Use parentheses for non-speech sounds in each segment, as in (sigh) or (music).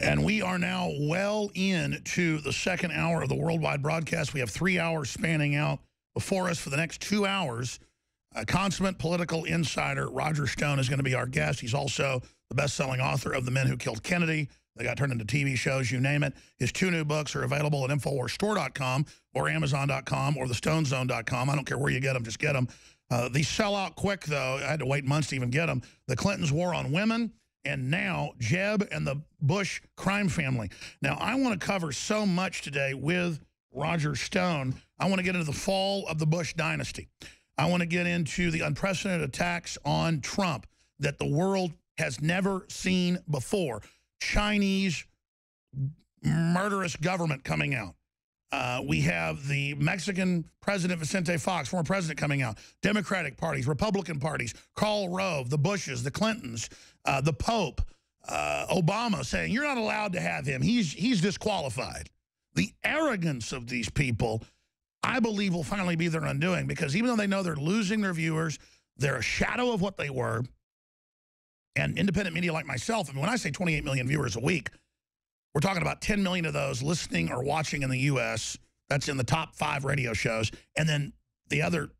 And we are now well into the second hour of the worldwide broadcast. We have three hours spanning out before us for the next two hours. A consummate political insider, Roger Stone, is going to be our guest. He's also the best-selling author of The Men Who Killed Kennedy. They got turned into TV shows, you name it. His two new books are available at InfoWarsStore.com or Amazon.com or TheStoneZone.com. I don't care where you get them, just get them. Uh, these sell out quick, though. I had to wait months to even get them. The Clintons' war on women and now Jeb and the Bush crime family. Now, I want to cover so much today with Roger Stone. I want to get into the fall of the Bush dynasty. I want to get into the unprecedented attacks on Trump that the world has never seen before. Chinese murderous government coming out. Uh, we have the Mexican President Vicente Fox, former president, coming out. Democratic parties, Republican parties, Karl Rove, the Bushes, the Clintons, uh, the Pope, uh, Obama saying, you're not allowed to have him. He's, he's disqualified. The arrogance of these people, I believe, will finally be their undoing because even though they know they're losing their viewers, they're a shadow of what they were. And independent media like myself, I mean, when I say 28 million viewers a week, we're talking about 10 million of those listening or watching in the U.S. That's in the top five radio shows. And then the other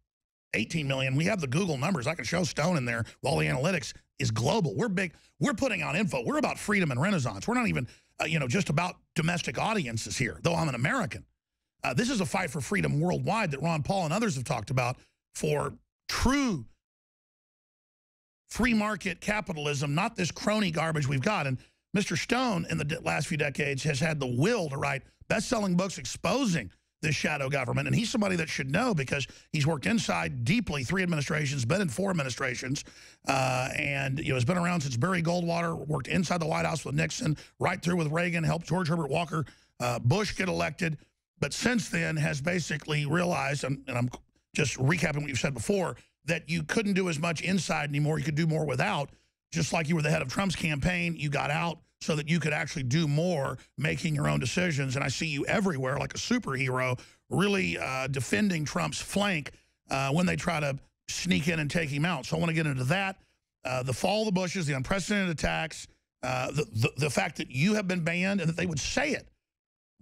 18 million, we have the Google numbers. I can show Stone in there. All the analytics is global. We're big. We're putting out info. We're about freedom and renaissance. We're not even, uh, you know, just about domestic audiences here, though I'm an American. Uh, this is a fight for freedom worldwide that Ron Paul and others have talked about for true free market capitalism, not this crony garbage we've got. And Mr. Stone, in the last few decades, has had the will to write best-selling books exposing this shadow government. And he's somebody that should know because he's worked inside deeply three administrations, been in four administrations, uh, and you know has been around since Barry Goldwater, worked inside the White House with Nixon, right through with Reagan, helped George Herbert Walker uh, Bush get elected. But since then has basically realized, and, and I'm just recapping what you've said before, that you couldn't do as much inside anymore. You could do more without just like you were the head of Trump's campaign, you got out so that you could actually do more making your own decisions. And I see you everywhere like a superhero really uh, defending Trump's flank uh, when they try to sneak in and take him out. So I want to get into that. Uh, the fall of the Bushes, the unprecedented attacks, uh, the, the, the fact that you have been banned and that they would say it.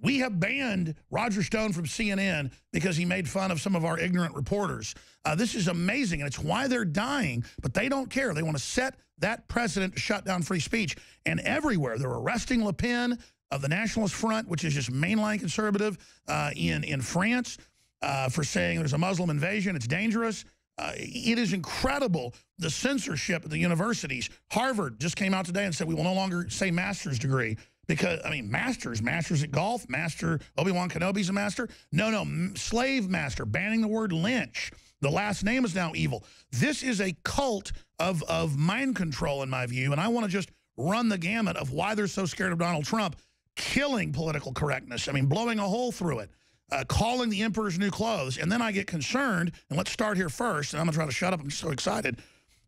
We have banned Roger Stone from CNN because he made fun of some of our ignorant reporters. Uh, this is amazing, and it's why they're dying, but they don't care. They want to set that president shut down free speech. And everywhere, they're arresting Le Pen of the Nationalist Front, which is just mainline conservative uh, in, in France, uh, for saying there's a Muslim invasion, it's dangerous. Uh, it is incredible, the censorship at the universities. Harvard just came out today and said we will no longer say master's degree because, I mean, masters, masters at golf, master, Obi-Wan Kenobi's a master. No, no, slave master, banning the word lynch. The last name is now evil. This is a cult of, of mind control, in my view, and I want to just run the gamut of why they're so scared of Donald Trump killing political correctness. I mean, blowing a hole through it. Uh, calling the emperor's new clothes. And then I get concerned, and let's start here first, and I'm going to try to shut up. I'm so excited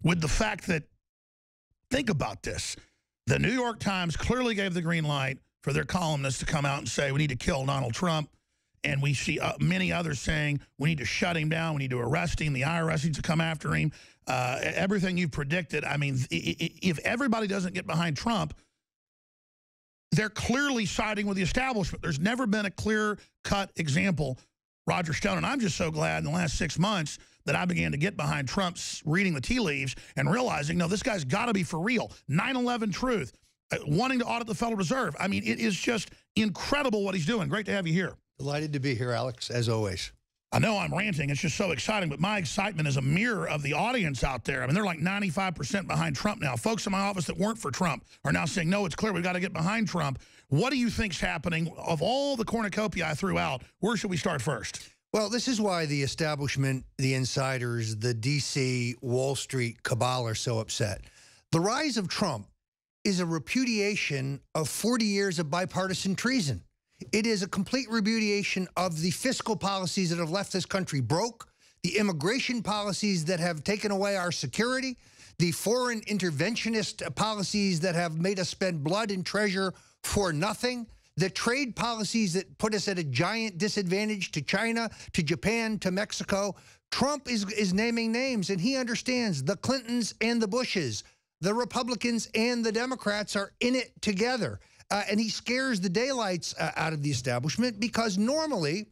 with the fact that, think about this. The New York Times clearly gave the green light for their columnists to come out and say we need to kill Donald Trump. And we see uh, many others saying we need to shut him down. We need to arrest him. The IRS needs to come after him. Uh, everything you've predicted. I mean, if everybody doesn't get behind Trump, they're clearly siding with the establishment. There's never been a clear-cut example, Roger Stone. And I'm just so glad in the last six months that I began to get behind Trump's reading the tea leaves and realizing, no, this guy's got to be for real. 9-11 truth, uh, wanting to audit the Federal Reserve. I mean, it is just incredible what he's doing. Great to have you here. Delighted to be here, Alex, as always. I know I'm ranting. It's just so exciting, but my excitement is a mirror of the audience out there. I mean, they're like 95% behind Trump now. Folks in my office that weren't for Trump are now saying, no, it's clear we've got to get behind Trump. What do you think's happening? Of all the cornucopia I threw out, where should we start first? Well, this is why the establishment, the insiders, the D.C. Wall Street cabal are so upset. The rise of Trump is a repudiation of 40 years of bipartisan treason. It is a complete repudiation of the fiscal policies that have left this country broke, the immigration policies that have taken away our security, the foreign interventionist policies that have made us spend blood and treasure for nothing, the trade policies that put us at a giant disadvantage to China, to Japan, to Mexico. Trump is, is naming names, and he understands the Clintons and the Bushes, the Republicans and the Democrats are in it together. Uh, and he scares the daylights uh, out of the establishment because normally,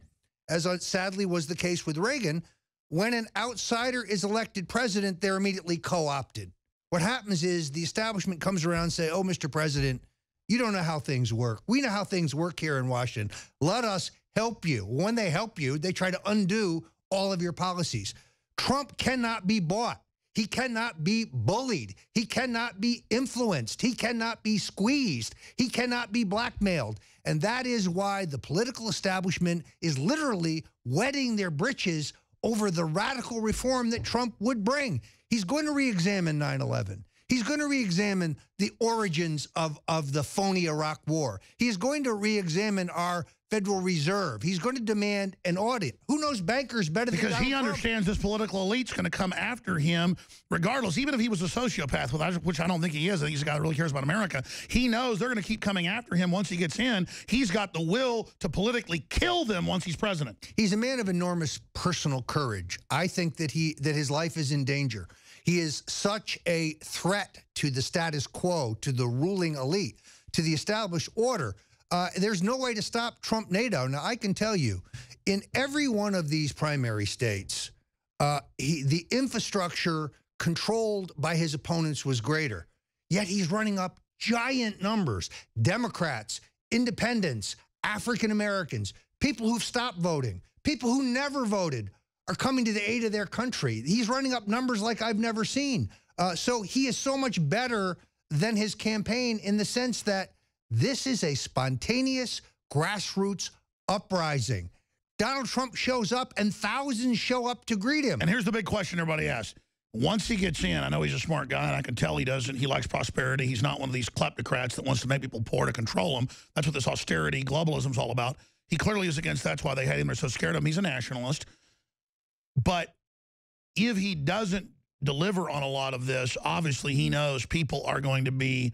as sadly was the case with Reagan, when an outsider is elected president, they're immediately co-opted. What happens is the establishment comes around and say, oh, Mr. President, you don't know how things work. We know how things work here in Washington. Let us help you. When they help you, they try to undo all of your policies. Trump cannot be bought. He cannot be bullied. He cannot be influenced. He cannot be squeezed. He cannot be blackmailed. And that is why the political establishment is literally wetting their britches over the radical reform that Trump would bring. He's going to re-examine 9-11. He's going to re-examine the origins of, of the phony Iraq war. He's going to re-examine our Federal Reserve. He's going to demand an audit. Who knows bankers better than? because he Trump? understands this political elite's going to come after him regardless. Even if he was a sociopath, which I don't think he is. I think he's a guy that really cares about America. He knows they're going to keep coming after him once he gets in. He's got the will to politically kill them once he's president. He's a man of enormous personal courage. I think that he that his life is in danger. He is such a threat to the status quo, to the ruling elite, to the established order uh, there's no way to stop Trump NATO. Now, I can tell you, in every one of these primary states, uh, he, the infrastructure controlled by his opponents was greater. Yet he's running up giant numbers. Democrats, independents, African Americans, people who've stopped voting, people who never voted are coming to the aid of their country. He's running up numbers like I've never seen. Uh, so he is so much better than his campaign in the sense that this is a spontaneous grassroots uprising. Donald Trump shows up and thousands show up to greet him. And here's the big question everybody asks. Once he gets in, I know he's a smart guy, and I can tell he doesn't. He likes prosperity. He's not one of these kleptocrats that wants to make people poor to control them. That's what this austerity, globalism is all about. He clearly is against that's why they hate him. They're so scared of him. He's a nationalist. But if he doesn't deliver on a lot of this, obviously he knows people are going to be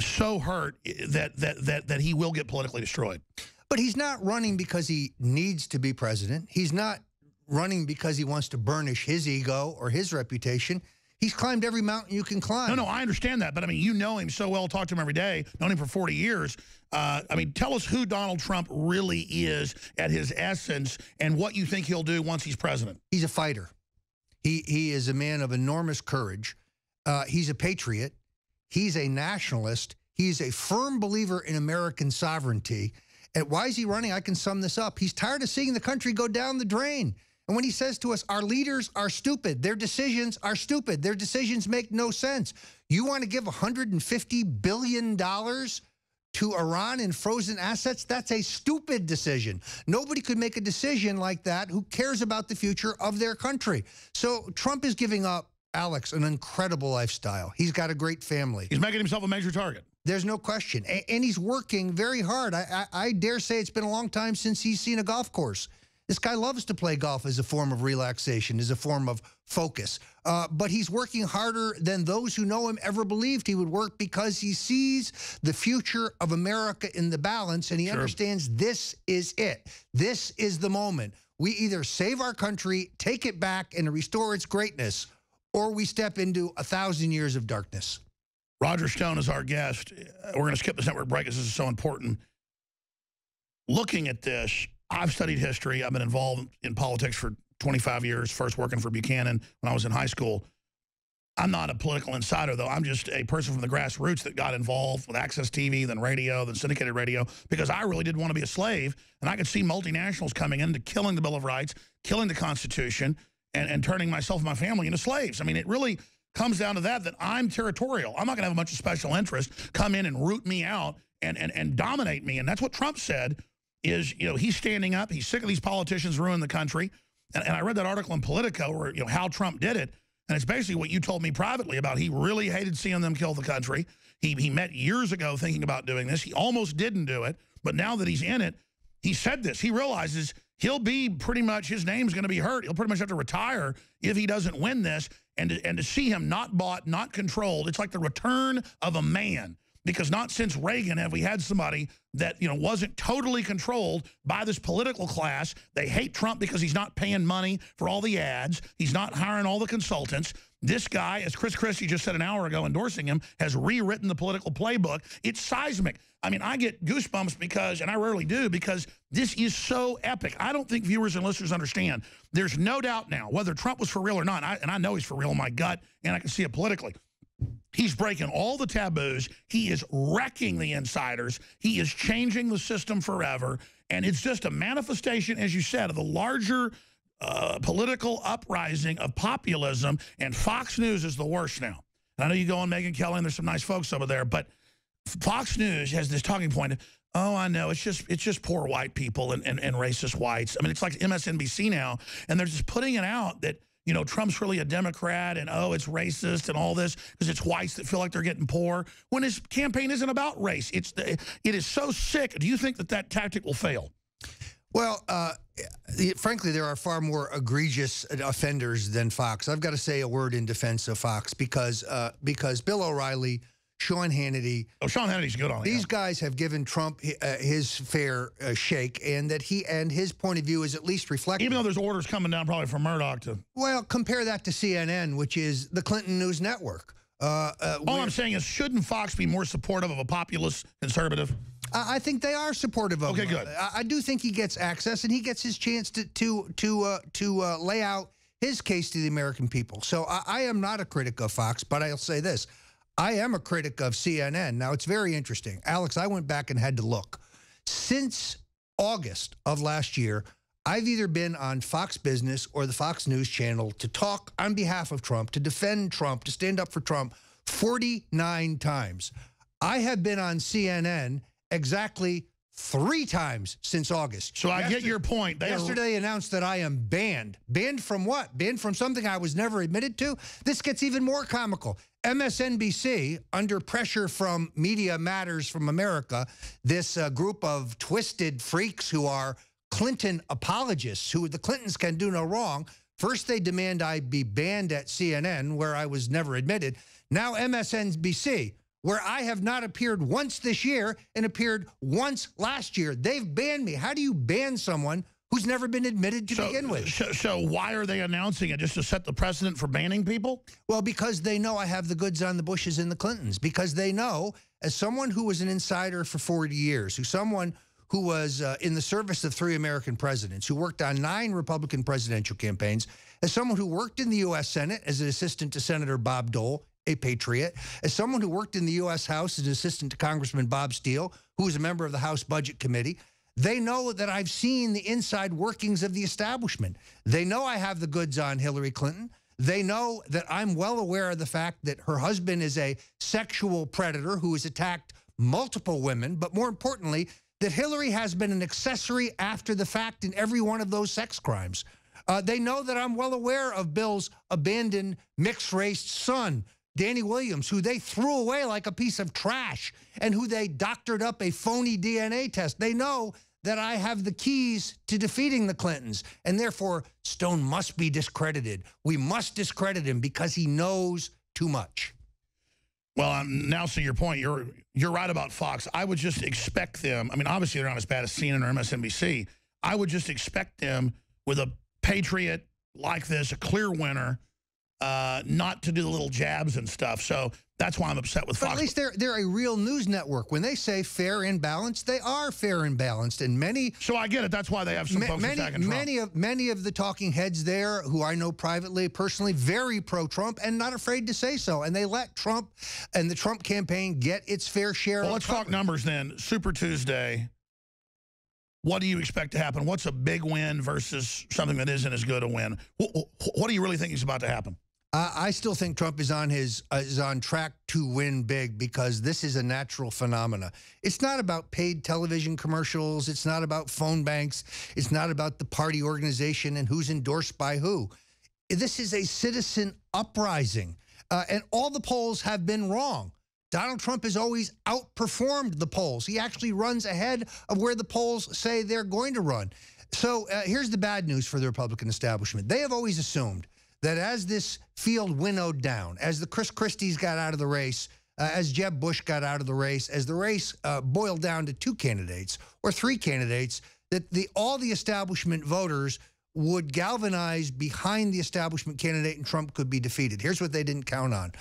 so hurt that that that that he will get politically destroyed. But he's not running because he needs to be president. He's not running because he wants to burnish his ego or his reputation. He's climbed every mountain you can climb. No, no, I understand that. But, I mean, you know him so well, talk to him every day, known him for 40 years. Uh, I mean, tell us who Donald Trump really is at his essence and what you think he'll do once he's president. He's a fighter. He, he is a man of enormous courage. Uh, he's a patriot. He's a nationalist. He's a firm believer in American sovereignty. And why is he running? I can sum this up. He's tired of seeing the country go down the drain. And when he says to us, our leaders are stupid, their decisions are stupid, their decisions make no sense. You want to give $150 billion to Iran in frozen assets? That's a stupid decision. Nobody could make a decision like that who cares about the future of their country. So Trump is giving up Alex, an incredible lifestyle. He's got a great family. He's making himself a major target. There's no question. A and he's working very hard. I, I, I, dare say it's been a long time since he's seen a golf course. This guy loves to play golf as a form of relaxation, as a form of focus. Uh, but he's working harder than those who know him ever believed he would work because he sees the future of America in the balance and he sure. understands this is it. This is the moment. We either save our country, take it back, and restore its greatness, or we step into a thousand years of darkness. Roger Stone is our guest. Uh, we're going to skip this network break because this is so important. Looking at this, I've studied history. I've been involved in politics for 25 years, first working for Buchanan when I was in high school. I'm not a political insider, though. I'm just a person from the grassroots that got involved with Access TV, then radio, then syndicated radio, because I really didn't want to be a slave. And I could see multinationals coming into killing the Bill of Rights, killing the Constitution, and, and turning myself and my family into slaves. I mean, it really comes down to that, that I'm territorial. I'm not going to have a bunch of special interests come in and root me out and, and, and dominate me. And that's what Trump said is, you know, he's standing up. He's sick of these politicians ruining the country. And, and I read that article in Politico where, you know, how Trump did it. And it's basically what you told me privately about he really hated seeing them kill the country. He, he met years ago thinking about doing this. He almost didn't do it. But now that he's in it, he said this. He realizes he'll be pretty much, his name's going to be hurt. He'll pretty much have to retire if he doesn't win this. And to, and to see him not bought, not controlled, it's like the return of a man. Because not since Reagan have we had somebody that you know wasn't totally controlled by this political class. They hate Trump because he's not paying money for all the ads. He's not hiring all the consultants. This guy, as Chris Christie just said an hour ago endorsing him, has rewritten the political playbook. It's seismic. I mean, I get goosebumps because, and I rarely do, because this is so epic. I don't think viewers and listeners understand. There's no doubt now, whether Trump was for real or not, I, and I know he's for real in my gut, and I can see it politically. He's breaking all the taboos. He is wrecking the insiders. He is changing the system forever. And it's just a manifestation, as you said, of the larger uh, political uprising of populism. And Fox News is the worst now. And I know you go on Megyn Kelly, and there's some nice folks over there, but Fox News has this talking point. Oh, I know. It's just it's just poor white people and, and, and racist whites. I mean, it's like MSNBC now, and they're just putting it out that – you know, Trump's really a Democrat and, oh, it's racist and all this because it's whites that feel like they're getting poor when his campaign isn't about race. It's the, It is so sick. Do you think that that tactic will fail? Well, uh, frankly, there are far more egregious offenders than Fox. I've got to say a word in defense of Fox because uh, because Bill O'Reilly Sean Hannity. Oh, Sean Hannity's good on it. These yeah. guys have given Trump uh, his fair uh, shake, and that he and his point of view is at least reflected. Even though there's orders coming down probably from Murdoch to. Well, compare that to CNN, which is the Clinton News Network. Uh, uh All I'm saying is, shouldn't Fox be more supportive of a populist conservative? I think they are supportive of okay, him. Okay, good. I, I, do think he gets access, and he gets his chance to to to uh, to uh, lay out his case to the American people. So I, I am not a critic of Fox, but I'll say this: I am a critic of CNN. Now, it's very interesting. Alex, I went back and had to look. Since August of last year, I've either been on Fox Business or the Fox News channel to talk on behalf of Trump, to defend Trump, to stand up for Trump 49 times. I have been on CNN exactly three times since August. So I get your point. They yesterday announced that I am banned. Banned from what? Banned from something I was never admitted to? This gets even more comical. MSNBC, under pressure from Media Matters from America, this uh, group of twisted freaks who are Clinton apologists, who the Clintons can do no wrong, first they demand I be banned at CNN, where I was never admitted. Now MSNBC, where I have not appeared once this year and appeared once last year. They've banned me. How do you ban someone who's never been admitted to so, begin with. So, so, why are they announcing it? Just to set the precedent for banning people? Well, because they know I have the goods on the Bushes and the Clintons. Because they know, as someone who was an insider for 40 years, who someone who was uh, in the service of three American presidents, who worked on nine Republican presidential campaigns, as someone who worked in the U.S. Senate as an assistant to Senator Bob Dole, a patriot, as someone who worked in the U.S. House as an assistant to Congressman Bob Steele, who was a member of the House Budget Committee, they know that I've seen the inside workings of the establishment. They know I have the goods on Hillary Clinton. They know that I'm well aware of the fact that her husband is a sexual predator who has attacked multiple women, but more importantly, that Hillary has been an accessory after the fact in every one of those sex crimes. Uh, they know that I'm well aware of Bill's abandoned mixed-race son, Danny Williams, who they threw away like a piece of trash and who they doctored up a phony DNA test. They know that I have the keys to defeating the Clintons, and therefore Stone must be discredited. We must discredit him because he knows too much. Well, um, now to your point, you're you're right about Fox. I would just expect them. I mean, obviously they're not as bad as CNN or MSNBC. I would just expect them with a patriot like this, a clear winner, uh, not to do the little jabs and stuff. So that's why I'm upset with but Fox. at least they're they're a real news network. When they say fair and balanced, they are fair and balanced. And many. So I get it. That's why they have some ma folks many, attacking Trump. Many of many of the talking heads there, who I know privately, personally, very pro-Trump and not afraid to say so. And they let Trump and the Trump campaign get its fair share. Well, let's talk numbers then. Super Tuesday. What do you expect to happen? What's a big win versus something that isn't as good a win? What, what do you really think is about to happen? I still think Trump is on his uh, is on track to win big because this is a natural phenomena. It's not about paid television commercials. It's not about phone banks. It's not about the party organization and who's endorsed by who. This is a citizen uprising, uh, and all the polls have been wrong. Donald Trump has always outperformed the polls. He actually runs ahead of where the polls say they're going to run. So uh, here's the bad news for the Republican establishment. They have always assumed that as this field winnowed down, as the Chris Christie's got out of the race, uh, as Jeb Bush got out of the race, as the race uh, boiled down to two candidates or three candidates, that the all the establishment voters would galvanize behind the establishment candidate and Trump could be defeated. Here's what they didn't count on.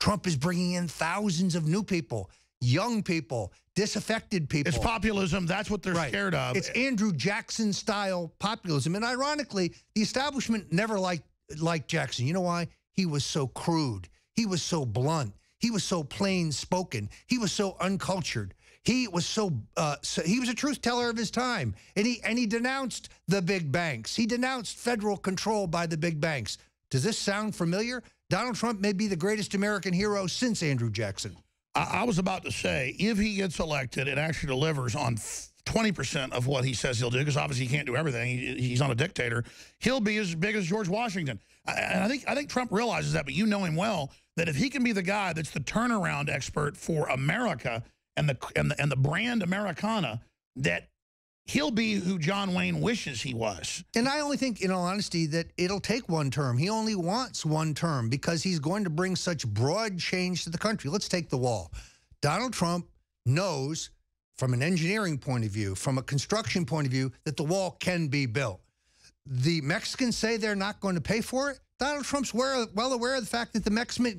Trump is bringing in thousands of new people, young people, disaffected people. It's populism. That's what they're right. scared of. It's Andrew Jackson style populism. And ironically, the establishment never liked, liked Jackson. You know why? He was so crude. He was so blunt. He was so plain spoken. He was so uncultured. He was so, uh, so, he was a truth teller of his time, and he and he denounced the big banks. He denounced federal control by the big banks. Does this sound familiar? Donald Trump may be the greatest American hero since Andrew Jackson. I, I was about to say, if he gets elected and actually delivers on 20% of what he says he'll do, because obviously he can't do everything. He, he's not a dictator. He'll be as big as George Washington. And I think I think Trump realizes that, but you know him well, that if he can be the guy that's the turnaround expert for America and the and the, and the brand Americana, that he'll be who John Wayne wishes he was. And I only think, in all honesty, that it'll take one term. He only wants one term because he's going to bring such broad change to the country. Let's take the wall. Donald Trump knows from an engineering point of view, from a construction point of view, that the wall can be built. The Mexicans say they're not going to pay for it. Donald Trump's well aware of the fact that the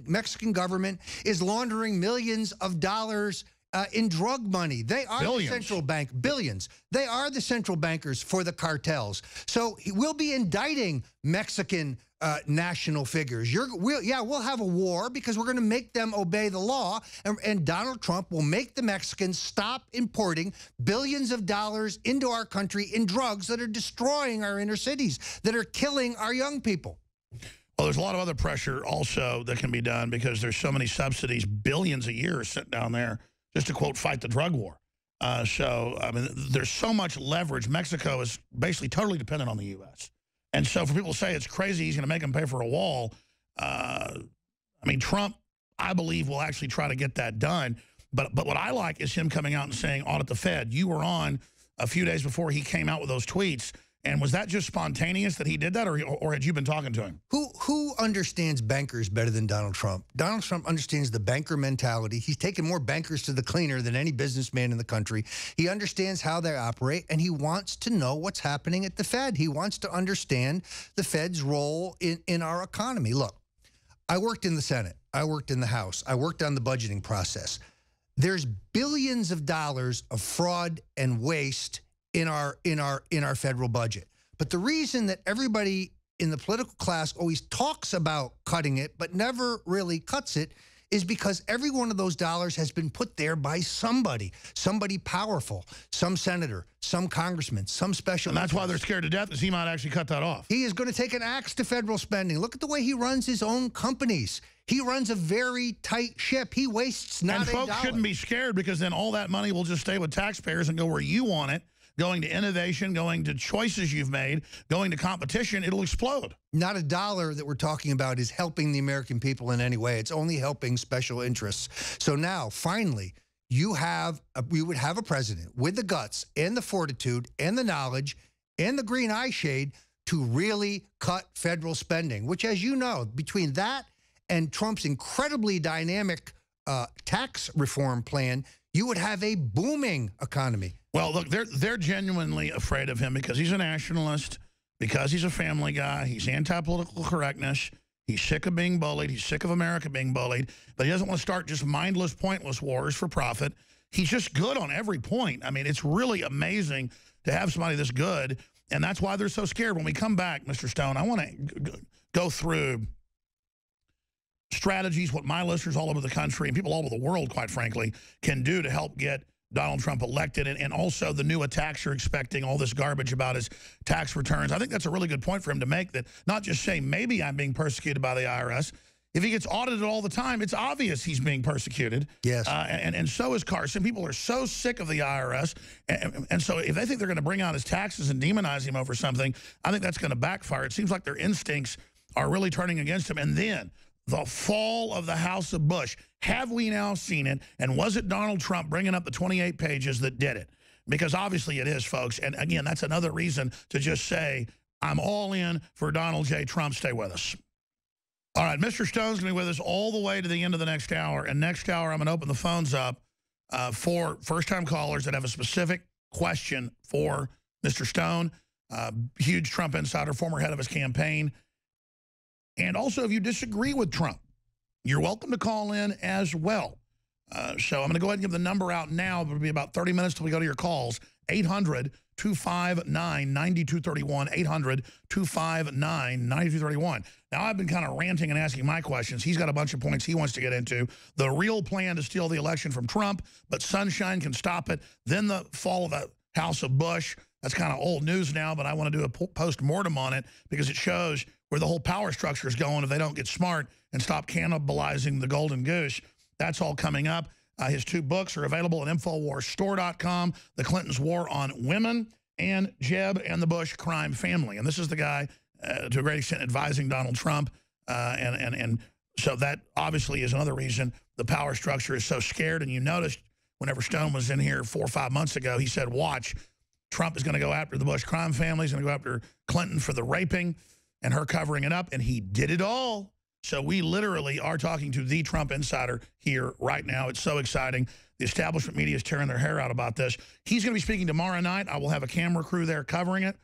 Mexican government is laundering millions of dollars uh, in drug money. They are billions. the central bank, billions. They are the central bankers for the cartels. So he will be indicting Mexican uh, national figures. You're, we'll, yeah, we'll have a war because we're going to make them obey the law. And, and Donald Trump will make the Mexicans stop importing billions of dollars into our country in drugs that are destroying our inner cities, that are killing our young people. Well, there's a lot of other pressure also that can be done because there's so many subsidies, billions a year sitting down there just to quote, fight the drug war. Uh, so, I mean, there's so much leverage. Mexico is basically totally dependent on the U.S. And so for people to say it's crazy he's going to make them pay for a wall, uh, I mean, Trump, I believe, will actually try to get that done. But, but what I like is him coming out and saying, audit the Fed. You were on a few days before he came out with those tweets and was that just spontaneous that he did that, or, or had you been talking to him? Who who understands bankers better than Donald Trump? Donald Trump understands the banker mentality. He's taken more bankers to the cleaner than any businessman in the country. He understands how they operate, and he wants to know what's happening at the Fed. He wants to understand the Fed's role in, in our economy. Look, I worked in the Senate. I worked in the House. I worked on the budgeting process. There's billions of dollars of fraud and waste in our in our in our federal budget. But the reason that everybody in the political class always talks about cutting it but never really cuts it is because every one of those dollars has been put there by somebody, somebody powerful, some senator, some congressman, some special. And that's why they're scared to death is he might actually cut that off. He is going to take an axe to federal spending. Look at the way he runs his own companies. He runs a very tight ship. He wastes not And folks shouldn't be scared because then all that money will just stay with taxpayers and go where you want it going to innovation, going to choices you've made, going to competition, it'll explode. Not a dollar that we're talking about is helping the American people in any way. It's only helping special interests. So now, finally, you have a, we would have a president with the guts and the fortitude and the knowledge and the green eye shade to really cut federal spending, which, as you know, between that and Trump's incredibly dynamic uh, tax reform plan, you would have a booming economy. Well, look, they're they're genuinely afraid of him because he's a nationalist, because he's a family guy, he's anti-political correctness, he's sick of being bullied, he's sick of America being bullied, but he doesn't want to start just mindless, pointless wars for profit. He's just good on every point. I mean, it's really amazing to have somebody this good, and that's why they're so scared. When we come back, Mr. Stone, I want to go through strategies, what my listeners all over the country and people all over the world, quite frankly, can do to help get Donald Trump elected and, and also the new attacks you're expecting, all this garbage about his tax returns. I think that's a really good point for him to make that not just say maybe I'm being persecuted by the IRS. If he gets audited all the time, it's obvious he's being persecuted. Yes. Uh, and, and so is Carson. People are so sick of the IRS. And, and so if they think they're going to bring out his taxes and demonize him over something, I think that's going to backfire. It seems like their instincts are really turning against him. And then the fall of the House of Bush. Have we now seen it? And was it Donald Trump bringing up the 28 pages that did it? Because obviously it is, folks. And again, that's another reason to just say, I'm all in for Donald J. Trump. Stay with us. All right, Mr. Stone's going to be with us all the way to the end of the next hour. And next hour, I'm going to open the phones up uh, for first-time callers that have a specific question for Mr. Stone. uh, huge Trump insider, former head of his campaign. And also, if you disagree with Trump, you're welcome to call in as well. Uh, so I'm going to go ahead and give the number out now. It'll be about 30 minutes till we go to your calls. 800 259 9231. 800 259 9231. Now, I've been kind of ranting and asking my questions. He's got a bunch of points he wants to get into. The real plan to steal the election from Trump, but sunshine can stop it. Then the fall of the House of Bush. That's kind of old news now, but I want to do a post-mortem on it because it shows where the whole power structure is going if they don't get smart and stop cannibalizing the golden goose. That's all coming up. Uh, his two books are available at InfoWarsStore.com, The Clintons' War on Women, and Jeb and the Bush Crime Family. And this is the guy, uh, to a great extent, advising Donald Trump. Uh, and, and, and so that obviously is another reason the power structure is so scared. And you noticed whenever Stone was in here four or five months ago, he said, watch, Trump is going to go after the Bush crime family. He's going to go after Clinton for the raping and her covering it up. And he did it all. So we literally are talking to the Trump insider here right now. It's so exciting. The establishment media is tearing their hair out about this. He's going to be speaking tomorrow night. I will have a camera crew there covering it.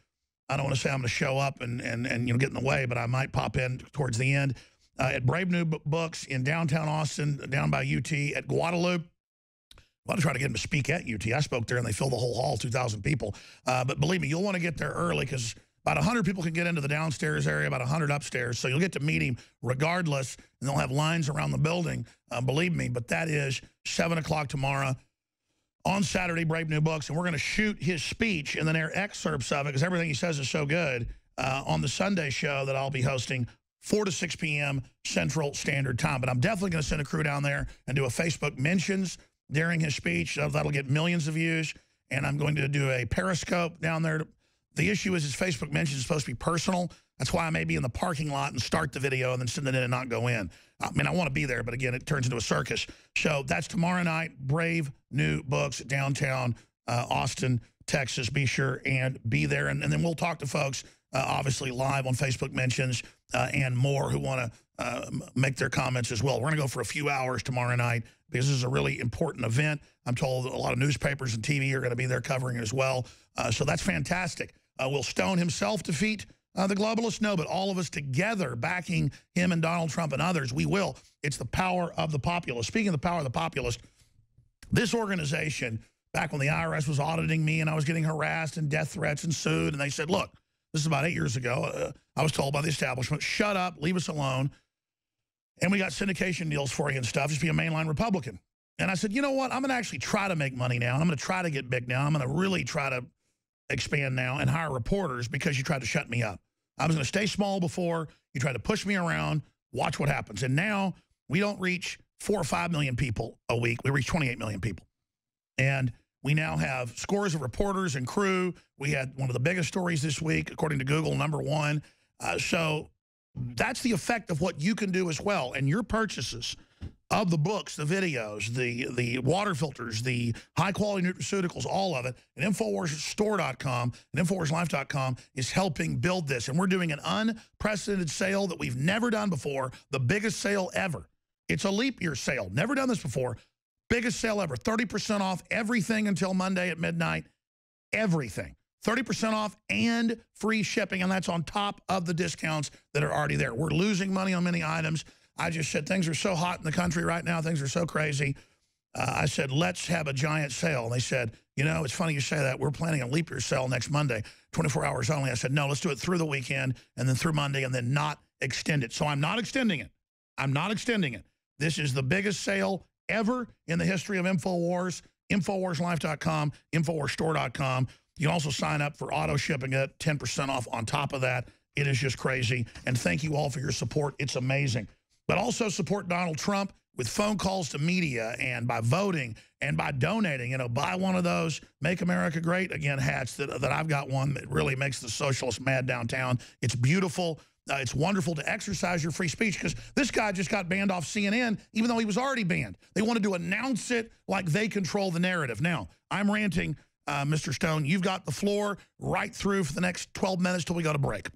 I don't want to say I'm going to show up and, and, and you know get in the way, but I might pop in towards the end. Uh, at Brave New Books in downtown Austin, down by UT, at Guadalupe. I want to try to get him to speak at UT. I spoke there and they filled the whole hall, 2,000 people. Uh, but believe me, you'll want to get there early because about 100 people can get into the downstairs area, about 100 upstairs. So you'll get to meet him regardless, and they'll have lines around the building, uh, believe me. But that is 7 o'clock tomorrow on Saturday, Brave New Books. And we're going to shoot his speech and then air excerpts of it because everything he says is so good uh, on the Sunday show that I'll be hosting 4 to 6 p.m. Central Standard Time. But I'm definitely going to send a crew down there and do a Facebook mentions during his speech. That'll get millions of views. And I'm going to do a Periscope down there the issue is his Facebook mentions is supposed to be personal. That's why I may be in the parking lot and start the video and then send it in and not go in. I mean, I want to be there, but again, it turns into a circus. So that's tomorrow night, Brave New Books, downtown uh, Austin, Texas. Be sure and be there. And, and then we'll talk to folks, uh, obviously, live on Facebook mentions uh, and more who want to uh, make their comments as well. We're going to go for a few hours tomorrow night because this is a really important event. I'm told a lot of newspapers and TV are going to be there covering it as well. Uh, so that's fantastic. Uh, will Stone himself defeat uh, the globalists? No, but all of us together backing him and Donald Trump and others, we will. It's the power of the populace. Speaking of the power of the populace, this organization, back when the IRS was auditing me and I was getting harassed and death threats and sued, and they said, look, this is about eight years ago, uh, I was told by the establishment, shut up, leave us alone, and we got syndication deals for you and stuff, just be a mainline Republican. And I said, you know what, I'm going to actually try to make money now, I'm going to try to get big now. I'm going to really try to expand now and hire reporters because you tried to shut me up. I was going to stay small before. You tried to push me around. Watch what happens. And now we don't reach four or five million people a week. We reach 28 million people. And we now have scores of reporters and crew. We had one of the biggest stories this week, according to Google, number one. Uh, so that's the effect of what you can do as well. And your purchases of the books, the videos, the the water filters, the high-quality nutraceuticals, all of it, and InfoWarsStore.com and InfoWarsLife.com is helping build this. And we're doing an unprecedented sale that we've never done before, the biggest sale ever. It's a leap year sale. Never done this before. Biggest sale ever. 30% off everything until Monday at midnight. Everything. 30% off and free shipping, and that's on top of the discounts that are already there. We're losing money on many items. I just said things are so hot in the country right now. Things are so crazy. Uh, I said, let's have a giant sale. And they said, you know, it's funny you say that. We're planning a leap year sale next Monday, 24 hours only. I said, no, let's do it through the weekend and then through Monday and then not extend it. So I'm not extending it. I'm not extending it. This is the biggest sale ever in the history of InfoWars, InfoWarsLife.com, InfoWarsStore.com. You can also sign up for auto shipping at 10% off on top of that. It is just crazy. And thank you all for your support. It's amazing but also support Donald Trump with phone calls to media and by voting and by donating. You know, buy one of those Make America Great Again hats that, that I've got one that really makes the socialists mad downtown. It's beautiful. Uh, it's wonderful to exercise your free speech because this guy just got banned off CNN, even though he was already banned. They wanted to announce it like they control the narrative. Now, I'm ranting, uh, Mr. Stone. You've got the floor right through for the next 12 minutes till we go to break.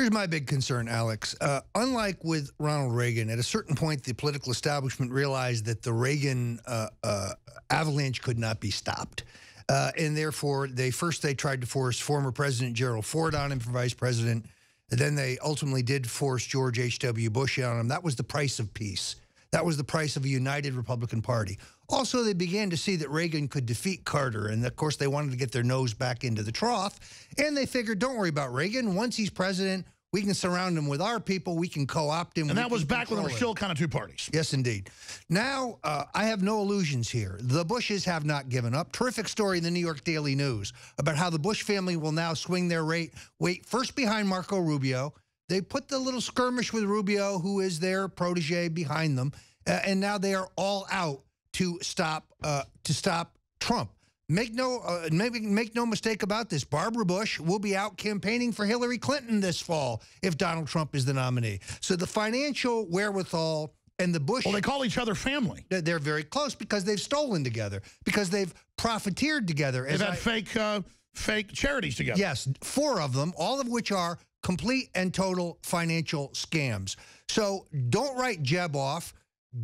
Here's my big concern, Alex. Uh, unlike with Ronald Reagan, at a certain point, the political establishment realized that the Reagan uh, uh, avalanche could not be stopped. Uh, and therefore, they first they tried to force former President Gerald Ford on him for vice president. And then they ultimately did force George H.W. Bush on him. That was the price of peace. That was the price of a united Republican Party. Also, they began to see that Reagan could defeat Carter. And of course, they wanted to get their nose back into the trough. And they figured, don't worry about Reagan. Once he's president, we can surround him with our people. We can co-opt him. And that was back when there were still kind of two parties. Yes, indeed. Now, uh, I have no illusions here. The Bushes have not given up. Terrific story in the New York Daily News about how the Bush family will now swing their rate, weight first behind Marco Rubio. They put the little skirmish with Rubio, who is their protege, behind them. Uh, and now they are all out to stop uh, to stop Trump. Make no uh, make, make no mistake about this. Barbara Bush will be out campaigning for Hillary Clinton this fall if Donald Trump is the nominee. So the financial wherewithal and the Bush. Well, they call each other family. They're very close because they've stolen together, because they've profiteered together. They've had I, fake uh, fake charities together. Yes, four of them, all of which are complete and total financial scams. So don't write Jeb off.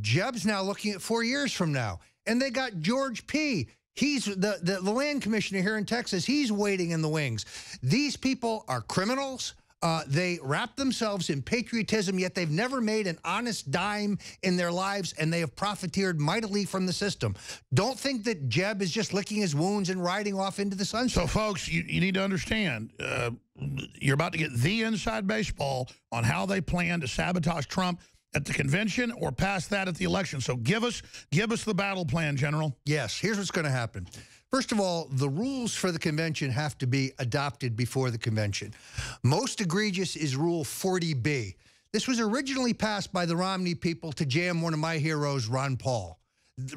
Jeb's now looking at four years from now. And they got George P. He's the, the, the land commissioner here in Texas. He's waiting in the wings. These people are criminals. Uh, they wrap themselves in patriotism, yet they've never made an honest dime in their lives, and they have profiteered mightily from the system. Don't think that Jeb is just licking his wounds and riding off into the sunset. So, folks, you, you need to understand, uh, you're about to get the inside baseball on how they plan to sabotage Trump at the convention or past that at the election. So give us give us the battle plan, General. Yes, here's what's going to happen. First of all, the rules for the convention have to be adopted before the convention. Most egregious is Rule 40B. This was originally passed by the Romney people to jam one of my heroes, Ron Paul.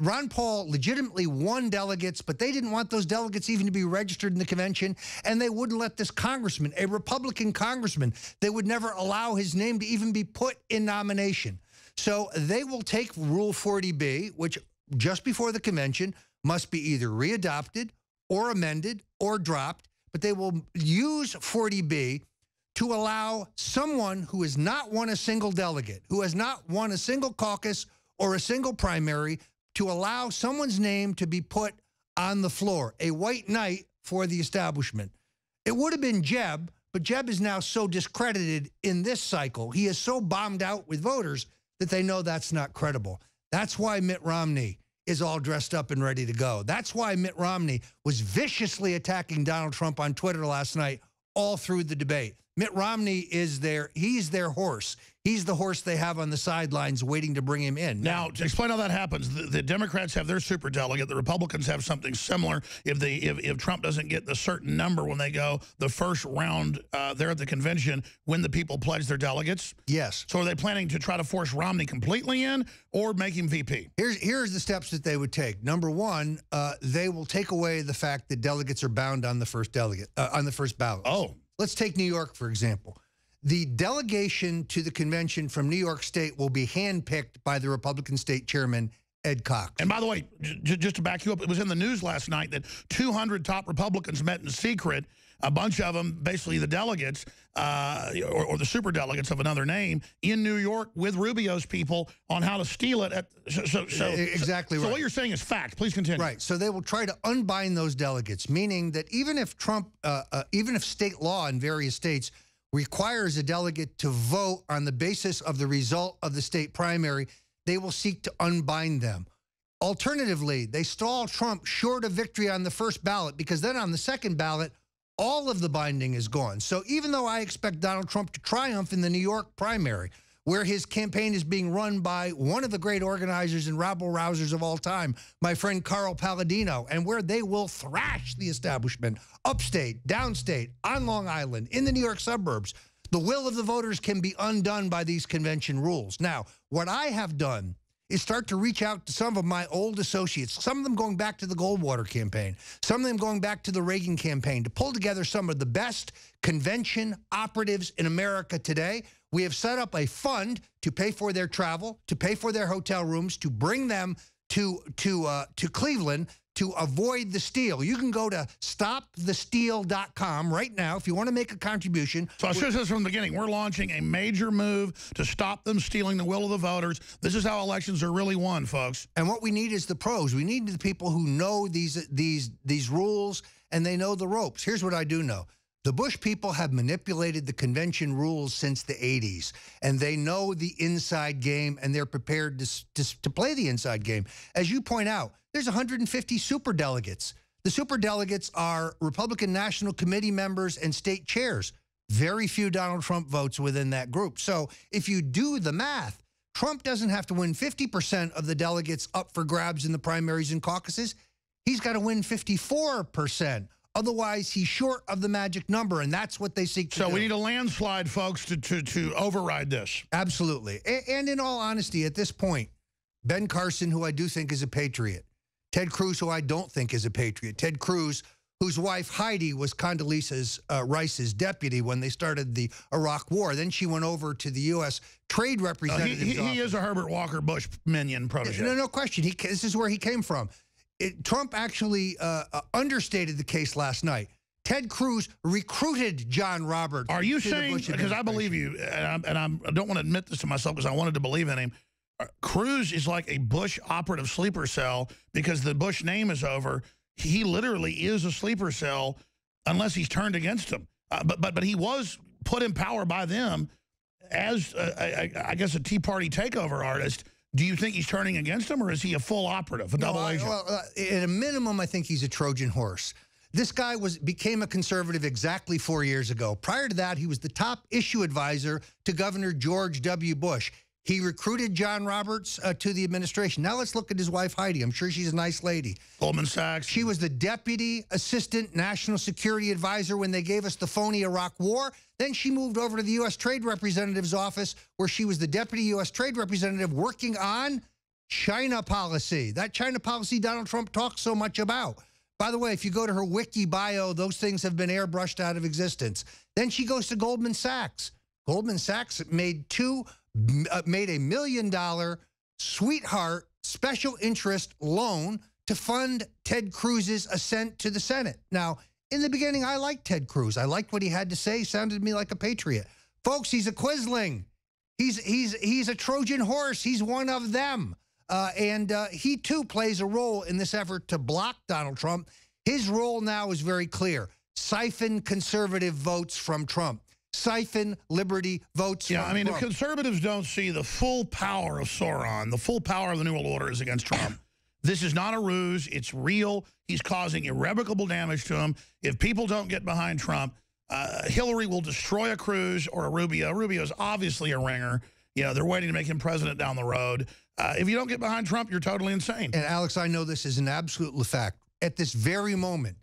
Ron Paul legitimately won delegates, but they didn't want those delegates even to be registered in the convention, and they wouldn't let this congressman, a Republican congressman, they would never allow his name to even be put in nomination. So they will take Rule 40B, which just before the convention must be either readopted or amended or dropped, but they will use 40B to allow someone who has not won a single delegate, who has not won a single caucus or a single primary, to allow someone's name to be put on the floor, a white knight for the establishment. It would have been Jeb, but Jeb is now so discredited in this cycle. He is so bombed out with voters that they know that's not credible. That's why Mitt Romney is all dressed up and ready to go. That's why Mitt Romney was viciously attacking Donald Trump on Twitter last night all through the debate. Mitt Romney is their, he's their horse. He's the horse they have on the sidelines waiting to bring him in. Now, to explain how that happens, the, the Democrats have their super delegate. The Republicans have something similar. If they if, if Trump doesn't get the certain number when they go the first round uh, there at the convention, when the people pledge their delegates? Yes. So are they planning to try to force Romney completely in or make him VP? Here's, here's the steps that they would take. Number one, uh, they will take away the fact that delegates are bound on the first delegate, uh, on the first ballot. Oh. Let's take New York, for example. The delegation to the convention from New York State will be handpicked by the Republican state chairman, Ed Cox. And by the way, just to back you up, it was in the news last night that 200 top Republicans met in secret, a bunch of them, basically the delegates, uh, or, or, the super delegates of another name, in New York with Rubio's people on how to steal it. At, so, so, so exactly so, right. So what you're saying is fact. Please continue. Right. So they will try to unbind those delegates, meaning that even if Trump, uh, uh, even if state law in various states requires a delegate to vote on the basis of the result of the state primary, they will seek to unbind them. Alternatively, they stall Trump short of victory on the first ballot because then on the second ballot, all of the binding is gone. So even though I expect Donald Trump to triumph in the New York primary, where his campaign is being run by one of the great organizers and rabble-rousers of all time, my friend Carl Paladino, and where they will thrash the establishment upstate, downstate, on Long Island, in the New York suburbs. The will of the voters can be undone by these convention rules. Now, what I have done is start to reach out to some of my old associates, some of them going back to the Goldwater campaign, some of them going back to the Reagan campaign, to pull together some of the best convention operatives in America today. We have set up a fund to pay for their travel, to pay for their hotel rooms, to bring them to to uh, to Cleveland to avoid the steal. You can go to stopthesteal.com right now if you want to make a contribution. So I should have said from the beginning, we're launching a major move to stop them stealing the will of the voters. This is how elections are really won, folks. And what we need is the pros. We need the people who know these these these rules and they know the ropes. Here's what I do know. The Bush people have manipulated the convention rules since the 80s, and they know the inside game, and they're prepared to, to, to play the inside game. As you point out, there's 150 super delegates. The super delegates are Republican National Committee members and state chairs. Very few Donald Trump votes within that group. So if you do the math, Trump doesn't have to win 50% of the delegates up for grabs in the primaries and caucuses. He's got to win 54%. Otherwise, he's short of the magic number, and that's what they seek to so do. So we need a landslide, folks, to, to, to override this. Absolutely. And in all honesty, at this point, Ben Carson, who I do think is a patriot, Ted Cruz, who I don't think is a patriot, Ted Cruz, whose wife Heidi was Condoleezza uh, Rice's deputy when they started the Iraq War. Then she went over to the U.S. Trade Representative. Uh, he, he, he, is a Herbert Walker Bush minion protege. No, no question. He, this is where he came from it, Trump actually uh, uh, understated the case last night. Ted Cruz recruited John Roberts. Are you saying, because I believe you, and, I'm, and I'm, I do not want to admit this to myself because I wanted to believe in him, Cruz is like a Bush operative sleeper cell because the Bush name is over. He literally is a sleeper cell unless he's turned against him. Uh, but, but, but he was put in power by them as, I guess, a Tea Party takeover artist do you think he's turning against him, or is he a full operative, a no, double agent? Well, uh, at a minimum, I think he's a Trojan horse. This guy was became a conservative exactly four years ago. Prior to that, he was the top issue advisor to Governor George W. Bush. He recruited John Roberts uh, to the administration. Now let's look at his wife, Heidi. I'm sure she's a nice lady. Goldman Sachs. She was the deputy assistant national security advisor when they gave us the phony Iraq war. Then she moved over to the U.S. Trade Representative's office where she was the deputy U.S. Trade Representative working on China policy. That China policy Donald Trump talks so much about. By the way, if you go to her wiki bio, those things have been airbrushed out of existence. Then she goes to Goldman Sachs. Goldman Sachs made two made a million dollar sweetheart special interest loan to fund Ted Cruz's ascent to the Senate. Now, in the beginning, I liked Ted Cruz. I liked what he had to say. Sounded to me like a patriot. Folks, he's a quisling. He's, he's, he's a Trojan horse. He's one of them. Uh, and uh, he, too, plays a role in this effort to block Donald Trump. His role now is very clear. Siphon conservative votes from Trump siphon liberty votes. Yeah, I mean, Trump. if conservatives don't see the full power of Sauron, the full power of the New World Order is against Trump. (coughs) this is not a ruse. It's real. He's causing irrevocable damage to him. If people don't get behind Trump, uh, Hillary will destroy a Cruz or a Rubio. Rubio is obviously a ringer. You know, they're waiting to make him president down the road. Uh, if you don't get behind Trump, you're totally insane. And Alex, I know this is an absolute fact. At this very moment,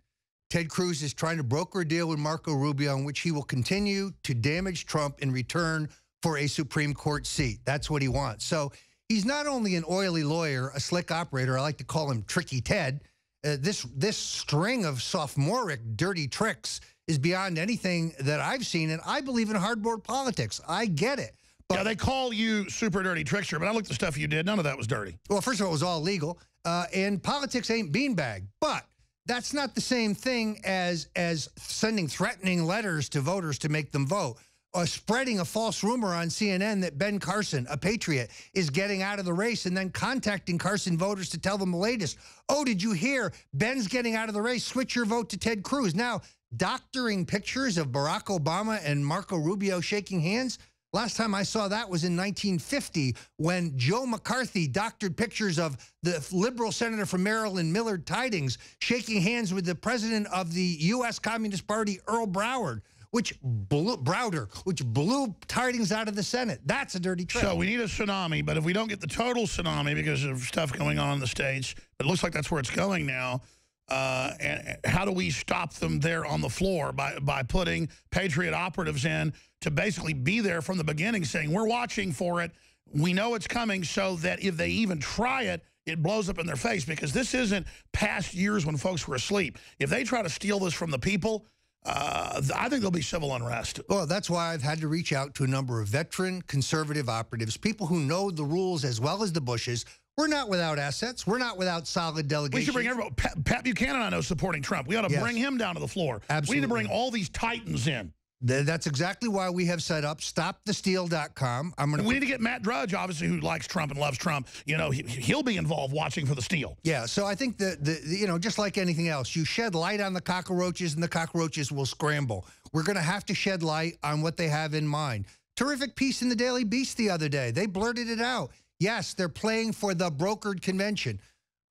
Ted Cruz is trying to broker a deal with Marco Rubio in which he will continue to damage Trump in return for a Supreme Court seat. That's what he wants. So he's not only an oily lawyer, a slick operator, I like to call him Tricky Ted. Uh, this, this string of sophomoric dirty tricks is beyond anything that I've seen, and I believe in hardboard politics. I get it. But, yeah, they call you super dirty trickster, but I looked at the stuff you did. None of that was dirty. Well, first of all, it was all legal, uh, and politics ain't beanbag. But that's not the same thing as as sending threatening letters to voters to make them vote or spreading a false rumor on CNN that Ben Carson, a patriot, is getting out of the race and then contacting Carson voters to tell them the latest. Oh, did you hear? Ben's getting out of the race. Switch your vote to Ted Cruz. Now, doctoring pictures of Barack Obama and Marco Rubio shaking hands, Last time I saw that was in 1950 when Joe McCarthy doctored pictures of the liberal senator from Maryland, Millard Tydings, shaking hands with the president of the U.S. Communist Party, Earl Broward, which blew, Browder, which blew Tydings out of the Senate. That's a dirty trick. So we need a tsunami, but if we don't get the total tsunami because of stuff going on in the states, it looks like that's where it's going now. Uh, and how do we stop them there on the floor by, by putting Patriot operatives in to basically be there from the beginning saying, we're watching for it, we know it's coming, so that if they even try it, it blows up in their face because this isn't past years when folks were asleep. If they try to steal this from the people, uh, I think there'll be civil unrest. Well, that's why I've had to reach out to a number of veteran conservative operatives, people who know the rules as well as the Bushes, We're not without assets. We're not without solid delegations. We should bring everybody. Pat, Pat Buchanan, I know, supporting Trump. We ought to yes. bring him down to the floor. Absolutely. We need to bring all these titans in. That's exactly why we have set up stopthesteal.com. I'm going to. We need to get Matt Drudge, obviously, who likes Trump and loves Trump. You know, he, will be involved watching for the steal. Yeah. So I think that the, the, you know, just like anything else, you shed light on the cockroaches, and the cockroaches will scramble. We're going to have to shed light on what they have in mind. Terrific piece in the Daily Beast the other day. They blurted it out. Yes, they're playing for the brokered convention.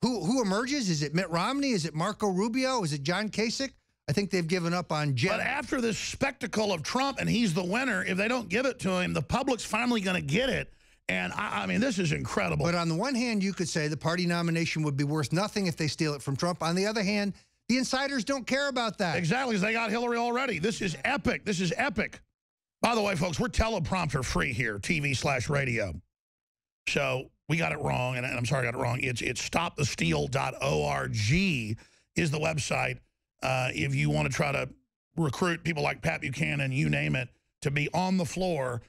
Who who emerges? Is it Mitt Romney? Is it Marco Rubio? Is it John Kasich? I think they've given up on Jeb. But after this spectacle of Trump and he's the winner, if they don't give it to him, the public's finally going to get it. And I, I, mean, this is incredible. But on the one hand, you could say the party nomination would be worth nothing if they steal it from Trump. On the other hand, the insiders don't care about that. Exactly, because they got Hillary already. This is epic. This is epic. By the way, folks, we're teleprompter free here, TV slash radio. So we got it wrong, and I'm sorry I got it wrong. It's, it's stopthesteal.org is the website uh, if you want to try to recruit people like Pat Buchanan, you name it, to be on the floor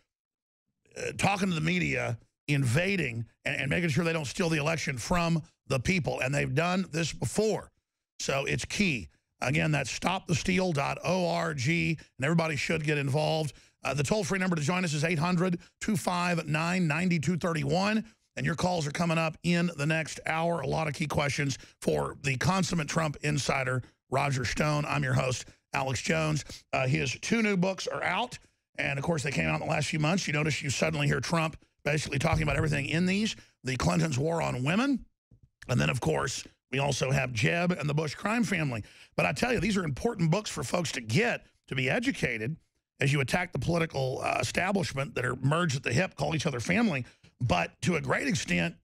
uh, talking to the media, invading, and, and, making sure they don't steal the election from the people. And they've done this before. So it's key. Again, that's stopthesteal.org, and everybody should get involved. Uh, the toll-free number to join us is 800-259-9231. And your calls are coming up in the next hour. A lot of key questions for the consummate Trump insider, Roger Stone. I'm your host, Alex Jones. Uh, his two new books are out. And, of course, they came out in the last few months. You notice you suddenly hear Trump basically talking about everything in these. The Clintons' war on women. And then, of course, we also have Jeb and the Bush crime family. But I tell you, these are important books for folks to get, to be educated, as you attack the political uh, establishment that are merged at the hip, call each other family. But to a great extent,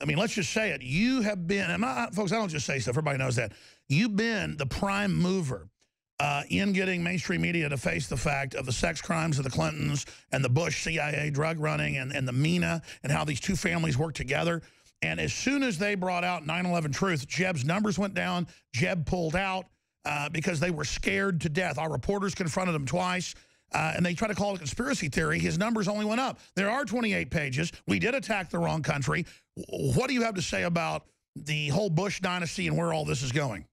I mean, let's just say it. You have been, and I, folks, I don't just say stuff. Everybody knows that. You've been the prime mover uh, in getting mainstream media to face the fact of the sex crimes of the Clintons and the Bush CIA drug running and, and the MENA and how these two families work together. And as soon as they brought out 9-11 Truth, Jeb's numbers went down. Jeb pulled out uh, because they were scared to death. Our reporters confronted him twice. Uh, and they try to call it a conspiracy theory. His numbers only went up. There are 28 pages. We did attack the wrong country. What do you have to say about the whole Bush dynasty and where all this is going?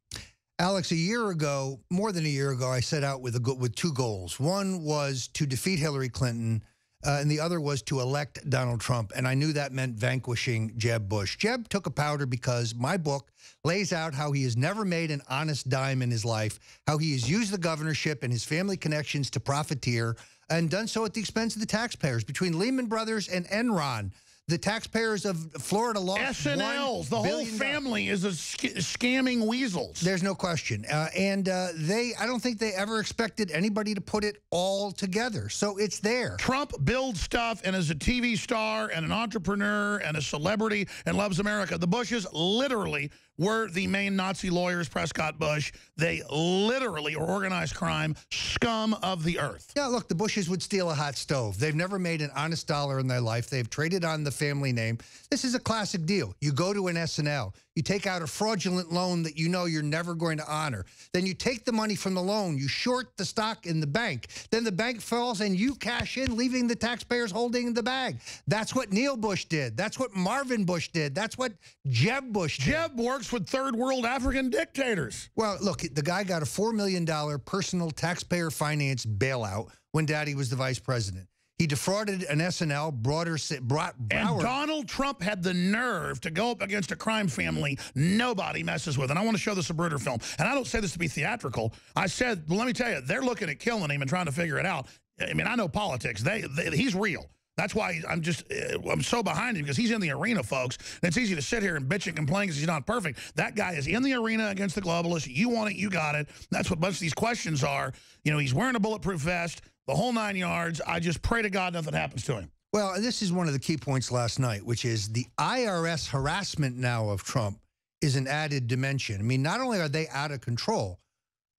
Alex, a year ago, more than a year ago, I set out with a with two goals. One was to defeat Hillary Clinton, uh, and the other was to elect Donald Trump. And I knew that meant vanquishing Jeb Bush. Jeb took a powder because my book lays out how he has never made an honest dime in his life, how he has used the governorship and his family connections to profiteer, and done so at the expense of the taxpayers. Between Lehman Brothers and Enron, the taxpayers of Florida lost S&Ls. The whole family is a sc scamming weasels. There's no question. Uh, and uh, they, I don't think they ever expected anybody to put it all together. So it's there. Trump builds stuff and is a TV star and an entrepreneur and a celebrity and loves America. The Bushes literally were the main Nazi lawyers, Prescott Bush. They literally are organized crime, scum of the earth. Yeah, look, the Bushes would steal a hot stove. They've never made an honest dollar in their life. They've traded on the family name. This is a classic deal. You go to an S&L. You take out a fraudulent loan that you know you're never going to honor. Then you take the money from the loan. You short the stock in the bank. Then the bank falls and you cash in, leaving the taxpayers holding the bag. That's what Neil Bush did. That's what Marvin Bush did. That's what Jeb Bush did. Jeb works with third world African dictators. Well, look, the guy got a $4 million personal taxpayer finance bailout when daddy was the vice president. He defrauded an S&L, brought her, brought Broward. And Donald Trump had the nerve to go up against a crime family nobody messes with. And I want to show this Zapruder film. And I don't say this to be theatrical. I said, well, let me tell you, they're looking at killing him and trying to figure it out. I mean, I know politics. They, they He's real. That's why I'm just, uh, I'm so behind him because he's in the arena, folks. And it's easy to sit here and bitch and complain because he's not perfect. That guy is in the arena against the globalists. You want it, you got it. That's what bunch of these questions are. You know, he's wearing a bulletproof vest the whole nine yards. I just pray to God nothing happens to him. Well, this is one of the key points last night, which is the IRS harassment now of Trump is an added dimension. I mean, not only are they out of control,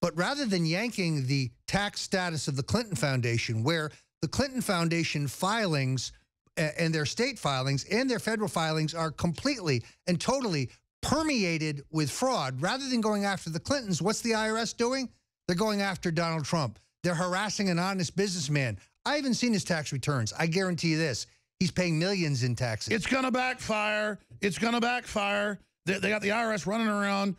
but rather than yanking the tax status of the Clinton Foundation, where the Clinton Foundation filings and their state filings and their federal filings are completely and totally permeated with fraud, rather than going after the Clintons, what's the IRS doing? They're going after Donald Trump. They're harassing an honest businessman. I haven't seen his tax returns. I guarantee you this. He's paying millions in taxes. It's going to backfire. It's going to backfire. They, they, got the IRS running around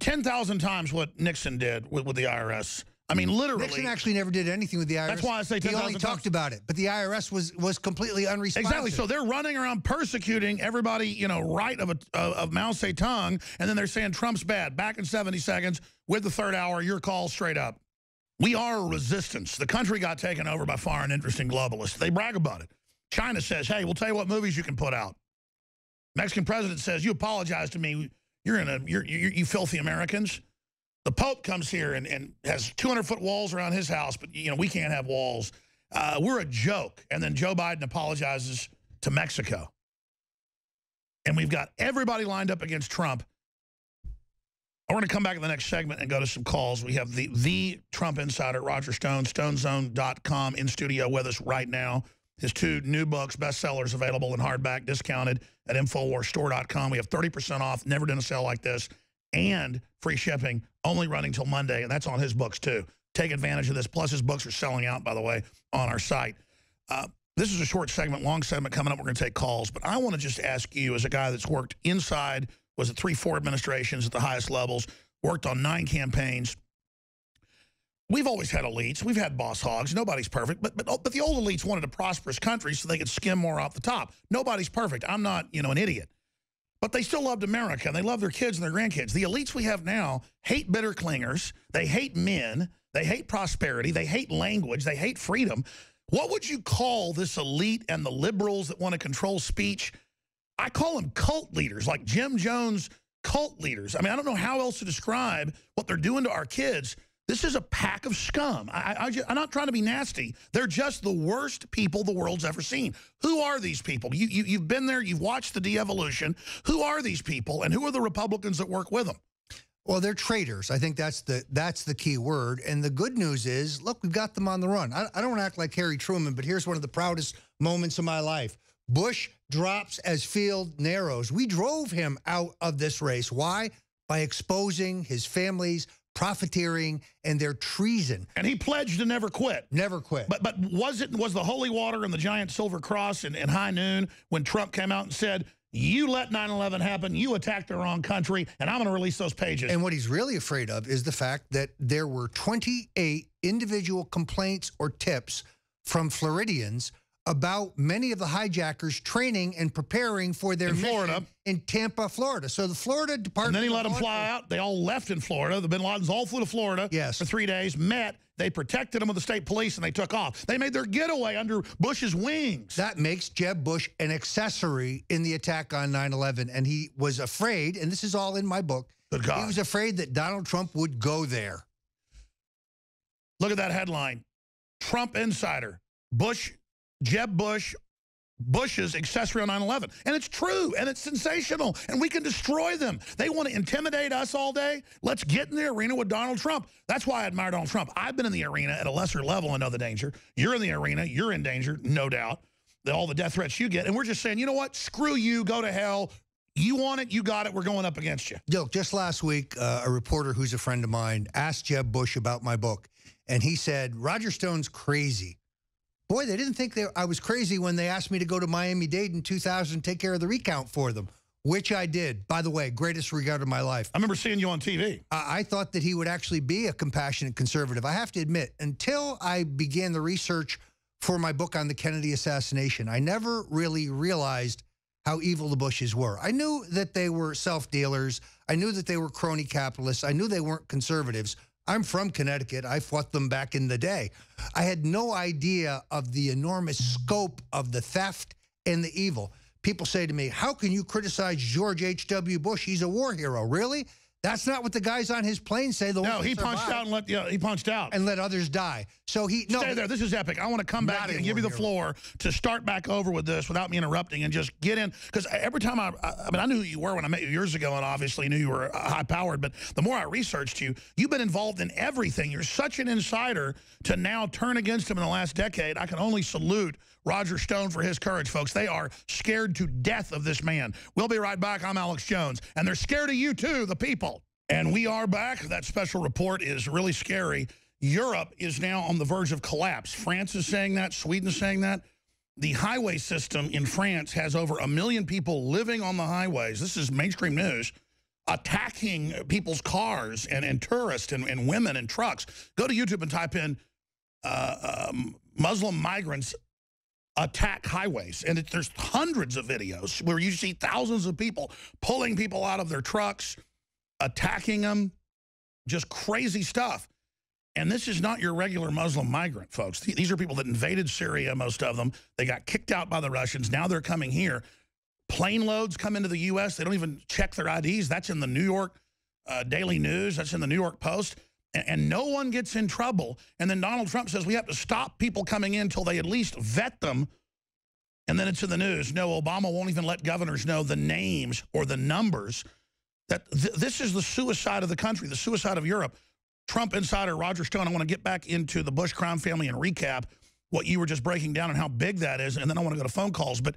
10,000 times what Nixon did with, with the IRS. I mean, literally. Nixon actually never did anything with the IRS. That's why I say 10,000 He only talked about it, but the IRS was was completely unresponsive. Exactly. So they're running around persecuting everybody, you know, right of, a, of Mao Zedong, and then they're saying Trump's bad. Back in 70 seconds with the third hour, your call straight up. We are a resistance. The country got taken over by foreign interest and globalists. They brag about it. China says, hey, we'll tell you what movies you can put out. Mexican president says, you apologize to me. You're in a, you're, you're you filthy Americans. The Pope comes here and, and has 200-foot walls around his house, but, you know, we can't have walls. Uh, we're a joke. And then Joe Biden apologizes to Mexico. And we've got everybody lined up against Trump. I want to come back in the next segment and go to some calls. We have the the Trump insider, Roger Stone, stonezone.com, in studio with us right now. His two new books, bestsellers, available in hardback, discounted at InfoWarsStore.com. We have 30% off, never done a sale like this, and free shipping, only running till Monday, and that's on his books too. Take advantage of this. Plus, his books are selling out, by the way, on our site. Uh, this is a short segment, long segment coming up. We're going to take calls, but I want to just ask you, as a guy that's worked inside – was at three, four administrations at the highest levels, worked on nine campaigns. We've always had elites. We've had boss hogs. Nobody's perfect. But, but, but the old elites wanted a prosperous country so they could skim more off the top. Nobody's perfect. I'm not, you know, an idiot. But they still loved America, and they love their kids and their grandkids. The elites we have now hate bitter clingers. They hate men. They hate prosperity. They hate language. They hate freedom. What would you call this elite and the liberals that want to control speech I call them cult leaders, like Jim Jones cult leaders. I mean, I don't know how else to describe what they're doing to our kids. This is a pack of scum. I, I'm not trying to be nasty. They're just the worst people the world's ever seen. Who are these people? You, you, you've been there. You've watched the de-evolution. Who are these people, and who are the Republicans that work with them? Well, they're traitors. I think that's the that's the key word. And the good news is, look, we've got them on the run. I, I don't want to act like Harry Truman, but here's one of the proudest moments of my life. Bush drops as field narrows. We drove him out of this race. Why? By exposing his family's profiteering and their treason. And he pledged to never quit. Never quit. But but was it was the holy water and the giant silver cross in, in high noon when Trump came out and said, you let 9-11 happen, you attacked the wrong country, and I'm going to release those pages. And what he's really afraid of is the fact that there were 28 individual complaints or tips from Floridians about many of the hijackers training and preparing for their in Florida in Tampa, Florida. So the Florida Department. And then he let them fly out. They all left in Florida. The Bin Ladens all flew to Florida yes. for three days. Met. They protected them with the state police and they took off. They made their getaway under Bush's wings. That makes Jeb Bush an accessory in the attack on 9/11, and he was afraid. And this is all in my book. Good God. He was afraid that Donald Trump would go there. Look at that headline: Trump insider. Bush Jeb Bush, Bush's accessory on 9-11. And it's true, and it's sensational, and we can destroy them. They want to intimidate us all day. Let's get in the arena with Donald Trump. That's why I admire Donald Trump. I've been in the arena at a lesser level and know the danger. You're in the arena. You're in danger, no doubt. All the death threats you get. And we're just saying, you know what? Screw you. Go to hell. You want it, you got it, we're going up against you. Look, just last week, uh, a reporter who's a friend of mine asked Jeb Bush about my book, and he said, Roger Stone's crazy. Boy, they didn't think they, I was crazy when they asked me to go to Miami-Dade in 2000 and take care of the recount for them, which I did. By the way, greatest regard of my life. I remember seeing you on TV. I, I thought that he would actually be a compassionate conservative. I have to admit, until I began the research for my book on the Kennedy assassination, I never really realized how evil the Bushes were. I knew that they were self-dealers. I knew that they were crony capitalists. I knew they weren't conservatives. I'm from Connecticut. I fought them back in the day. I had no idea of the enormous scope of the theft and the evil. People say to me, how can you criticize George H.W. Bush? He's a war hero. Really? That's not what the guys on his plane say. The no, he punched out and let yeah, he punched out and let others die. So he no, stay there. This is epic. I want to come back and give you the floor to start back over with this without me interrupting and just get in because every time I, I mean, I knew who you were when I met you years ago, and obviously knew you were uh, high powered. But the more I researched you, you've been involved in everything. You're such an insider to now turn against him in the last decade. I can only salute Roger Stone for his courage, folks. They are scared to death of this man. We'll be right back. I'm Alex Jones, and they're scared of you too, the people. And we are back. That special report is really scary. Europe is now on the verge of collapse. France is saying that. Sweden is saying that. the highway system in France has over a million people living on the highways. This is mainstream news attacking people's cars and, and tourists and, and women and trucks. Go to YouTube and type in uh, um, Muslim migrants attack highways. And it, there's hundreds of videos where you see thousands of people pulling people out of their trucks, attacking them, just crazy stuff. And this is not your regular Muslim migrant, folks. These are people that invaded Syria, most of them. They got kicked out by the Russians. Now they're coming here. Plane loads come into the U.S. They don't even check their IDs. That's in the New York uh, Daily News. That's in the New York Post. And, no one gets in trouble. And then Donald Trump says we have to stop people coming in until they at least vet them. And then it's in the news. No, Obama won't even let governors know the names or the numbers. That th this is the suicide of the country, the suicide of Europe. Trump insider Roger Stone, I want to get back into the Bush crime family and recap what you were just breaking down and how big that is, and then I want to go to phone calls. But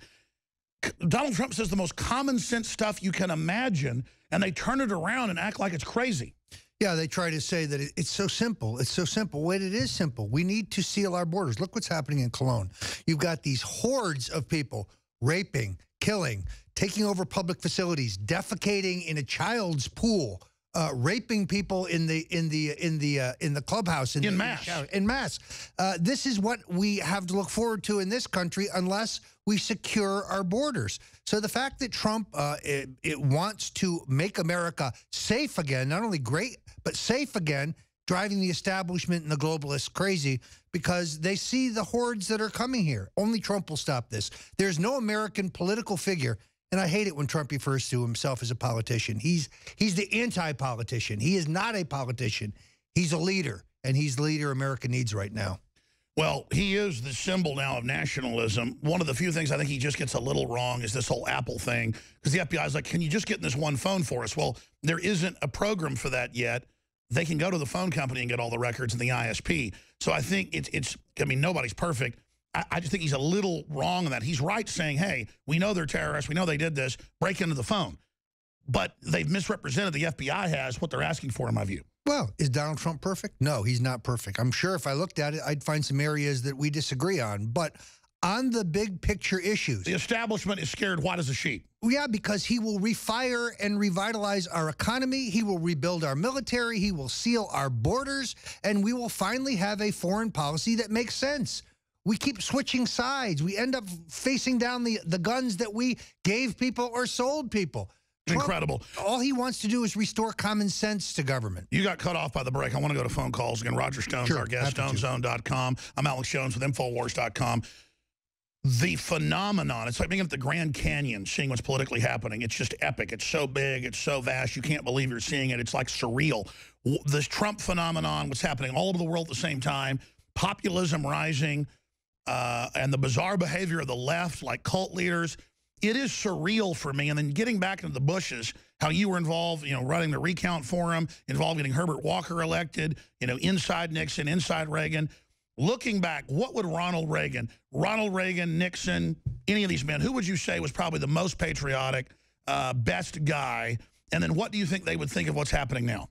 Donald Trump says the most common sense stuff you can imagine, and they turn it around and act like it's crazy. Yeah, they try to say that it's so simple. It's so simple. Wait, it is simple. We need to seal our borders. Look what's happening in Cologne. You've got these hordes of people raping, killing, taking over public facilities, defecating in a child's pool, uh, raping people in the in the in the uh, in the clubhouse in, in the, mass in, in mass. Uh, this is what we have to look forward to in this country unless we secure our borders. So the fact that Trump uh, it, it wants to make America safe again, not only great but safe again, driving the establishment and the globalists crazy because they see the hordes that are coming here. Only Trump will stop this. There's no American political figure and I hate it when Trump refers to himself as a politician. He's he's the anti-politician. He is not a politician. He's a leader, and he's the leader America needs right now. Well, he is the symbol now of nationalism. One of the few things I think he just gets a little wrong is this whole Apple thing. Because the FBI is like, can you just get in this one phone for us? Well, there isn't a program for that yet. They can go to the phone company and get all the records in the ISP. So I think it's, it's I mean, nobody's perfect. I, I just think he's a little wrong in that. He's right saying, hey, we know they're terrorists. We know they did this. Break into the phone. But they've misrepresented, the FBI has, what they're asking for, in my view. Well, is Donald Trump perfect? No, he's not perfect. I'm sure if I looked at it, I'd find some areas that we disagree on. But on the big picture issues. The establishment is scared white as a sheep. Yeah, because he will refire and revitalize our economy. He will rebuild our military. He will seal our borders. And we will finally have a foreign policy that makes sense. We keep switching sides. We end up facing down the, the guns that we gave people or sold people. Trump, Incredible. All he wants to do is restore common sense to government. You got cut off by the break. I want to go to phone calls. Again, Roger Stone's sure, our guest, StoneZone.com. I'm Alex Jones with Infowars.com. The phenomenon, it's like being at the Grand Canyon, seeing what's politically happening. It's just epic. It's so big. It's so vast. You can't believe you're seeing it. It's like surreal. This Trump phenomenon, what's happening all over the world at the same time, populism rising, uh, and the bizarre behavior of the left, like cult leaders, it is surreal for me. And then getting back into the bushes, how you were involved, you know, running the recount forum, involved getting Herbert Walker elected, you know, inside Nixon, inside Reagan. Looking back, what would Ronald Reagan, Ronald Reagan, Nixon, any of these men, who would you say was probably the most patriotic, uh, best guy? And then what do you think they would think of what's happening now?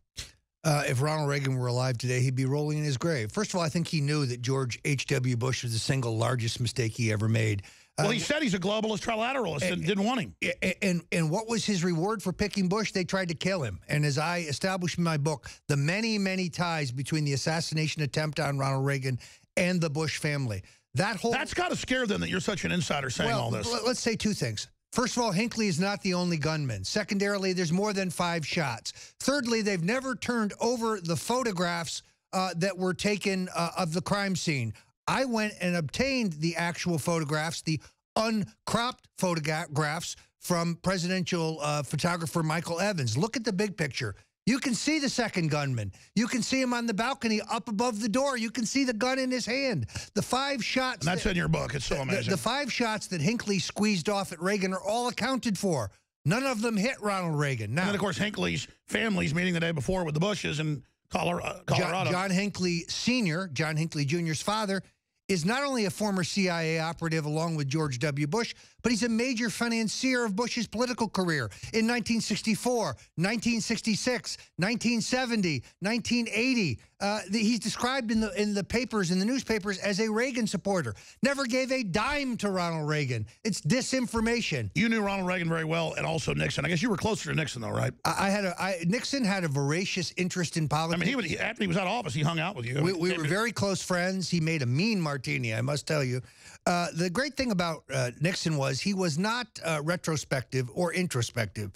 Uh, if Ronald Reagan were alive today, he'd be rolling in his grave. First of all, I think he knew that George H.W. Bush was the single largest mistake he ever made. Well, he um, said he's a globalist trilateralist and, and, didn't want him. And, and what was his reward for picking Bush? They tried to kill him. And as I established in my book, the many, many ties between the assassination attempt on Ronald Reagan and the Bush family. That whole That's got to scare them that you're such an insider saying well, all this. Let's say two things. First of all, Hinckley is not the only gunman. Secondarily, there's more than five shots. Thirdly, they've never turned over the photographs uh, that were taken uh, of the crime scene. I went and obtained the actual photographs, the uncropped photographs from presidential uh, photographer Michael Evans. Look at the big picture. You can see the second gunman. You can see him on the balcony up above the door. You can see the gun in his hand. The five shots. And that's that, in your book. It's so amazing. The, the, five shots that Hinckley squeezed off at Reagan are all accounted for. None of them hit Ronald Reagan. Now, and then, of course, Hinckley's family's meeting the day before with the Bushes in Colorado. John, John Hinckley Sr., John Hinckley Jr.'s father, is not only a former CIA operative along with George W. Bush, but he's a major financier of Bush's political career in 1964, 1966, 1970, 1980. Uh, the, he's described in the in the papers in the newspapers as a Reagan supporter. Never gave a dime to Ronald Reagan. It's disinformation. You knew Ronald Reagan very well, and also Nixon. I guess you were closer to Nixon, though, right? I, I had a I, Nixon had a voracious interest in politics. I mean, he would, he, after he was out of office, he hung out with you. We, we were very close friends. He made a mean martini, I must tell you. Uh, the great thing about uh, Nixon was he was not uh, retrospective or introspective,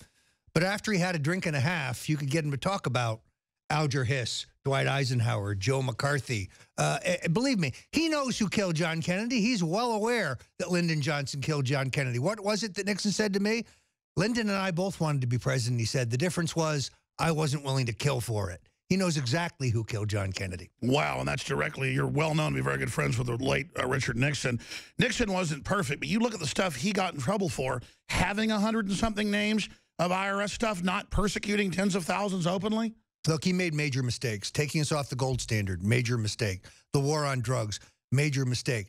but after he had a drink and a half, you could get him to talk about Alger Hiss, Dwight Eisenhower, Joe McCarthy. Uh, believe me, he knows who killed John Kennedy. He's well aware that Lyndon Johnson killed John Kennedy. What was it that Nixon said to me? Lyndon and I both wanted to be president, he said. The difference was I wasn't willing to kill for it. He knows exactly who killed John Kennedy. Wow, and that's directly, you're well known to be very good friends with the late uh, Richard Nixon. Nixon wasn't perfect, but you look at the stuff he got in trouble for, having a hundred and something names of IRS stuff, not persecuting tens of thousands openly. Look, he made major mistakes. Taking us off the gold standard, major mistake. The war on drugs, major mistake.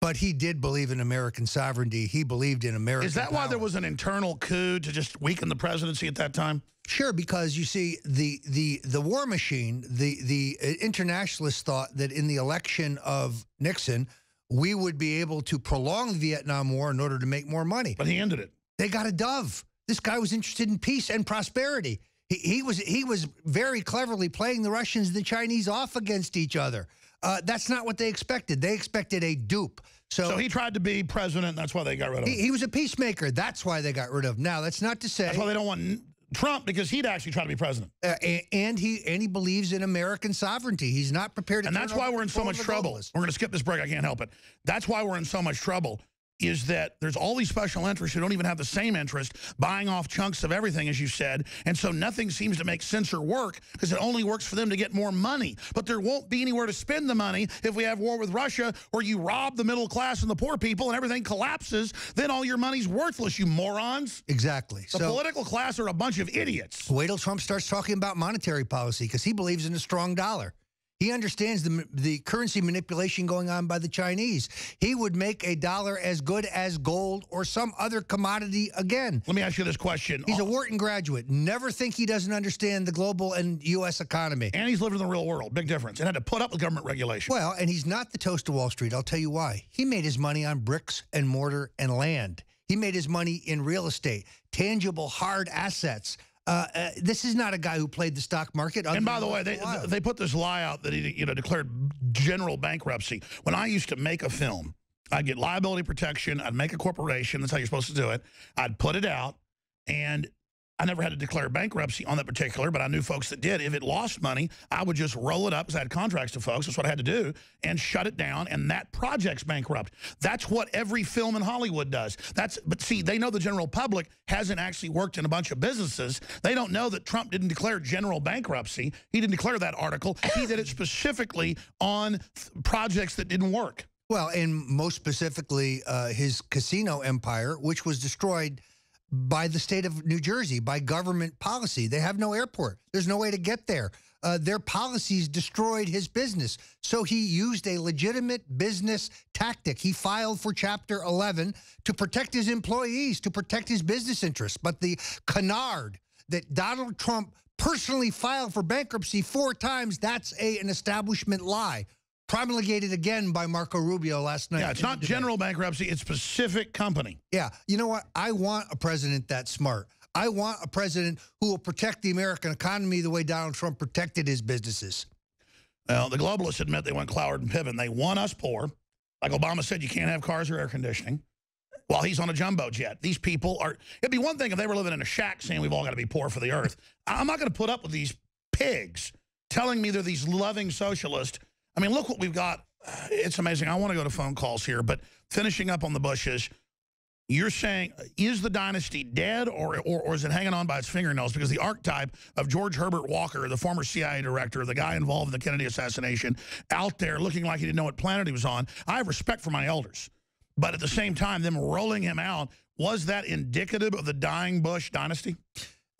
But he did believe in American sovereignty. He believed in American Is that power. why there was an internal coup to just weaken the presidency at that time? Sure, because you see, the the the war machine, the the internationalists thought that in the election of Nixon, we would be able to prolong the Vietnam War in order to make more money. But he ended it. They got a dove. This guy was interested in peace and prosperity. He, he was he was very cleverly playing the Russians and the Chinese off against each other. Uh, that's not what they expected. They expected a dupe. So, so he tried to be president, and that's why they got rid of him. He, he was a peacemaker. That's why they got rid of him. Now, that's not to say... That's why they don't want Trump, because he'd actually try to be president. Uh, and, and, he and he believes in American sovereignty. He's not prepared to And that's why we're in so much trouble. We're going to skip this break. I can't help it. That's why we're in so much trouble is that there's all these special interests who don't even have the same interest buying off chunks of everything, as you said. And so nothing seems to make sense or work because it only works for them to get more money. But there won't be anywhere to spend the money if we have war with Russia or you rob the middle class and the poor people and everything collapses. Then all your money's worthless, you morons. Exactly. The so, political class are a bunch of idiots. Wait till Trump starts talking about monetary policy because he believes in a strong dollar. He understands the, the currency manipulation going on by the Chinese. He would make a dollar as good as gold or some other commodity again. Let me ask you this question. He's a oh. Wharton graduate. Never think he doesn't understand the global and U.S. economy. And he's lived in the real world. Big difference. And had to put up with government regulation. Well, and he's not the toast of Wall Street. I'll tell you why. He made his money on bricks and mortar and land. He made his money in real estate, tangible, hard assets. Uh, uh, this is not a guy who played the stock market. And by the way, they, they put this lie out that he you know declared general bankruptcy. When I used to make a film, I'd get liability protection. I'd make a corporation. That's how you're supposed to do it. I'd put it out, and I never had to declare bankruptcy on that particular, but I knew folks that did. If it lost money, I would just roll it up because I had contracts to folks. That's what I had to do and shut it down. And that project's bankrupt. That's what every film in Hollywood does. That's But see, they know the general public hasn't actually worked in a bunch of businesses. They don't know that Trump didn't declare general bankruptcy. He didn't declare that article. He did it specifically on projects that didn't work. Well, and most specifically, uh, his casino empire, which was destroyed by the state of New Jersey, by government policy. They have no airport. There's no way to get there. Uh, their policies destroyed his business. So he used a legitimate business tactic. He filed for Chapter 11 to protect his employees, to protect his business interests. But the canard that Donald Trump personally filed for bankruptcy four times, that's a, an establishment lie promulgated again by Marco Rubio last night. Yeah, it's not general bankruptcy, it's specific company. Yeah, you know what? I want a president that smart. I want a president who will protect the American economy the way Donald Trump protected his businesses. Well, the globalists admit they went Cloward and Piven. They want us poor. Like Obama said, you can't have cars or air conditioning while he's on a jumbo jet. These people are, it'd be one thing if they were living in a shack saying we've all got to be poor for the earth. I'm not going to put up with these pigs telling me they're these loving socialists I mean, look what we've got. Uh, it's amazing. I want to go to phone calls here, but finishing up on the Bushes, you're saying, is the dynasty dead or, or, or, is it hanging on by its fingernails? Because the archetype of George Herbert Walker, the former CIA director, the guy involved in the Kennedy assassination, out there looking like he didn't know what planet he was on, I have respect for my elders. But at the same time, them rolling him out, was that indicative of the dying Bush dynasty?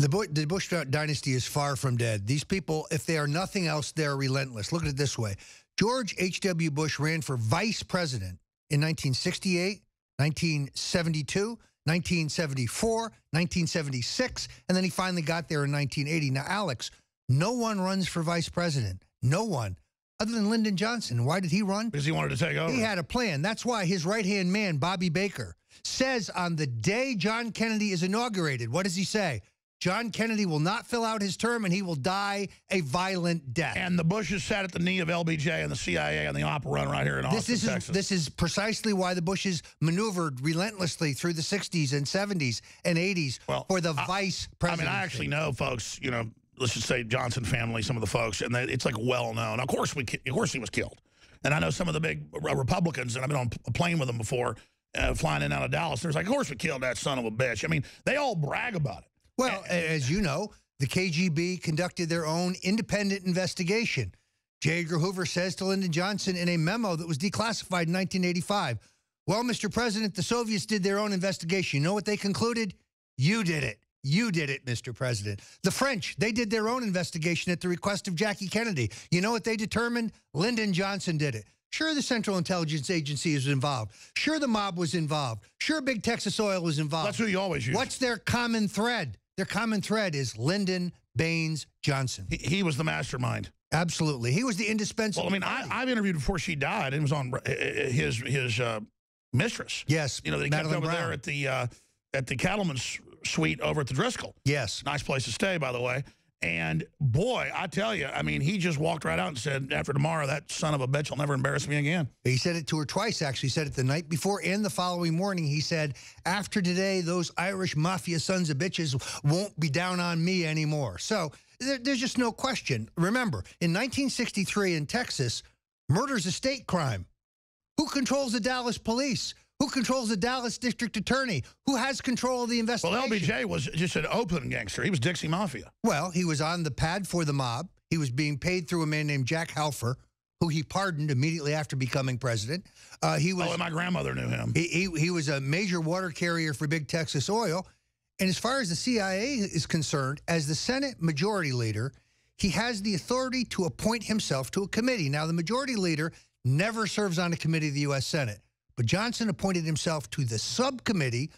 The Bush, the Bush dynasty is far from dead. These people, if they are nothing else, they're relentless. Look at it this way. George H.W. Bush ran for vice president in 1968, 1972, 1974, 1976, and then he finally got there in 1980. Now, Alex, no one runs for vice president. No one. Other than Lyndon Johnson. Why did he run? Because he wanted to take over. He had a plan. That's why his right hand man, Bobby Baker, says on the day John Kennedy is inaugurated, what does he say? John Kennedy will not fill out his term and he will die a violent death. And the Bushes sat at the knee of LBJ and the CIA and the opera run right here in Austin, this, this Texas. Is, this is precisely why the Bushes maneuvered relentlessly through the 60s and 70s and 80s well, for the I, vice president. I mean, I actually know folks, you know, let's just say Johnson family, some of the folks, and they, it's like well known. Of course, we, of course he was killed. And I know some of the big Republicans, and I've been on a plane with them before, uh, flying in and out of Dallas. There's like, of course we killed that son of a bitch. I mean, they all brag about it. Well, as you know, the KGB conducted their own independent investigation. J. Edgar Hoover says to Lyndon Johnson in a memo that was declassified in 1985, well, Mr. President, the Soviets did their own investigation. You know what they concluded? You did it. You did it, Mr. President. The French, they did their own investigation at the request of Jackie Kennedy. You know what they determined? Lyndon Johnson did it. Sure, the Central Intelligence Agency is involved. Sure, the mob was involved. Sure, Big Texas Oil was involved. That's who you always use. What's their common thread? Their common thread is Lyndon Baines Johnson. He, he was the mastermind. Absolutely. He was the indispensable. Well, I mean, I, have interviewed before she died. It was on uh, uh, his his uh, mistress. Yes. You know, they Madeline kept over Brown. there at the uh, at the cattleman's suite over at the Driskill. Yes. Nice place to stay, by the way. And boy, I tell you, I mean, he just walked right out and said, after tomorrow, that son of a bitch will never embarrass me again. He said it to her twice, actually. He said it the night before and the following morning. He said, after today, those Irish mafia sons of bitches won't be down on me anymore. So there, there's just no question. Remember, in 1963 in Texas, murder's a state crime. Who controls the Dallas police? Who controls the Dallas district attorney? Who has control of the investigation? Well, LBJ was just an open gangster. He was Dixie Mafia. Well, he was on the pad for the mob. He was being paid through a man named Jack Halfen, who he pardoned immediately after becoming president. Uh, he was. Oh, my grandmother knew him. He, he, he was a major water carrier for Big Texas Oil. And as far as the CIA is concerned, as the Senate majority leader, he has the authority to appoint himself to a committee. Now, the majority leader never serves on a committee of the U.S. Senate. But Johnson appointed himself to the subcommittee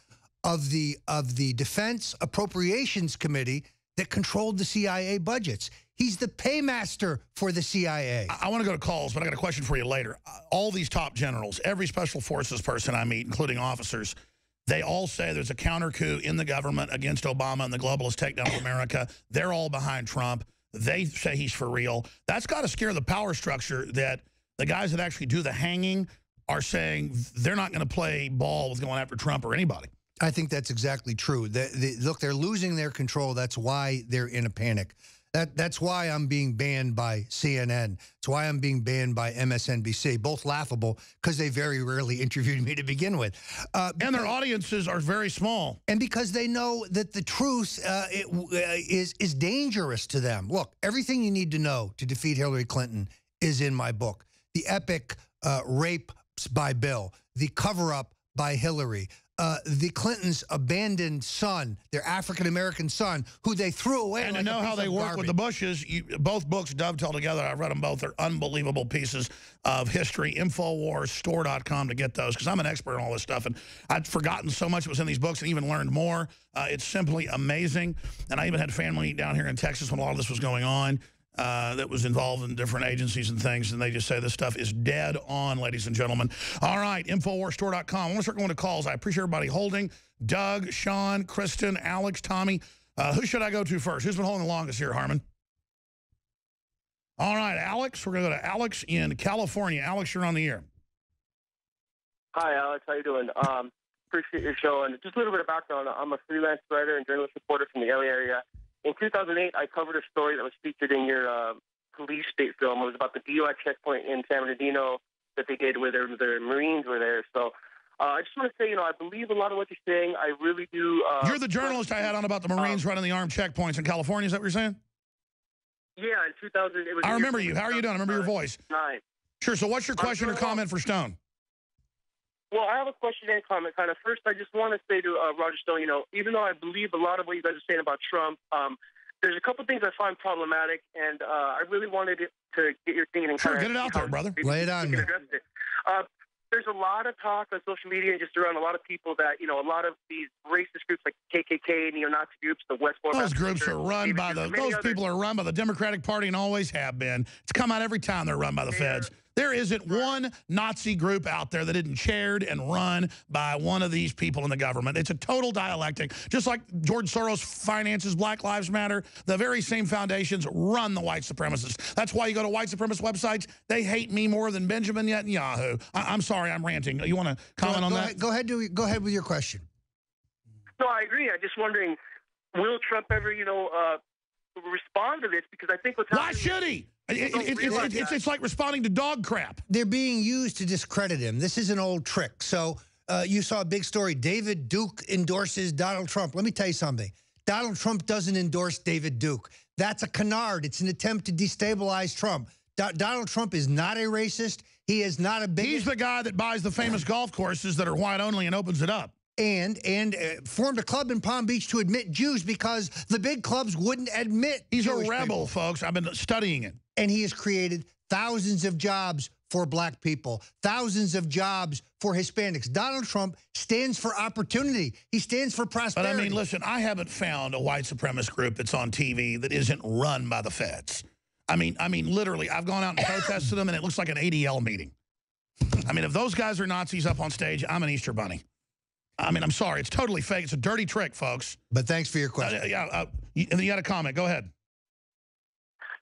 of the of the Defense Appropriations Committee that controlled the CIA budgets. He's the paymaster for the CIA. I, I want to go to calls, but I got a question for you later. Uh, all these top generals, every special forces person I meet, including officers, they all say there's a counter coup in the government against Obama and the globalist takedown of America. They're all behind Trump. They say he's for real. That's got to scare the power structure that the guys that actually do the hanging are saying they're not going to play ball with going after Trump or anybody. I think that's exactly true. The, the, look, they're losing their control. That's why they're in a panic. That, that's why I'm being banned by CNN. It's why I'm being banned by MSNBC. Both laughable because they very rarely (laughs) interviewed me to begin with. Uh, and their audiences are very small. And because they know that the truth uh, it, uh, is, is dangerous to them. Look, everything you need to know to defeat Hillary Clinton is in my book. The epic uh, rape by Bill, the cover up by Hillary, uh, the Clintons' abandoned son, their African American son, who they threw away. And like to know how they work garbage. with the Bushes, you, both books dovetail together. I've read them both. They're unbelievable pieces of history. Infowarsstore.com to get those because I'm an expert on all this stuff. And I'd forgotten so much was in these books and even learned more. Uh, it's simply amazing. And I even had family down here in Texas when a lot of this was going on uh, that was involved in different agencies and things, and they just say this stuff is dead on, ladies and gentlemen. All right, InfoWarsStore.com. I want to start going to calls. I appreciate everybody holding. Doug, Sean, Kristen, Alex, Tommy. Uh, who should I go to first? Who's been holding the longest here, Harmon? All right, Alex. We're going to go to Alex in California. Alex, you're on the air. Hi, Alex. How you doing? Um, appreciate your show. And just a little bit of background. I'm a freelance writer and journalist reporter from the LA area. In 2008, I covered a story that was featured in your uh, police state film. It was about the DUI checkpoint in San Bernardino that they did where their, their Marines were there. So uh, I just want to say, you know, I believe a lot of what you're saying. I really do. Uh, you're the journalist I had on about the Marines running the armed checkpoints in California. Is that what you're saying? Yeah, in 2000. It was I remember you. How are you doing? I remember your voice. Nine. Sure. So what's your question or comment for Stone? Well, I have a question and comment. Kind of first, I just want to say to uh, Roger Stone, you know, even though I believe a lot of what you guys are saying about Trump, um, there's a couple things I find problematic, and uh, I really wanted to get your thinking. Sure, get it out there, brother. Lay it on me. It. Uh, there's a lot of talk on social media and just around a lot of people that you know a lot of these racist groups like KKK, neo-Nazi groups, the Westboro. Those groups are run by the. Those others. people are run by the Democratic Party and always have been. It's come out every time they're run by the They feds. There isn't one Nazi group out there that isn't chaired and run by one of these people in the government. It's a total dialectic. Just like George Soros finances Black Lives Matter, the very same foundations run the white supremacists. That's why you go to white supremacist websites. They hate me more than Benjamin Netanyahu. I, am sorry, I'm ranting. You want to comment go, on go that? Ahead, go ahead. Do, go ahead with your question. No, I agree. I'm just wondering, will Trump ever, you know, uh, respond to this? Because I think what's happening. Why should he? It- it- don't it- it's, it's, it's like responding to dog crap. They're being used to discredit him. This is an old trick. So uh, you saw a big story. David Duke endorses Donald Trump. Let me tell you something. Donald Trump doesn't endorse David Duke. That's a canard. It's an attempt to destabilize Trump. Do- Donald Trump is not a racist. He is not a bigot. He's the guy that buys the famous golf courses that are white only and opens it up. And and uh, formed a club in Palm Beach to admit Jews because the big clubs wouldn't admit He's Jewish a rebel, people. folks. I've been studying it. and he has created thousands of jobs for black people, thousands of jobs for Hispanics. Donald Trump stands for opportunity. He stands for prosperity. But. I mean, listen, I haven't found a white supremacist group that's on TV that isn't run by the feds. I mean, I mean, literally, I've gone out and protested them, and it looks like an ADL meeting. I mean, if those guys are Nazis up on stage, I'm an Easter bunny. I mean, I'm sorry. It's totally fake. It's a dirty trick, folks. but thanks for your Uh, question. yeah, uh, you, you had a comment. Go ahead.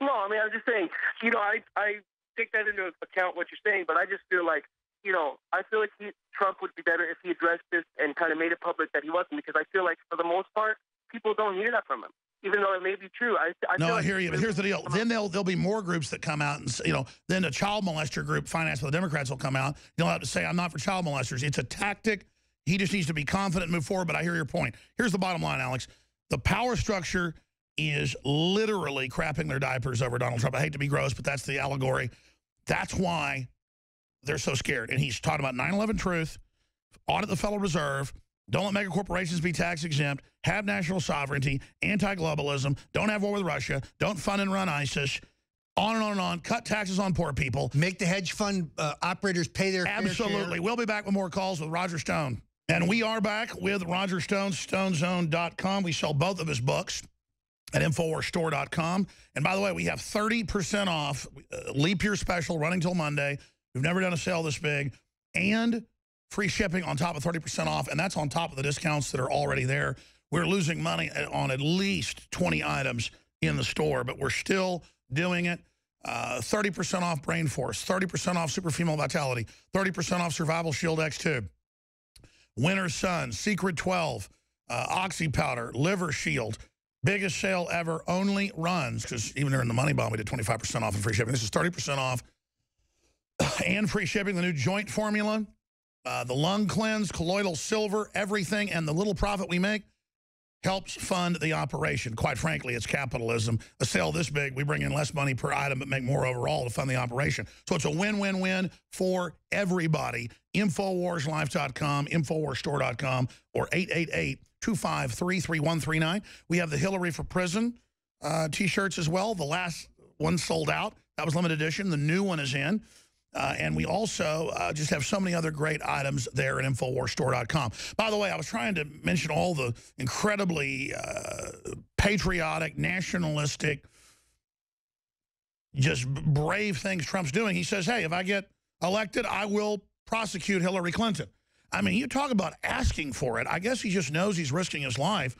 No, I mean, I'm just saying, you know, I I take that into account what you're saying, but I just feel like, you know, I feel like he, Trump would be better if he addressed this and kind of made it public that he wasn't, because I feel like for the most part, people don't hear that from him, even though it may be true. I, I No, feel I like hear you, but here's the deal. Then there'll there'll be more groups that come out and you know. Then a child molester group financed by the Democrats will come out. You'll have to say, "I'm not for child molesters." It's a tactic. He just needs to be confident and move forward. But I hear your point. Here's the bottom line, Alex. The power structure is literally crapping their diapers over Donald Trump. I hate to be gross, but that's the allegory. That's why they're so scared. And he's talking about 9/11 truth, audit the Federal Reserve, don't let mega corporations be tax exempt, have national sovereignty, anti-globalism, don't have war with Russia, don't fund and run ISIS, on and on and on, cut taxes on poor people. Make the hedge fund uh, operators pay their. Absolutely. We'll be back with more calls with Roger Stone. And we are back with Roger Stone, stonezone.com. We sell both of his books at InfoWarsStore.com. And by the way, we have 30% off, uh, leap year special running till Monday. We've never done a sale this big. And free shipping on top of 30% off. And that's on top of the discounts that are already there. We're losing money on at least 20 items in the store, but we're still doing it. 30% off Brain Force, 30% off Super Female Vitality, 30% off Survival Shield X2, Winter Sun, Secret 12, uh, Oxy Powder, Liver Shield. Biggest sale ever, only runs, because even during the money bomb, we did 25% off and free shipping. This is 30% off (coughs) and free shipping. The new joint formula, uh, the lung cleanse, colloidal silver, everything, and the little profit we make helps fund the operation. Quite frankly, it's capitalism. A sale this big, we bring in less money per item but make more overall to fund the operation. So it's a win-win-win for everybody. Infowarslife.com, Infowarsstore.com, or 888-253-3139. We have the Hillary for Prison uh, T-shirts as well. The last one sold out. That was limited edition. The new one is in. Uh, and we also uh, just have so many other great items there at InfoWarsStore.com. By the way, I was trying to mention all the incredibly uh, patriotic, nationalistic, just brave things Trump's doing. He says, hey, if I get elected, I will prosecute Hillary Clinton. I mean, you talk about asking for it. I guess he just knows he's risking his life.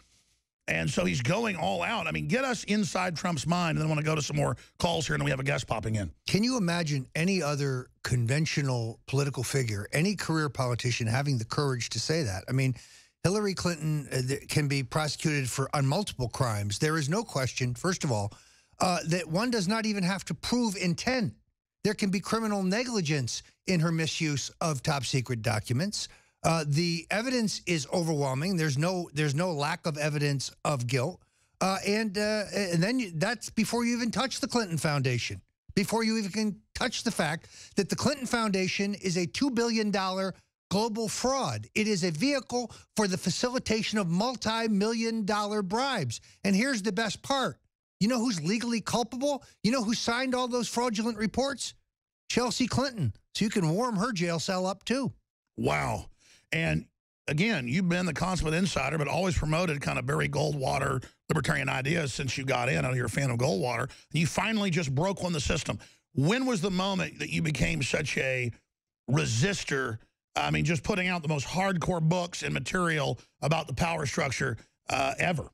And so he's going all out. I mean, get us inside Trump's mind. And then I want to go to some more calls here, and we have a guest popping in. Can you imagine any other conventional political figure, any career politician having the courage to say that? I mean, Hillary Clinton uh, can be prosecuted for on multiple crimes. There is no question, first of all, uh, that one does not even have to prove intent. There can be criminal negligence in her misuse of top secret documents. Uh, the evidence is overwhelming. There's no there's no lack of evidence of guilt, uh, and uh, and then you, that's before you even touch the Clinton Foundation. Before you even can touch the fact that the Clinton Foundation is a two billion dollar global fraud. It is a vehicle for the facilitation of multi-million dollar bribes. And here's the best part: you know who's legally culpable? You know who signed all those fraudulent reports? Chelsea Clinton so you can warm her jail cell up too. Wow. And again, you've been the consummate insider, but always promoted kind of Barry Goldwater libertarian ideas since you got in. I know you're a fan of Goldwater. And you finally just broke on the system. When was the moment that you became such a resistor? I mean, just putting out the most hardcore books and material about the power structure uh, ever.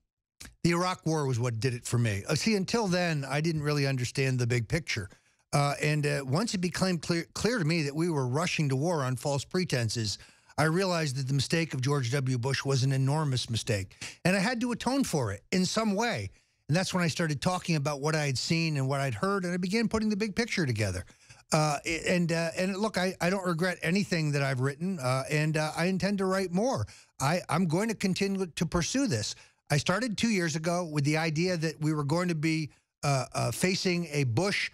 The Iraq War was what did it for me. Uh, see, until then, I didn't really understand the big picture. Uh, and uh, once it became clear, clear to me that we were rushing to war on false pretenses, I realized that the mistake of George W. Bush was an enormous mistake. And I had to atone for it in some way. And that's when I started talking about what I had seen and what I'd heard, and I began putting the big picture together. Uh, and uh, and look, I, I don't regret anything that I've written, uh, and uh, I intend to write more. I, I'm going to continue to pursue this. I started two years ago with the idea that we were going to be uh, uh, facing a Bush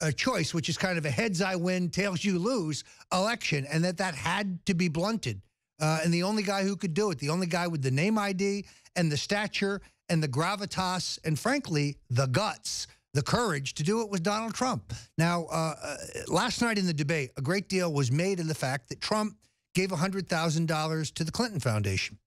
Clinton choice, which is kind of a heads I win, tails you lose election, and that that had to be blunted. and the only guy who could do it, the only guy with the name ID and the stature and the gravitas and, frankly, the guts the courage to do it was Donald Trump. Now, uh, uh, last night in the debate, a great deal was made of the fact that Trump gave $100,000 to the Clinton Foundation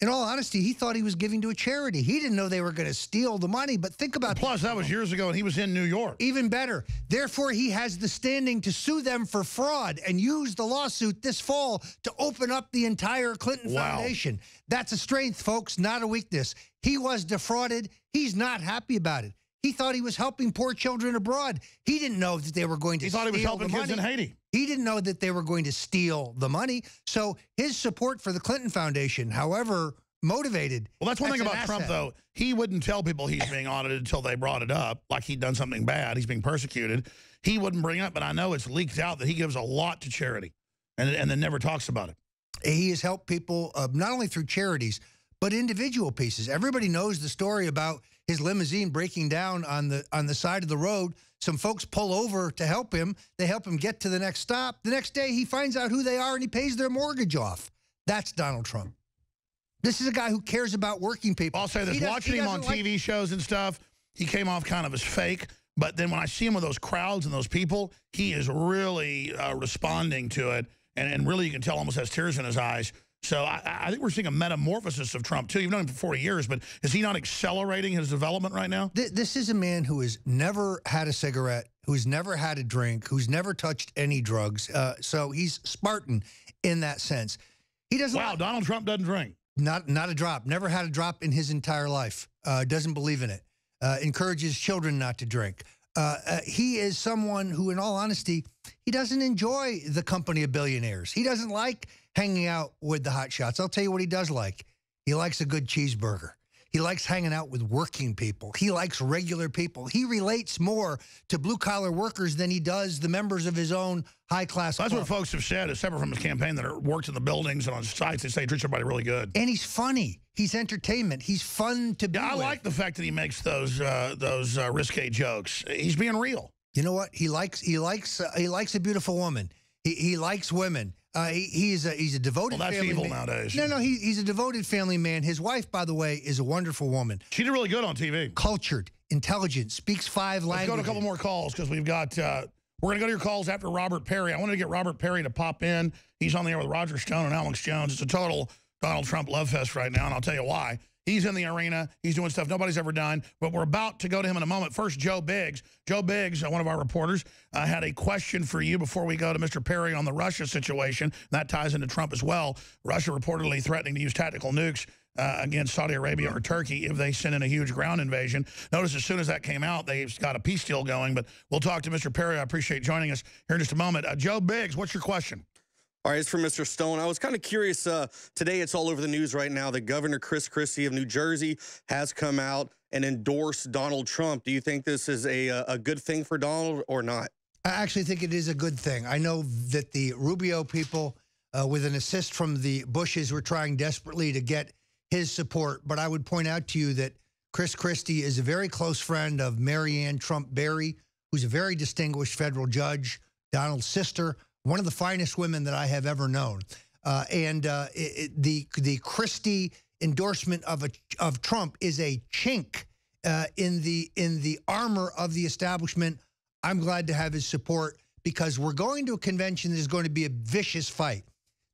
in all honesty, he thought he was giving to a charity. He didn't know they were going to steal the money. But think about Plus, that was years ago, and he was in New York. Even better. Therefore, he has the standing to sue them for fraud and use the lawsuit this fall to open up the entire Clinton wow. Foundation. That's a strength, folks, not a weakness. He was defrauded. He's not happy about it. He thought he was helping poor children abroad. He didn't know that they were going to He thought he was helping kids in Haiti. He didn't know that they were going to steal the money. So his support for the Clinton Foundation, however motivated. Well, that's one that's thing about Trump, though. He wouldn't tell people he's being audited until they brought it up, like he'd done something bad. He's being persecuted. He wouldn't bring it up, but I know it's leaked out that he gives a lot to charity and, and then never talks about it. He has helped people uh, not only through charities, but individual pieces. Everybody knows the story about his limousine breaking down on the on the side of the road. Some folks pull over to help him. They help him get to the next stop. The next day, he finds out who they are and he pays their mortgage off. That's Donald Trump. This is a guy who cares about working people. I'll say this. Watching him on TV shows and stuff, he came off kind of as fake. But then when I see him with those crowds and those people, he is really uh, responding to it. And, and really, you can tell almost has tears in his eyes. So I, I, think we're seeing a metamorphosis of Trump, too. You've known him for 40 years, but is he not accelerating his development right now? This is a man who has never had a cigarette, who's never had a drink, who's never touched any drugs. Uh, so he's Spartan in that sense. He doesn't. Wow, Donald Trump doesn't drink. Not, not a drop. Never had a drop in his entire life. Uh, doesn't believe in it. Uh, encourages children not to drink. Uh, uh, he is someone who, in all honesty, he doesn't enjoy the company of billionaires. He doesn't like hanging out with the hot shots. I'll tell you what he does like. He likes a good cheeseburger. He likes hanging out with working people. He likes regular people. He relates more to blue collar workers than he does the members of his own high class. That's club. what folks have said, is separate from his campaign, that are worked in the buildings and on sites. They say he treats everybody really good. And he's funny. He's entertainment. He's fun to be. Yeah, I with. like the fact that he makes those uh, those uh, risque jokes. He's being real. You know what? He likes he likes uh, he likes a beautiful woman. He he likes women. Uh, he, he's a he's a devoted. Well, that's family evil man. nowadays. No, no, he, he's a devoted family man. His wife, by the way, is a wonderful woman. She did really good on TV. Cultured, intelligent, speaks five Let's languages. Let's go to a couple more calls because we've got. Uh, we're going to go to your calls after Robert Parry. I wanted to get Robert Parry to pop in. He's on the air with Roger Stone and Alex Jones. It's a total Donald Trump love fest right now, and I'll tell you why. He's in the arena. He's doing stuff nobody's ever done. But we're about to go to him in a moment. First, Joe Biggs. Joe Biggs, uh, one of our reporters, uh, had a question for you before we go to Mr. Parry on the Russia situation. That ties into Trump as well. Russia reportedly threatening to use tactical nukes uh, against Saudi Arabia or Turkey if they send in a huge ground invasion. Notice as soon as that came out, they've got a peace deal going. But we'll talk to Mr. Parry. I appreciate joining us here in just a moment. Uh, Joe Biggs, what's your question? All right, it's from Mr. Stone. I was kind of curious. Uh, today, it's all over the news right now that Governor Chris Christie of New Jersey has come out and endorsed Donald Trump. Do you think this is a, a good thing for Donald or not? I actually think it is a good thing. I know that the Rubio people, uh, with an assist from the Bushes, were trying desperately to get his support. But I would point out to you that Chris Christie is a very close friend of Maryanne Trump Barry, who's a very distinguished federal judge, Donald's sister one of the finest women that I have ever known. Uh, and uh, it, it, the the Christie endorsement of a of Trump is a chink uh, in the in the armor of the establishment I'm glad to have his support because we're going to a convention that is going to be a vicious fight.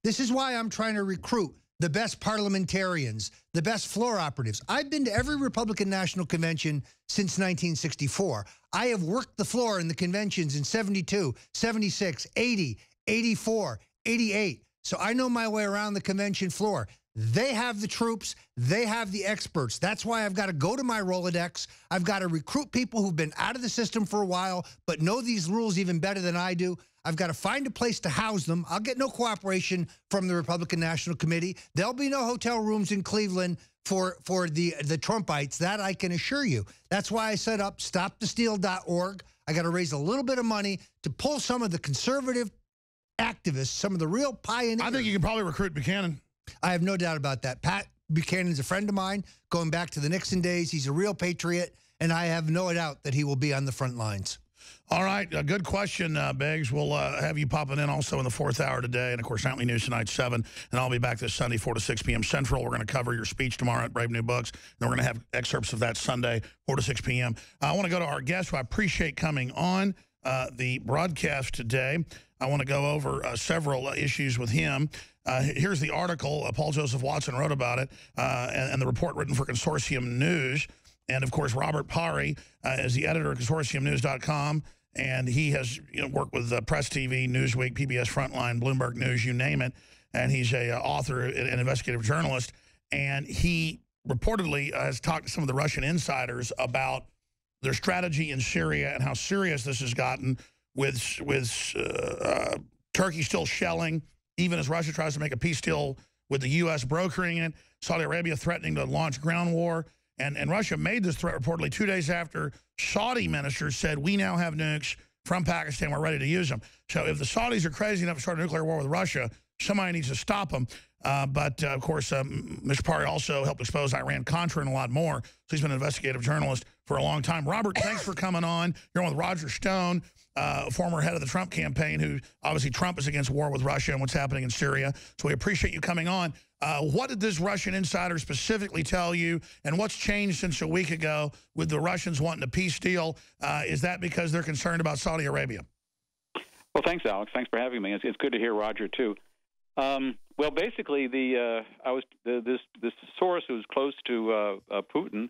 This is why I'm trying to recruit the best parliamentarians, the best floor operatives. I've been to every Republican National Convention since 1964. I have worked the floor in the conventions in 72, 76, 80, 84, 88. So I know my way around the convention floor. They have the troops. They have the experts. That's why I've got to go to my Rolodex. I've got to recruit people who've been out of the system for a while, but know these rules even better than I do. I've got to find a place to house them. I'll get no cooperation from the Republican National Committee. There'll be no hotel rooms in Cleveland for, for the, the Trumpites. That I can assure you. That's why I set up stopthesteal.org. I got to raise a little bit of money to pull some of the conservative activists, some of the real pioneers. I think you can probably recruit Buchanan. I have no doubt about that. Pat Buchanan's a friend of mine, going back to the Nixon days. He's a real patriot, and I have no doubt that he will be on the front lines. All right, a good question, uh, Biggs. We'll uh, have you popping in also in the fourth hour today. And, of course, Nightly News tonight, 7. And I'll be back this Sunday, 4 to 6 p.m. Central. We're going to cover your speech tomorrow at Brave New Books. And we're going to have excerpts of that Sunday, 4 to 6 p.m. Uh, I want to go to our guest, who I appreciate coming on uh, the broadcast today. I want to go over uh, several issues with him. Uh, here's the article. Uh, Paul Joseph Watson wrote about it, uh, and, and, the report written for Consortium News. And, of course, Robert Parry uh, is the editor of ConsortiumNews.com, and he has you know, worked with uh, Press TV, Newsweek, PBS Frontline, Bloomberg News, you name it. And he's a uh, author and investigative journalist. And he reportedly has talked to some of the Russian insiders about their strategy in Syria and how serious this has gotten with, with Turkey still shelling even as Russia tries to make a peace deal with the U.S. brokering it, Saudi Arabia threatening to launch ground war. And, and Russia made this threat reportedly two days after Saudi ministers said, we now have nukes from Pakistan. We're ready to use them. So if the Saudis are crazy enough to start a nuclear war with Russia, somebody needs to stop them. Uh, but, uh, of course, um, Mr. Parry also helped expose Iran-Contra and a lot more. So he's been an investigative journalist for a long time. Robert, thanks for coming on. You're on with Roger Stone uh, former head of the Trump campaign, who obviously Trump is against war with Russia and what's happening in Syria. So we appreciate you coming on. Uh, what did this Russian insider specifically tell you, and what's changed since a week ago with the Russians wanting a peace deal? Uh, is that because they're concerned about Saudi Arabia? Well, thanks, Alex. Thanks for having me. It's, it's good to hear Roger too. Um, well, basically, the uh, I was the, this this source who was close to uh, uh, Putin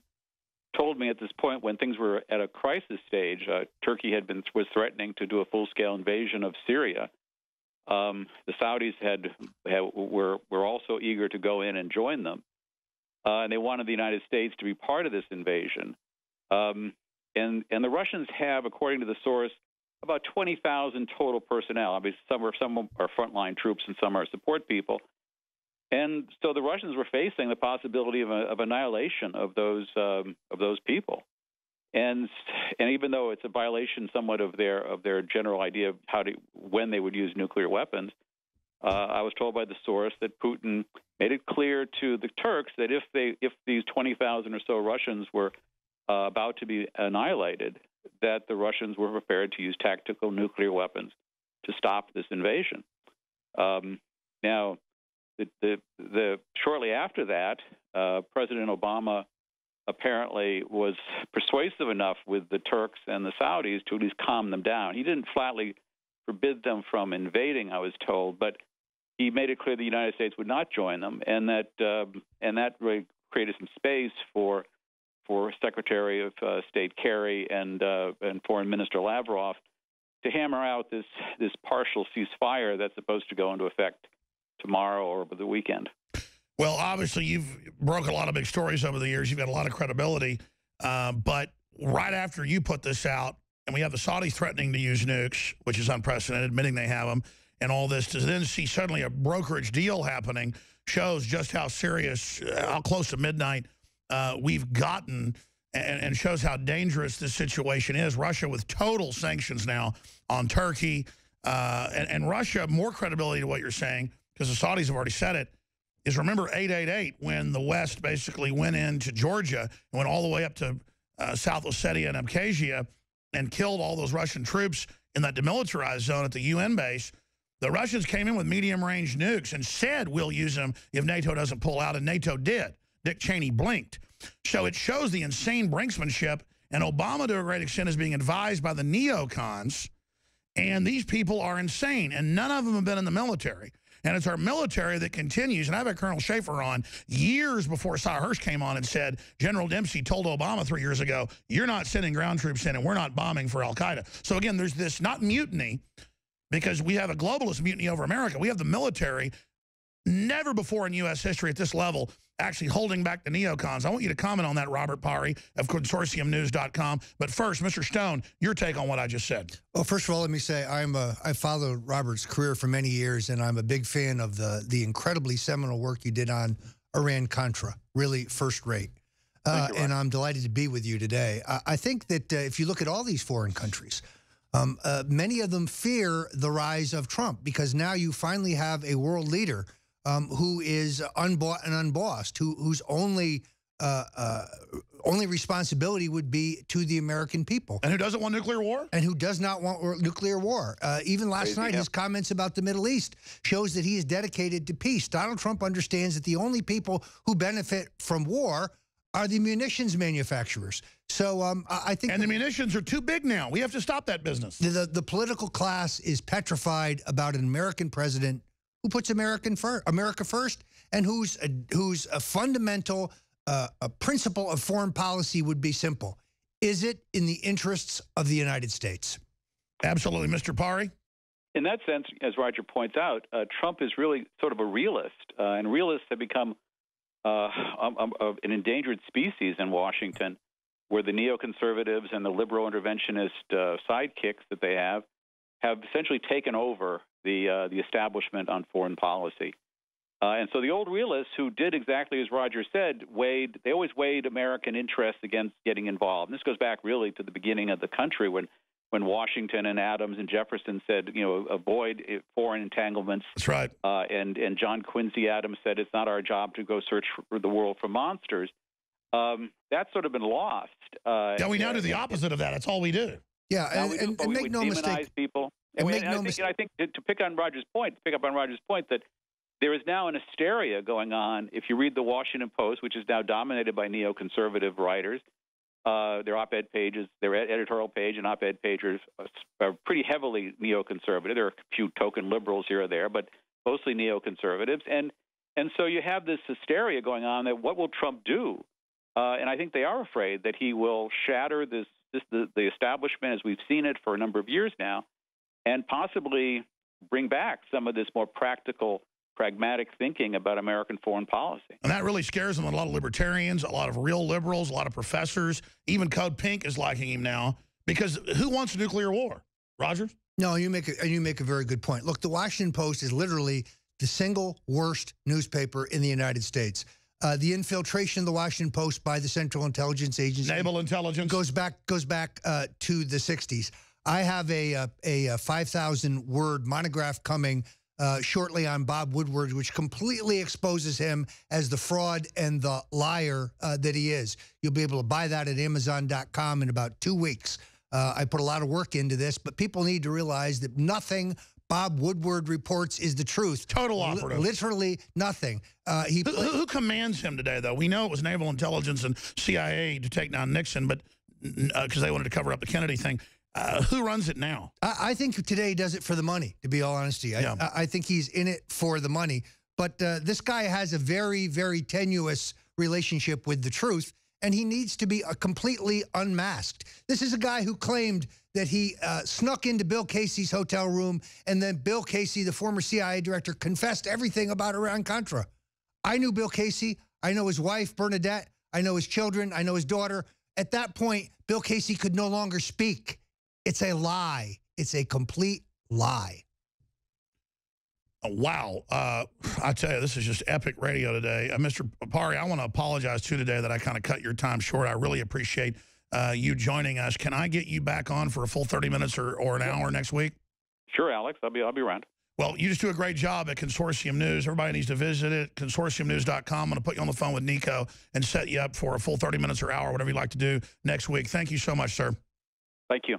told me at this point when things were at a crisis stage, uh, Turkey had been was threatening to do a full-scale invasion of Syria. Um, the Saudis had, had, were were also eager to go in and join them, uh, and they wanted the United States to be part of this invasion. Um, and and the Russians have, according to the source, about 20,000 total personnel. Obviously, some are some are frontline troops and some are support people. And so the Russians were facing the possibility of, a, of annihilation of those um, of those people. And and even though it's a violation somewhat of their of their general idea of how to when they would use nuclear weapons, uh, I was told by the source that Putin made it clear to the Turks that if they if these 20,000 or so Russians were uh, about to be annihilated, that the Russians were prepared to use tactical nuclear weapons to stop this invasion. Um, now, the, the, the shortly after that, uh, President Obama apparently was persuasive enough with the Turks and the Saudis to at least calm them down. He didn't flatly forbid them from invading, I was told, but he made it clear the United States would not join them, and that uh, and that really created some space for for Secretary of uh, State Kerry and uh, and Foreign Minister Lavrov to hammer out this this partial ceasefire that's supposed to go into effect tomorrow or over the weekend. Well, obviously, you've broke a lot of big stories over the years. You've got a lot of credibility. Uh, but right after you put this out, and we have the Saudis threatening to use nukes, which is unprecedented, admitting they have them, and all this, to then see suddenly a brokerage deal happening shows just how serious, uh, how close to midnight uh, we've gotten and, and shows how dangerous this situation is. Russia with total sanctions now on Turkey, uh, and, and Russia, more credibility to what you're saying, because the Saudis have already said it, is remember 888 when the West basically went into Georgia and went all the way up to uh, South Ossetia and Abkhazia and killed all those Russian troops in that demilitarized zone at the UN base. The Russians came in with medium-range nukes and said we'll use them if NATO doesn't pull out, and NATO did. Dick Cheney blinked. So it shows the insane brinksmanship And Obama, to a great extent, is being advised by the neocons. And these people are insane. And none of them have been in the military. And it's our military that continues. And I've had Colonel Shaffer on years before Sy Hersh came on and said, General Dempsey told Obama three years ago, you're not sending ground troops in and we're not bombing for al-Qaeda. So again, there's this not mutiny because we have a globalist mutiny over America. We have the military never before in U.S. history at this level actually holding back the neocons. I want you to comment on that, Robert Parry of consortiumnews.com. But first, Mr. Stone, your take on what I just said. Well, first of all, let me say I'm a, I followed Robert's career for many years, and I'm a big fan of the the incredibly seminal work you did on Iran Contra. Really first rate. Uh, you, and I'm delighted to be with you today. I, I think that uh, if you look at all these foreign countries, um, uh, many of them fear the rise of Trump because now you finally have a world leader um, who is unbought and unbossed, who whose only uh, uh, only responsibility would be to the American people. And who doesn't want nuclear war? And who does not want nuclear war. Uh, even last Crazy, night, yeah. his comments about the Middle East shows that he is dedicated to peace. Donald Trump understands that the only people who benefit from war are the munitions manufacturers. So um, I think... And the munitions are too big now. We have to stop that business. The, the political class is petrified about an American president who puts American fir America first and whose, uh, whose a fundamental uh, a principle of foreign policy would be simple. Is it in the interests of the United States? Absolutely. Mr. Parry? In that sense, as Roger points out, uh, Trump is really sort of a realist, uh, and realists have become uh, um, um, an endangered species in Washington, where the neoconservatives and the liberal interventionist uh, sidekicks that they have have essentially taken over the uh, the establishment on foreign policy. Uh, and so the old realists who did exactly as Roger said, weighed they always weighed American interests against getting involved. And this goes back really to the beginning of the country when when Washington and Adams and Jefferson said, you know, avoid foreign entanglements. That's right. Uh, and and John Quincy Adams said it's not our job to go search for the world for monsters. Um, that's sort of been lost. Uh, yeah, we now do the opposite of that. That's all we do. Yeah, and, we, and, and make no mistake. people. And, and, I, no think, I think to, to pick on Roger's point, to pick up on Roger's point that there is now an hysteria going on. If you read the Washington Post, which is now dominated by neoconservative writers, uh, their op-ed pages, their editorial page and op-ed pages are pretty heavily neoconservative. There are a few token liberals here or there, but mostly neoconservatives. And and so you have this hysteria going on that what will Trump do? Uh, and I think they are afraid that he will shatter this, this the, the establishment as we've seen it for a number of years now, and possibly bring back some of this more practical pragmatic thinking about American foreign policy. And that really scares them. A lot of libertarians, a lot of real liberals, a lot of professors, even Code Pink is liking him now because who wants a nuclear war? Rogers? No, you make a, you make a very good point. Look, the Washington Post is literally the single worst newspaper in the United States. Uh, the infiltration of the Washington Post by the Central Intelligence Agency, naval intelligence, goes back goes back uh, to the 60s. I have a uh, a, a 5,000 word monograph coming uh, shortly on Bob Woodward, which completely exposes him as the fraud and the liar uh, that he is. You'll be able to buy that at Amazon.com in about two weeks. Uh, I put a lot of work into this, but people need to realize that nothing Bob Woodward reports is the truth. Total operative. L literally nothing. Uh, he who, who, commands him today, though? We know it was naval intelligence and CIA to take down Nixon, but because uh, they wanted to cover up the Kennedy thing. Uh, who runs it now? I, I, think today does it for the money, to be all honesty. I, yeah. I, I think he's in it for the money. But uh, this guy has a very, very tenuous relationship with the truth, and he needs to be uh, completely unmasked. This is a guy who claimed that he uh, snuck into Bill Casey's hotel room, and then Bill Casey, the former CIA director, confessed everything about Iran-Contra. I knew Bill Casey. I know his wife, Bernadette. I know his children. I know his daughter. At that point, Bill Casey could no longer speak. It's a lie. It's a complete lie. Oh, wow. Uh, I tell you, this is just epic radio today. Uh, Mr. Parry, I want to apologize too today that I kind of cut your time short. I really appreciate uh, you joining us. Can I get you back on for a full 30 minutes or, or an hour next week? Sure, Alex. I'll be, I'll be around. Well, you just do a great job at Consortium News. Everybody needs to visit it, consortiumnews.com. I'm going to put you on the phone with Nico and set you up for a full 30 minutes or hour, whatever you like to do next week. Thank you so much, sir. Thank you.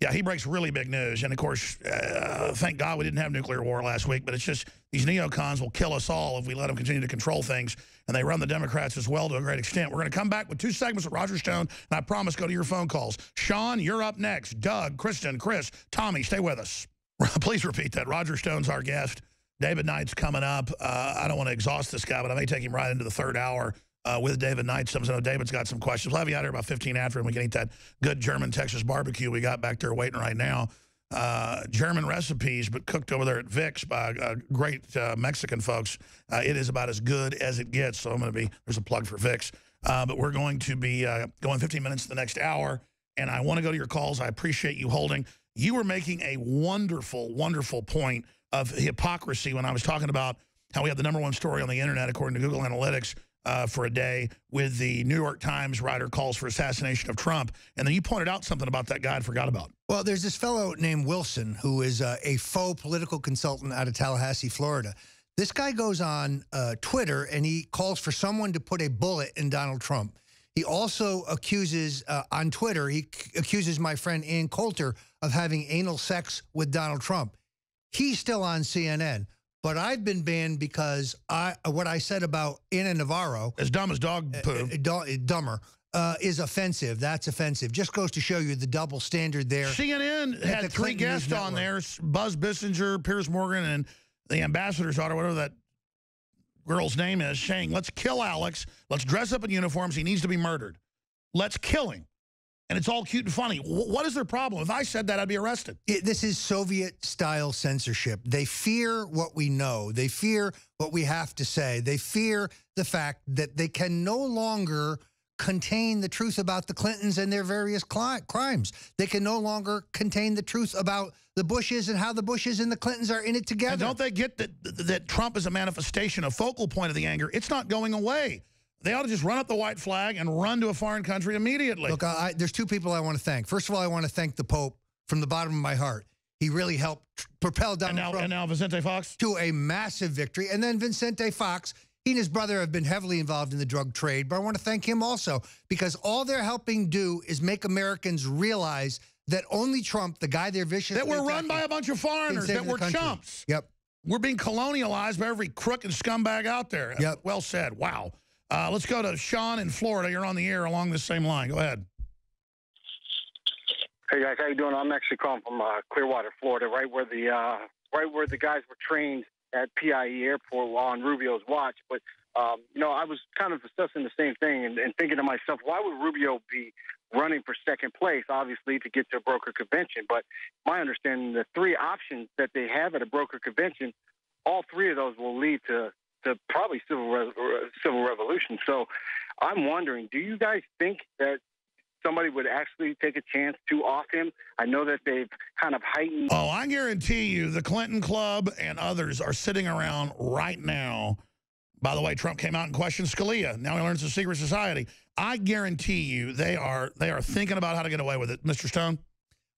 Yeah, he breaks really big news. And, of course, uh, thank God we didn't have nuclear war last week, but it's just these neocons will kill us all if we let them continue to control things. And they run the Democrats as well to a great extent. We're going to come back with two segments with Roger Stone, and I promise go to your phone calls. Sean, you're up next. Doug, Kristen, Chris, Tommy, stay with us. (laughs) Please repeat that. Roger Stone's our guest. David Knight's coming up. Uh, I don't want to exhaust this guy, but I may take him right into the third hour uh, with David Knight. Some know David's got some questions. We'll have you out here about 15 after, and we can eat that good German Texas barbecue we got back there waiting right now. Uh, German recipes, but cooked over there at Vic's by uh, great uh, Mexican folks. Uh, it is about as good as it gets. So I'm going to be, there's a plug for Vic's. Uh, but we're going to be going 15 minutes the next hour. And I want to go to your calls. I appreciate you holding. You were making a wonderful, wonderful point of hypocrisy when I was talking about how we have the number one story on the internet, according to Google Analytics, uh, for a day with the New York Times writer calls for assassination of Trump. And then you pointed out something about that guy I forgot about. Well, there's this fellow named Wilson who is uh, a faux political consultant out of Tallahassee, Florida. This guy goes on uh, Twitter and he calls for someone to put a bullet in Donald Trump. He also accuses, uh, on Twitter, he accuses my friend Ann Coulter of having anal sex with Donald Trump. He's still on CNN. But I've been banned because I what I said about Ana Navarro, as dumb as dog poo, uh, uh, dumber, uh, is offensive. That's offensive. Just goes to show you the double standard there. CNN had three guests on there: Buzz Bissinger, Piers Morgan, and the ambassador's daughter, whatever that girl's name is, saying, "Let's kill Alex. Let's dress up in uniforms. He needs to be murdered. Let's kill him." And it's all cute and funny. What is their problem? If I said that, I'd be arrested. It, this is Soviet-style censorship. They fear what we know. They fear what we have to say. They fear the fact that they can no longer contain the truth about the Clintons and their various crimes. They can no longer contain the truth about the Bushes and how the Bushes and the Clintons are in it together. And don't they get that, that Trump is a manifestation, a focal point of the anger? It's not going away. They ought to just run up the white flag and run to a foreign country immediately. Look, I, there's two people I want to thank. First of all, I want to thank the Pope from the bottom of my heart. He really helped propel Donald and now, Trump and now Vicente Fox? To a massive victory. And then Vicente Fox, he and his brother have been heavily involved in the drug trade, but I want to thank him also because all they're helping do is make Americans realize that only Trump, the guy they're vicious That we're run by a bunch of foreigners, that we're chumps. Yep. We're being colonialized by every crook and scumbag out there. Yep. Well said. Wow. Uh, let's go to Sean in Florida. You're on the air along the same line. Go ahead. Hey guys, how you doing? I'm actually calling from uh, Clearwater, Florida, right where the uh, right where the guys were trained at PIE Airport on Rubio's watch. But um, you know, I was kind of assessing the same thing and, and thinking to myself, why would Rubio be running for second place? Obviously, to get to a broker convention. But my understanding, the three options that they have at a broker convention, all three of those will lead to the probably civil re- civil revolution. So I'm wondering, do you guys think that somebody would actually take a chance to off him? I know that they've kind of heightened. Oh, I guarantee you, the Clinton Club and others are sitting around right now. By the way, Trump came out and questioned Scalia. Now he learns the secret society. I guarantee you, they are they are thinking about how to get away with it, Mr. Stone.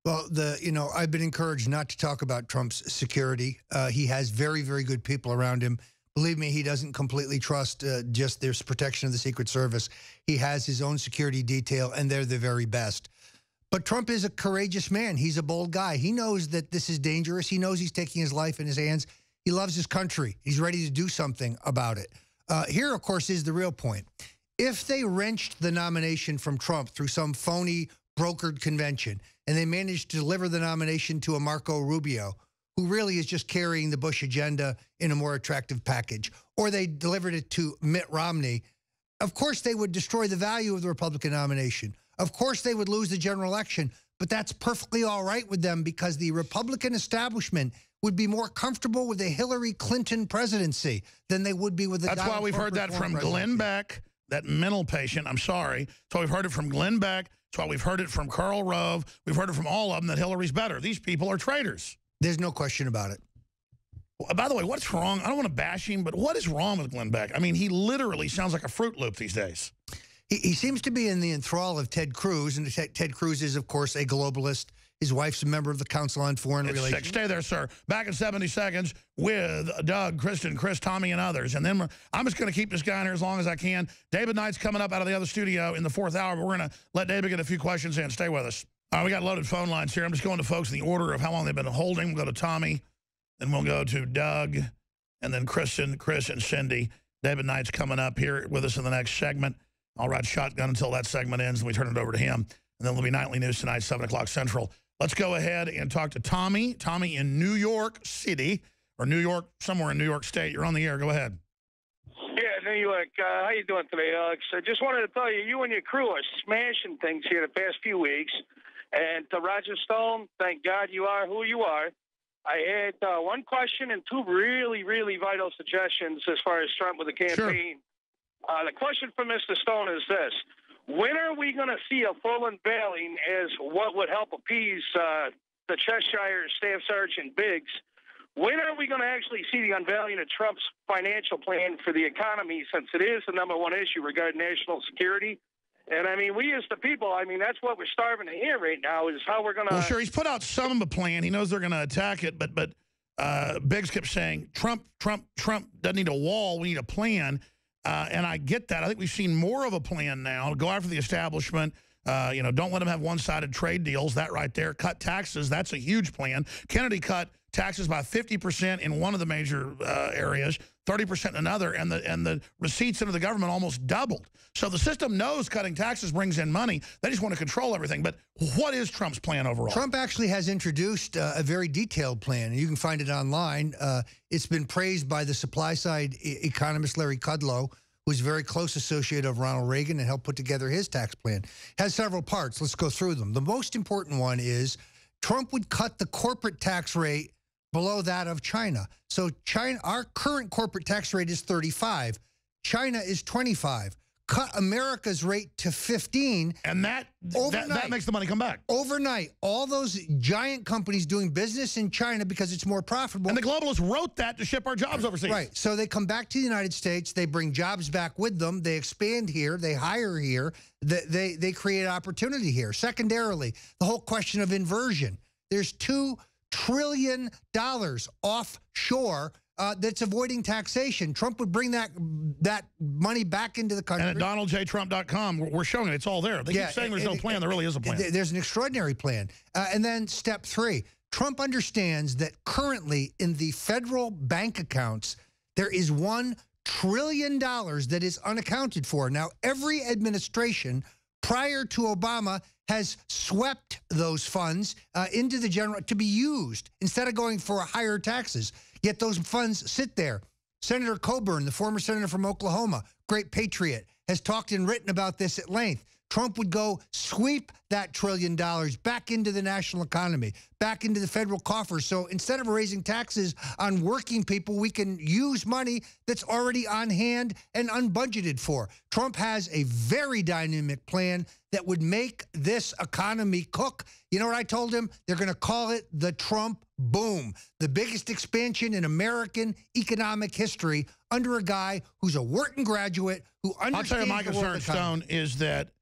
Well, the you know I've been encouraged not to talk about Trump's security. Uh, he has very very good people around him Believe me, he doesn't completely trust uh, just this protection of the Secret Service. He has his own security detail, and they're the very best. But Trump is a courageous man. He's a bold guy. He knows that this is dangerous. He knows he's taking his life in his hands. He loves his country. He's ready to do something about it. Uh, here, of course, is the real point. If they wrenched the nomination from Trump through some phony brokered convention and they managed to deliver the nomination to a Marco Rubio, who really is just carrying the Bush agenda in a more attractive package, or they delivered it to Mitt Romney, of course they would destroy the value of the Republican nomination. Of course they would lose the general election, but that's perfectly all right with them because the Republican establishment would be more comfortable with a Hillary Clinton presidency than they would be with the That's Donald why we've Trump heard that from presidency. Glenn Beck, that mental patient. I'm sorry. So we've heard it from Glenn Beck. That's why we've heard it from Karl Rove. We've heard it from all of them that Hillary's better. These people are traitors. There's no question about it. By the way, what's wrong? I don't want to bash him, but what is wrong with Glenn Beck? I mean, he literally sounds like a Fruit Loop these days. He, he seems to be in the enthrall of Ted Cruz, and Ted Cruz is, of course, a globalist. His wife's a member of the Council on Foreign it's Relations. Sick. Stay there, sir. Back in 70 seconds with Doug, Kristen, Chris, Tommy, and others. And then I'm just going to keep this guy in here as long as I can. David Knight's coming up out of the other studio in the fourth hour, but we're going to let David get a few questions in. Stay with us. All right, we got loaded phone lines here. I'm just going to folks in the order of how long they've been holding. We'll go to Tommy, then we'll go to Doug, and then Kristen, Chris, and Cindy. David Knight's coming up here with us in the next segment. I'll ride shotgun until that segment ends, and we turn it over to him. And then there'll be nightly news tonight, 7 o'clock Central. Let's go ahead and talk to Tommy. Tommy in New York City, or New York, somewhere in New York State. You're on the air. Go ahead. Yeah, New York. Uh, how you doing today, Alex? I just wanted to tell you, you and your crew are smashing things here the past few weeks. And to Roger Stone, thank God you are who you are. I had uh, one question and two really, really vital suggestions as far as Trump with the campaign. Sure. Uh, the question for Mr. Stone is this. When are we going to see a full unveiling as what would help appease uh, the Cheshire Staff Sergeant Biggs? When are we going to actually see the unveiling of Trump's financial plan for the economy, since it is the number one issue regarding national security? And I mean, we as the people, I mean, that's what we're starving to hear right now is how we're going to. Well, sure, he's put out some of a plan. He knows they're going to attack it, but but uh, Biggs kept saying Trump, Trump, Trump doesn't need a wall. We need a plan. Uh, and I get that. I think we've seen more of a plan now. Go after the establishment. Uh, you know, don't let them have one-sided trade deals. That right there. Cut taxes. That's a huge plan. Kennedy cut taxes by 50% in one of the major uh, areas, 30% in another, and the and the receipts into the government almost doubled. So the system knows cutting taxes brings in money. They just want to control everything. But what is Trump's plan overall? Trump actually has introduced uh, a very detailed plan, you can find it online. Uh, it's been praised by the supply side economist Larry Kudlow, who's a very close associate of Ronald Reagan and helped put together his tax plan. Has several parts. Let's go through them. The most important one is Trump would cut the corporate tax rate below that of China. So China, our current corporate tax rate is 35. China is 25. Cut America's rate to 15. And that, that, that makes the money come back. Overnight, all those giant companies doing business in China because it's more profitable. And the globalists wrote that to ship our jobs overseas. Right. So they come back to the United States. They bring jobs back with them. They expand here. They hire here. They, they, they create opportunity here. Secondarily, the whole question of inversion. There's two trillion dollars offshore uh, that's avoiding taxation. Trump would bring that that money back into the country. And at DonaldJTrump.com, we're showing it. It's all there. They yeah, keep saying there's no plan. There really is a plan. There's an extraordinary plan. Uh, and then step three, Trump understands that currently in the federal bank accounts, there is one trillion dollars that is unaccounted for. Now, every administration prior to Obama has swept those funds uh, into the general to be used instead of going for higher taxes. Yet those funds sit there. Senator Coburn, the former senator from Oklahoma, great patriot, has talked and written about this at length. Trump would go sweep that trillion dollars back into the national economy, back into the federal coffers. So instead of raising taxes on working people, we can use money that's already on hand and unbudgeted for. Trump has a very dynamic plan that would make this economy cook. You know what I told him? They're going to call it the Trump boom, the biggest expansion in American economic history under a guy who's a Wharton graduate who understands I'll tell you my concern, Stone, is that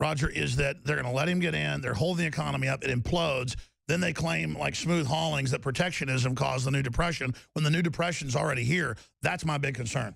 Roger, is that they're going to let him get in. They're holding the economy up. It implodes. Then they claim, like Smoot-Hawley, that protectionism caused the new depression when the new depression's already here. That's my big concern.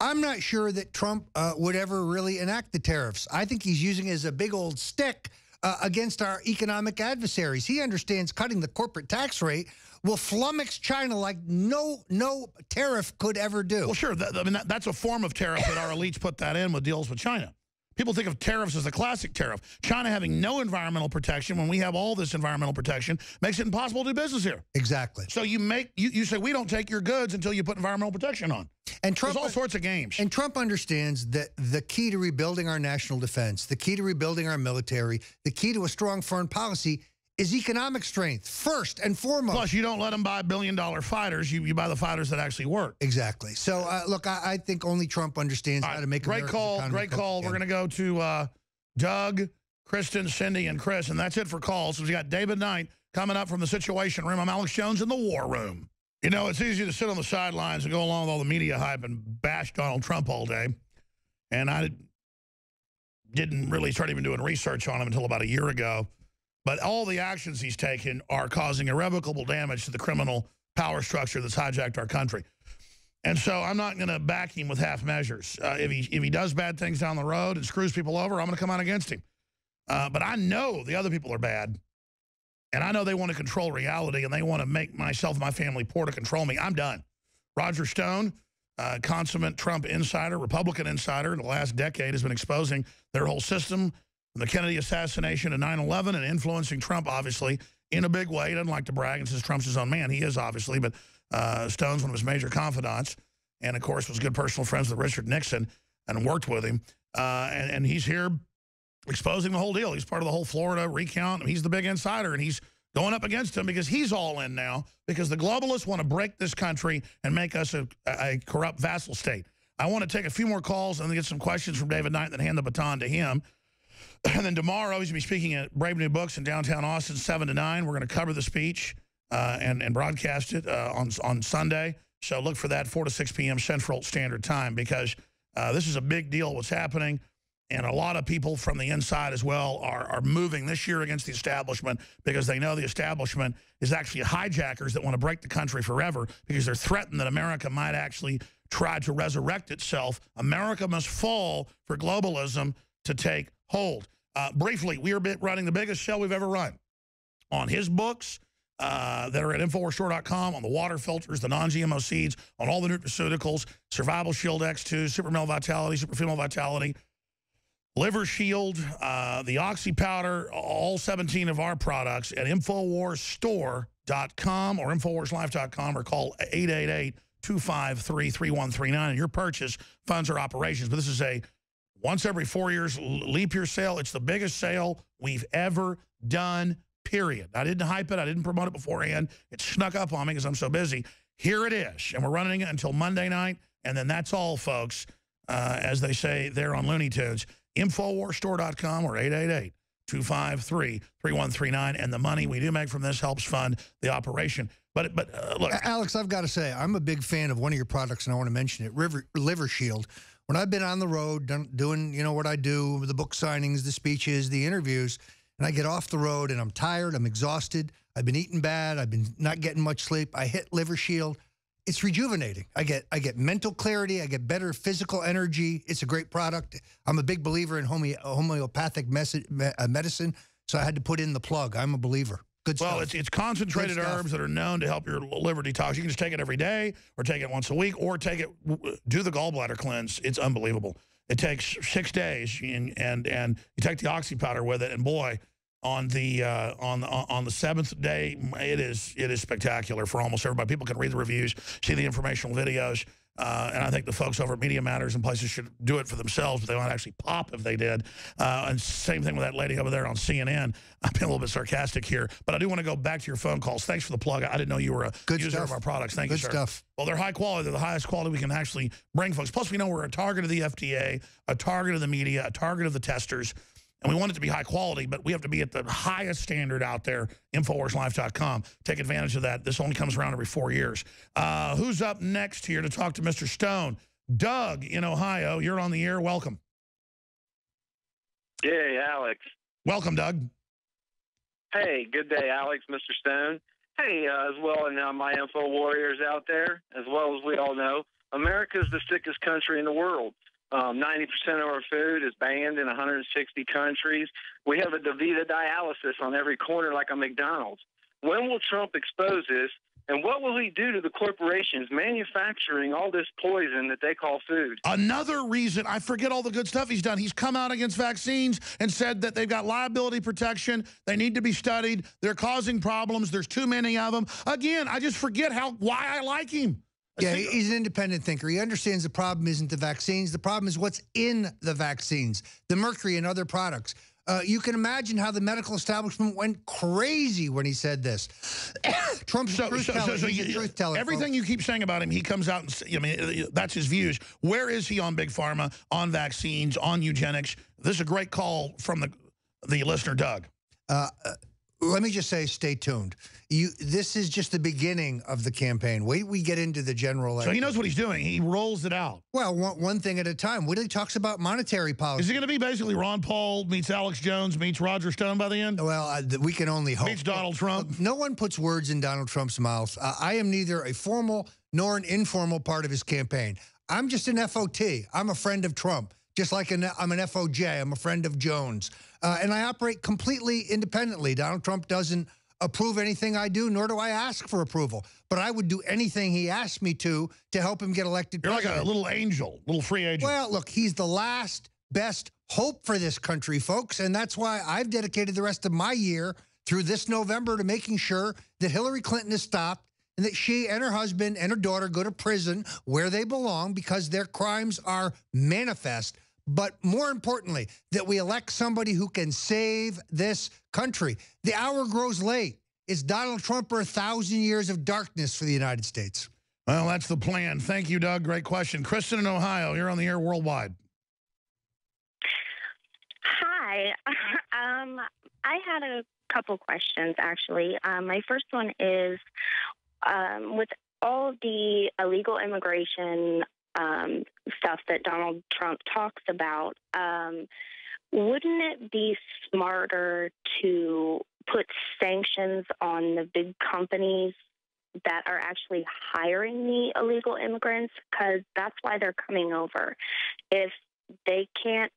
I'm not sure that Trump uh, would ever really enact the tariffs. I think he's using it as a big old stick uh, against our economic adversaries. He understands cutting the corporate tax rate will flummox China like no no tariff could ever do. Well, sure. That, I mean, that, that's a form of tariff that our elites put that in with deals with China. People think of tariffs as a classic tariff. China having no environmental protection when we have all this environmental protection makes it impossible to do business here. Exactly. So you make you, you say we don't take your goods until you put environmental protection on. And Trump There's all sorts of games. And Trump understands that the key to rebuilding our national defense, the key to rebuilding our military, the key to a strong foreign policy is economic strength first and foremost. Plus, you don't let them buy billion-dollar fighters. You, you buy the fighters that actually work. Exactly. So, uh, look, I, I, think only Trump understands how to make Great call. Great call. We're going to go to uh, Doug, Kristen, Cindy, and Chris, and that's it for calls. So we got David Knight coming up from the Situation Room. I'm Alex Jones in the War Room. You know, it's easy to sit on the sidelines and go along with all the media hype and bash Donald Trump all day. And I didn't really start even doing research on him until about a year ago. But all the actions he's taken are causing irrevocable damage to the criminal power structure that's hijacked our country. And so I'm not going to back him with half measures. Uh, if, he, if he does bad things down the road and screws people over, I'm going to come out against him. Uh, but I know the other people are bad. And I know they want to control reality and they want to make myself and my family poor to control me. I'm done. Roger Stone, uh, consummate Trump insider, Republican insider in the last decade has been exposing their whole system, the Kennedy assassination and 9-11 and influencing Trump, obviously, in a big way. He doesn't like to brag and says Trump's his own man. He is, obviously, but uh, Stone's one of his major confidants and, of course, was good personal friends with Richard Nixon and worked with him. Uh, and, and he's here exposing the whole deal. He's part of the whole Florida recount. He's the big insider, and he's going up against him because he's all in now because the globalists want to break this country and make us a, a corrupt vassal state. I want to take a few more calls and get some questions from David Knight and hand the baton to him. And then tomorrow, he's going to be speaking at Brave New Books in downtown Austin, 7 to 9. We're going to cover the speech uh, and, and broadcast it uh, on, on Sunday. So look for that 4 to 6 p.m. Central Standard Time because uh, this is a big deal what's happening. And a lot of people from the inside as well are, are moving this year against the establishment because they know the establishment is actually hijackers that want to break the country forever because they're threatened that America might actually try to resurrect itself. America must fall for globalism to take hold. Uh, briefly, we are running the biggest show we've ever run on his books uh, that are at InfoWarsStore.com, on the water filters, the non-GMO seeds, on all the nutraceuticals, Survival Shield X2, Super Male Vitality, Super Female Vitality, Liver Shield, uh, the Oxy Powder, all 17 of our products at InfoWarsStore.com or InfoWarsLife.com or call 888-253-3139. And your purchase funds our operations. But this is a once every four years leap year sale. It's the biggest sale we've ever done, period. I didn't hype it. I didn't promote it beforehand. It snuck up on me because I'm so busy. Here it is. And we're running it until Monday night. And then that's all, folks, uh, as they say there on Looney Tunes. Infowarsstore.com or 888-253-3139. And the money we do make from this helps fund the operation. But but uh, look. Alex, I've got to say, I'm a big fan of one of your products, and I want to mention it, River, Liver Shield. When I've been on the road doing, you know, what I do, the book signings, the speeches, the interviews, and I get off the road and I'm tired, I'm exhausted, I've been eating bad, I've been not getting much sleep, I hit Liver Shield it's rejuvenating. I get I get mental clarity. I get better physical energy. It's a great product. I'm a big believer in home, homeopathic uh, medicine, so I had to put in the plug. I'm a believer. Good well, stuff. it's, it's concentrated herbs that are known to help your liver detox. You can just take it every day or take it once a week or take it, do the gallbladder cleanse. It's unbelievable. It takes six days and, and, and you take the oxy powder with it and boy, on the uh, on the on the seventh day. It is it is spectacular for almost everybody. People can read the reviews, see the informational videos. Uh, and I think the folks over at Media Matters and places should do it for themselves, but they might actually pop if they did. Uh, and same thing with that lady over there on CNN. I'm being a little bit sarcastic here, but I do want to go back to your phone calls. Thanks for the plug. I didn't know you were a Good user stuff. of our products. Thank Good you, sir. stuff. Well, they're high quality. They're the highest quality we can actually bring folks. Plus, we know we're a target of the FDA, a target of the media, a target of the testers. And we want it to be high quality, but we have to be at the highest standard out there, InfoWarsLife.com. Take advantage of that. This only comes around every four years. Uh, who's up next here to talk to Mr. Stone? Doug in Ohio. You're on the air. Welcome. Hey, Alex. Welcome, Doug. Hey, good day, Alex, Mr. Stone. Hey, uh, as well, and uh, my info warriors out there, as well as we all know, America's the sickest country in the world. Um, 90% of our food is banned in 160 countries. We have a DaVita dialysis on every corner like a McDonald's. When will Trump expose this? And what will he do to the corporations manufacturing all this poison that they call food? Another reason, I forget all the good stuff he's done. He's come out against vaccines and said that they've got liability protection. They need to be studied. They're causing problems. There's too many of them. Again, I just forget how why I like him. Yeah, he's an independent thinker. He understands the problem isn't the vaccines. The problem is what's in the vaccines, the mercury and other products. Uh, you can imagine how the medical establishment went crazy when he said this. (coughs) Trump's so, truth so, teller. So, you, truth teller. Everything folks. you keep saying about him, he comes out and I mean that's his views. Where is he on big pharma, on vaccines, on eugenics? This is a great call from the the listener, Doug. Uh, uh let me just say, stay tuned. You, this is just the beginning of the campaign. Wait, we get into the general. Election. So he knows what he's doing. He rolls it out. Well, one, one thing at a time. What he talks about monetary policy. Is it going to be basically Ron Paul meets Alex Jones meets Roger Stone by the end? Well, uh, we can only hope. Meets Donald Trump. No one puts words in Donald Trump's mouth. Uh, I am neither a formal nor an informal part of his campaign. I'm just an FOT. I'm a friend of Trump. Just like an, I'm an FOJ. I'm a friend of Jones. Uh, and I operate completely independently. Donald Trump doesn't approve anything I do, nor do I ask for approval. But I would do anything he asked me to to help him get elected You're president. like a little angel, little free agent. Well, look, he's the last best hope for this country, folks. And that's why I've dedicated the rest of my year through this November to making sure that Hillary Clinton is stopped and that she and her husband and her daughter go to prison where they belong because their crimes are manifest. But more importantly, that we elect somebody who can save this country. The hour grows late. Is Donald Trump or a thousand years of darkness for the United States? Well, that's the plan. Thank you, Doug. Great question. Kristen in Ohio, you're on the air worldwide. Hi. (laughs) um, I had a couple questions, actually. Um, my first one is um, with all the illegal immigration um, stuff that Donald Trump talks about, um, wouldn't it be smarter to put sanctions on the big companies that are actually hiring the illegal immigrants? Because that's why they're coming over. If they can't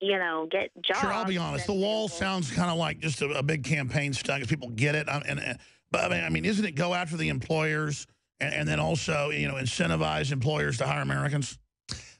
you know, get jobs. Sure, I'll be honest. The wall sounds kind of like just a, a, big campaign stunt because people get it. And, and, but I mean, I mean, isn't it go after the employers and, and then also, you know, incentivize employers to hire Americans?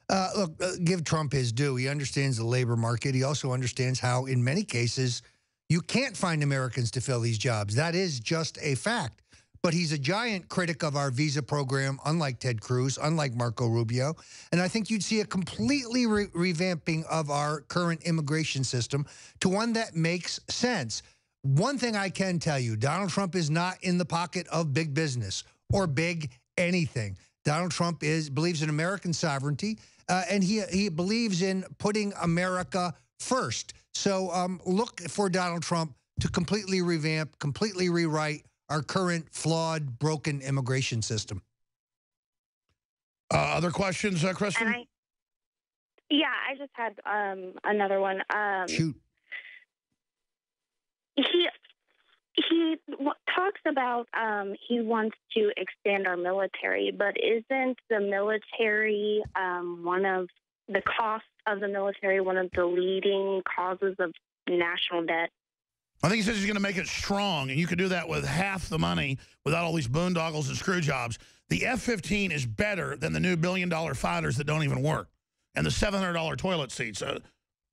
Uh, look, uh, give Trump his due. He understands the labor market. He also understands how, in many cases, you can't find Americans to fill these jobs. That is just a fact. But he's a giant critic of our visa program, unlike Ted Cruz, unlike Marco Rubio. And I think you'd see a completely re revamping of our current immigration system to one that makes sense. One thing I can tell you, Donald Trump is not in the pocket of big business or big anything. Donald Trump is believes in American sovereignty, uh, and he he believes in putting America first. So um, look for Donald Trump to completely revamp, completely rewrite our current flawed, broken immigration system. Uh, other questions, uh, Kristen? I, yeah, I just had um, another one. Um, Shoot. He he talks about um, he wants to expand our military, but isn't the military um, one of the costs of the military one of the leading causes of national debt? I think he says he's going to make it strong, and you could do that with half the money without all these boondoggles and screw jobs. The F-15 is better than the new billion-dollar fighters that don't even work, and the $700 toilet seats. Uh,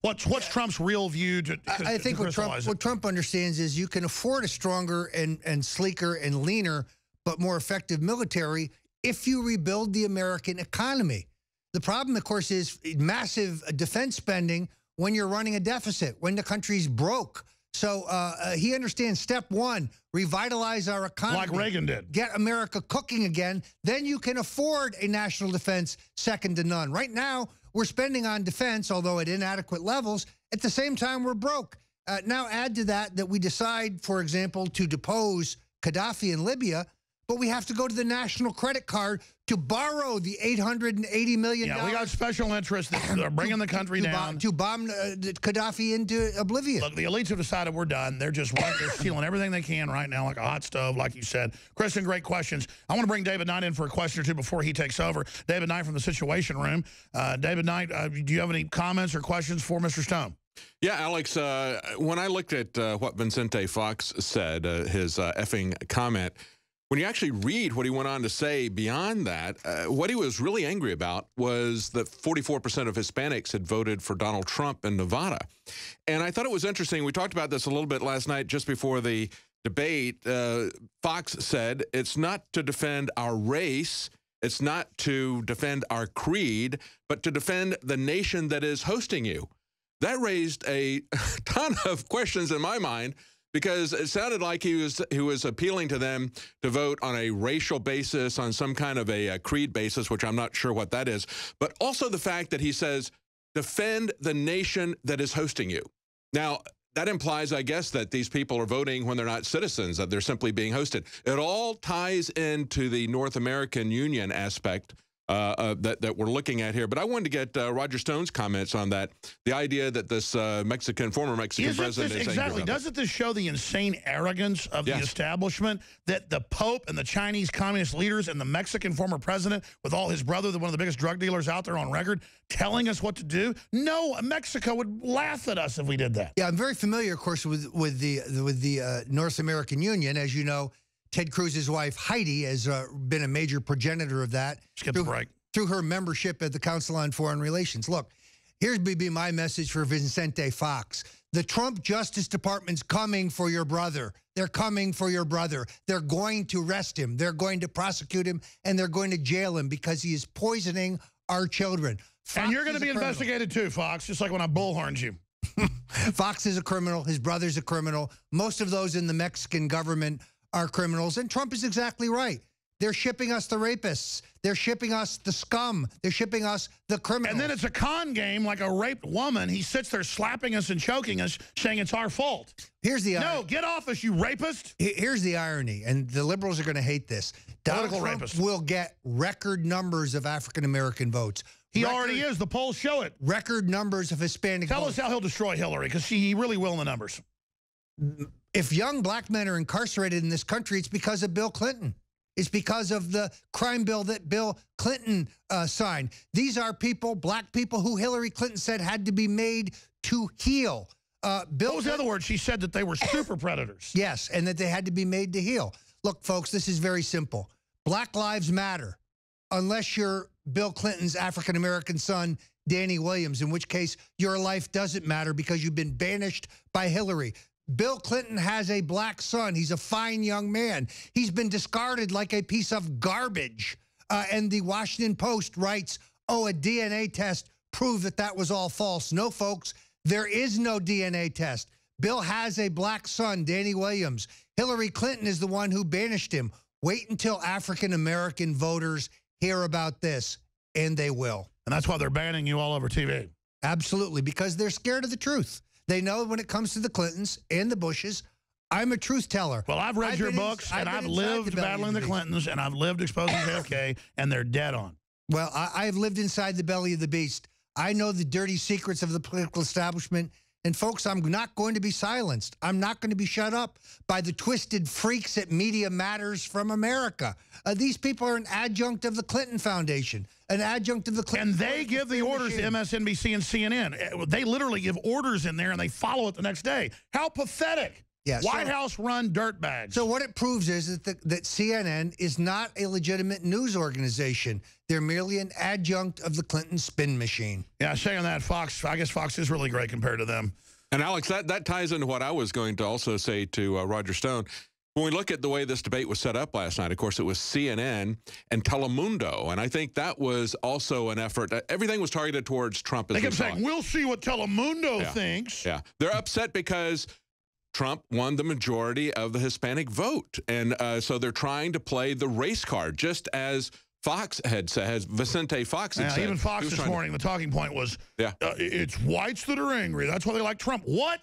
what's what's Trump's real view? To, to I think to what Trump, what Trump understands is you can afford a stronger and, and sleeker and leaner but more effective military if you rebuild the American economy. The problem, of course, is massive defense spending when you're running a deficit, when the country's broke. So uh, uh, he understands step one, revitalize our economy. Like Reagan did. Get America cooking again. Then you can afford a national defense second to none. Right now, we're spending on defense, although at inadequate levels. At the same time, we're broke. Uh, now add to that that we decide, for example, to depose Gaddafi in Libya, but we have to go to the national credit card to borrow the $880 million. Yeah, we got special interests that are bringing the country to, down to bomb uh, Gaddafi into oblivion. Look, the elites have decided we're done. They're just right, they're stealing everything they can right now, like a hot stove, like you said. Kristen, great questions. I want to bring David Knight in for a question or two before he takes over. David Knight from the Situation Room. Uh, David Knight, uh, do you have any comments or questions for Mr. Stone? Yeah, Alex, uh, when I looked at uh, what Vicente Fox said, uh, his uh, effing comment, when you actually read what he went on to say beyond that, uh, what he was really angry about was that 44% of Hispanics had voted for Donald Trump in Nevada. And I thought it was interesting. We talked about this a little bit last night just before the debate. Uh, Fox said it's not to defend our race. It's not to defend our creed, but to defend the nation that is hosting you. That raised a (laughs) ton of questions in my mind because it sounded like he was he was appealing to them to vote on a racial basis, on some kind of a, a, creed basis, which I'm not sure what that is, but also the fact that he says defend the nation that is hosting you. Now. That implies, I guess, that these people are voting when they're not citizens, that they're simply being hosted. It all ties into the North American Union aspect uh, uh, that that we're looking at here. But I wanted to get uh, Roger Stone's comments on that. The idea that this uh, Mexican former Mexican Isn't president this, is angry exactly about doesn't this show the insane arrogance of Yes. the establishment that the Pope and the Chinese communist leaders and the Mexican former president with all his brother, the one of the biggest drug dealers out there on record, telling us what to do? No, Mexico would laugh at us if we did that. Yeah, I'm very familiar, of course, with with the with the uh, North American Union. As you know, Ted Cruz's wife Heidi has uh, been a major progenitor of that Skip the through, break. through her membership at the Council on Foreign Relations. Look, here's be be my message for Vicente Fox. The Trump Justice Department's coming for your brother. They're coming for your brother. They're going to arrest him. They're going to prosecute him, and they're going to jail him because he is poisoning our children. and you're going to be investigated too, Fox, just like when I bullhorned you. (laughs) Fox is a criminal. His brother's a criminal. Most of those in the Mexican government are criminals. And Trump is exactly right. They're shipping us the rapists. They're shipping us the scum. They're shipping us the criminals. And then it's a con game like a raped woman. He sits there slapping us and choking us, saying it's our fault. Here's the irony. No, get off us, you rapist. Here's the irony, and the liberals are going to hate this. Donald Political Trump rapist. will get record numbers of African American votes. He Record- already is. The polls show it. Record numbers of Hispanic Tell votes. us how he'll destroy Hillary, because he really will in the numbers. If young black men are incarcerated in this country, it's because of Bill Clinton. It's because of the crime bill that Bill Clinton uh, signed. These are people, black people, who Hillary Clinton said had to be made to heal. Uh, Bill What was the other word? She said that they were super predators. (laughs) Yes, and that they had to be made to heal. Look, folks, this is very simple. Black lives matter unless you're Bill Clinton's African American son, Danny Williams, in which case your life doesn't matter because you've been banished by Hillary. Bill Clinton has a black son. He's a fine young man. He's been discarded like a piece of garbage. Uh, and the Washington Post writes, oh, a DNA test proved that that was all false. No, folks, there is no DNA test. Bill has a black son, Danny Williams. Hillary Clinton is the one who banished him. Wait until African American voters hear about this, and they will. And that's why they're banning you all over TV. Absolutely, because they're scared of the truth. They know when it comes to the Clintons and the Bushes, I'm a truth teller. Well, I've read I've your books, I've and I've the lived battling the. Clintons, and I've lived exposing JFK, and they're dead on. Well, I, I've lived inside the belly of the beast. I know the dirty secrets of the political establishment. And folks, I'm not going to be silenced. I'm not going to be shut up by the twisted freaks at Media Matters from America. Uh, these people are an adjunct of the Clinton Foundation, an adjunct of the Clinton. And they give the orders to MSNBC and CNN. Uh, They literally give orders in there, and they follow it the next day. How pathetic. Yeah, so- White House run dirtbags. So what it proves is that, the, that CNN is not a legitimate news organization. They're merely an adjunct of the Clinton spin machine. yeah, saying that, Fox, I guess Fox is really great compared to them. And Alex, that, that ties into what I was going to also say to uh, Roger Stone. When we look at the way this debate was set up last night, of course, it was CNN and Telemundo. And I think that was also an effort. uh, Everything was targeted towards Trump. As They kept saying, we'll see what Telemundo Yeah. thinks. Yeah. They're upset because Trump won the majority of the Hispanic vote. And uh, so they're trying to play the race card, just as Fox had said, as Vicente Fox had Yeah, said. even Fox this trying to- morning, the talking point was, Yeah. uh, it's whites that are angry. That's why they like Trump. What?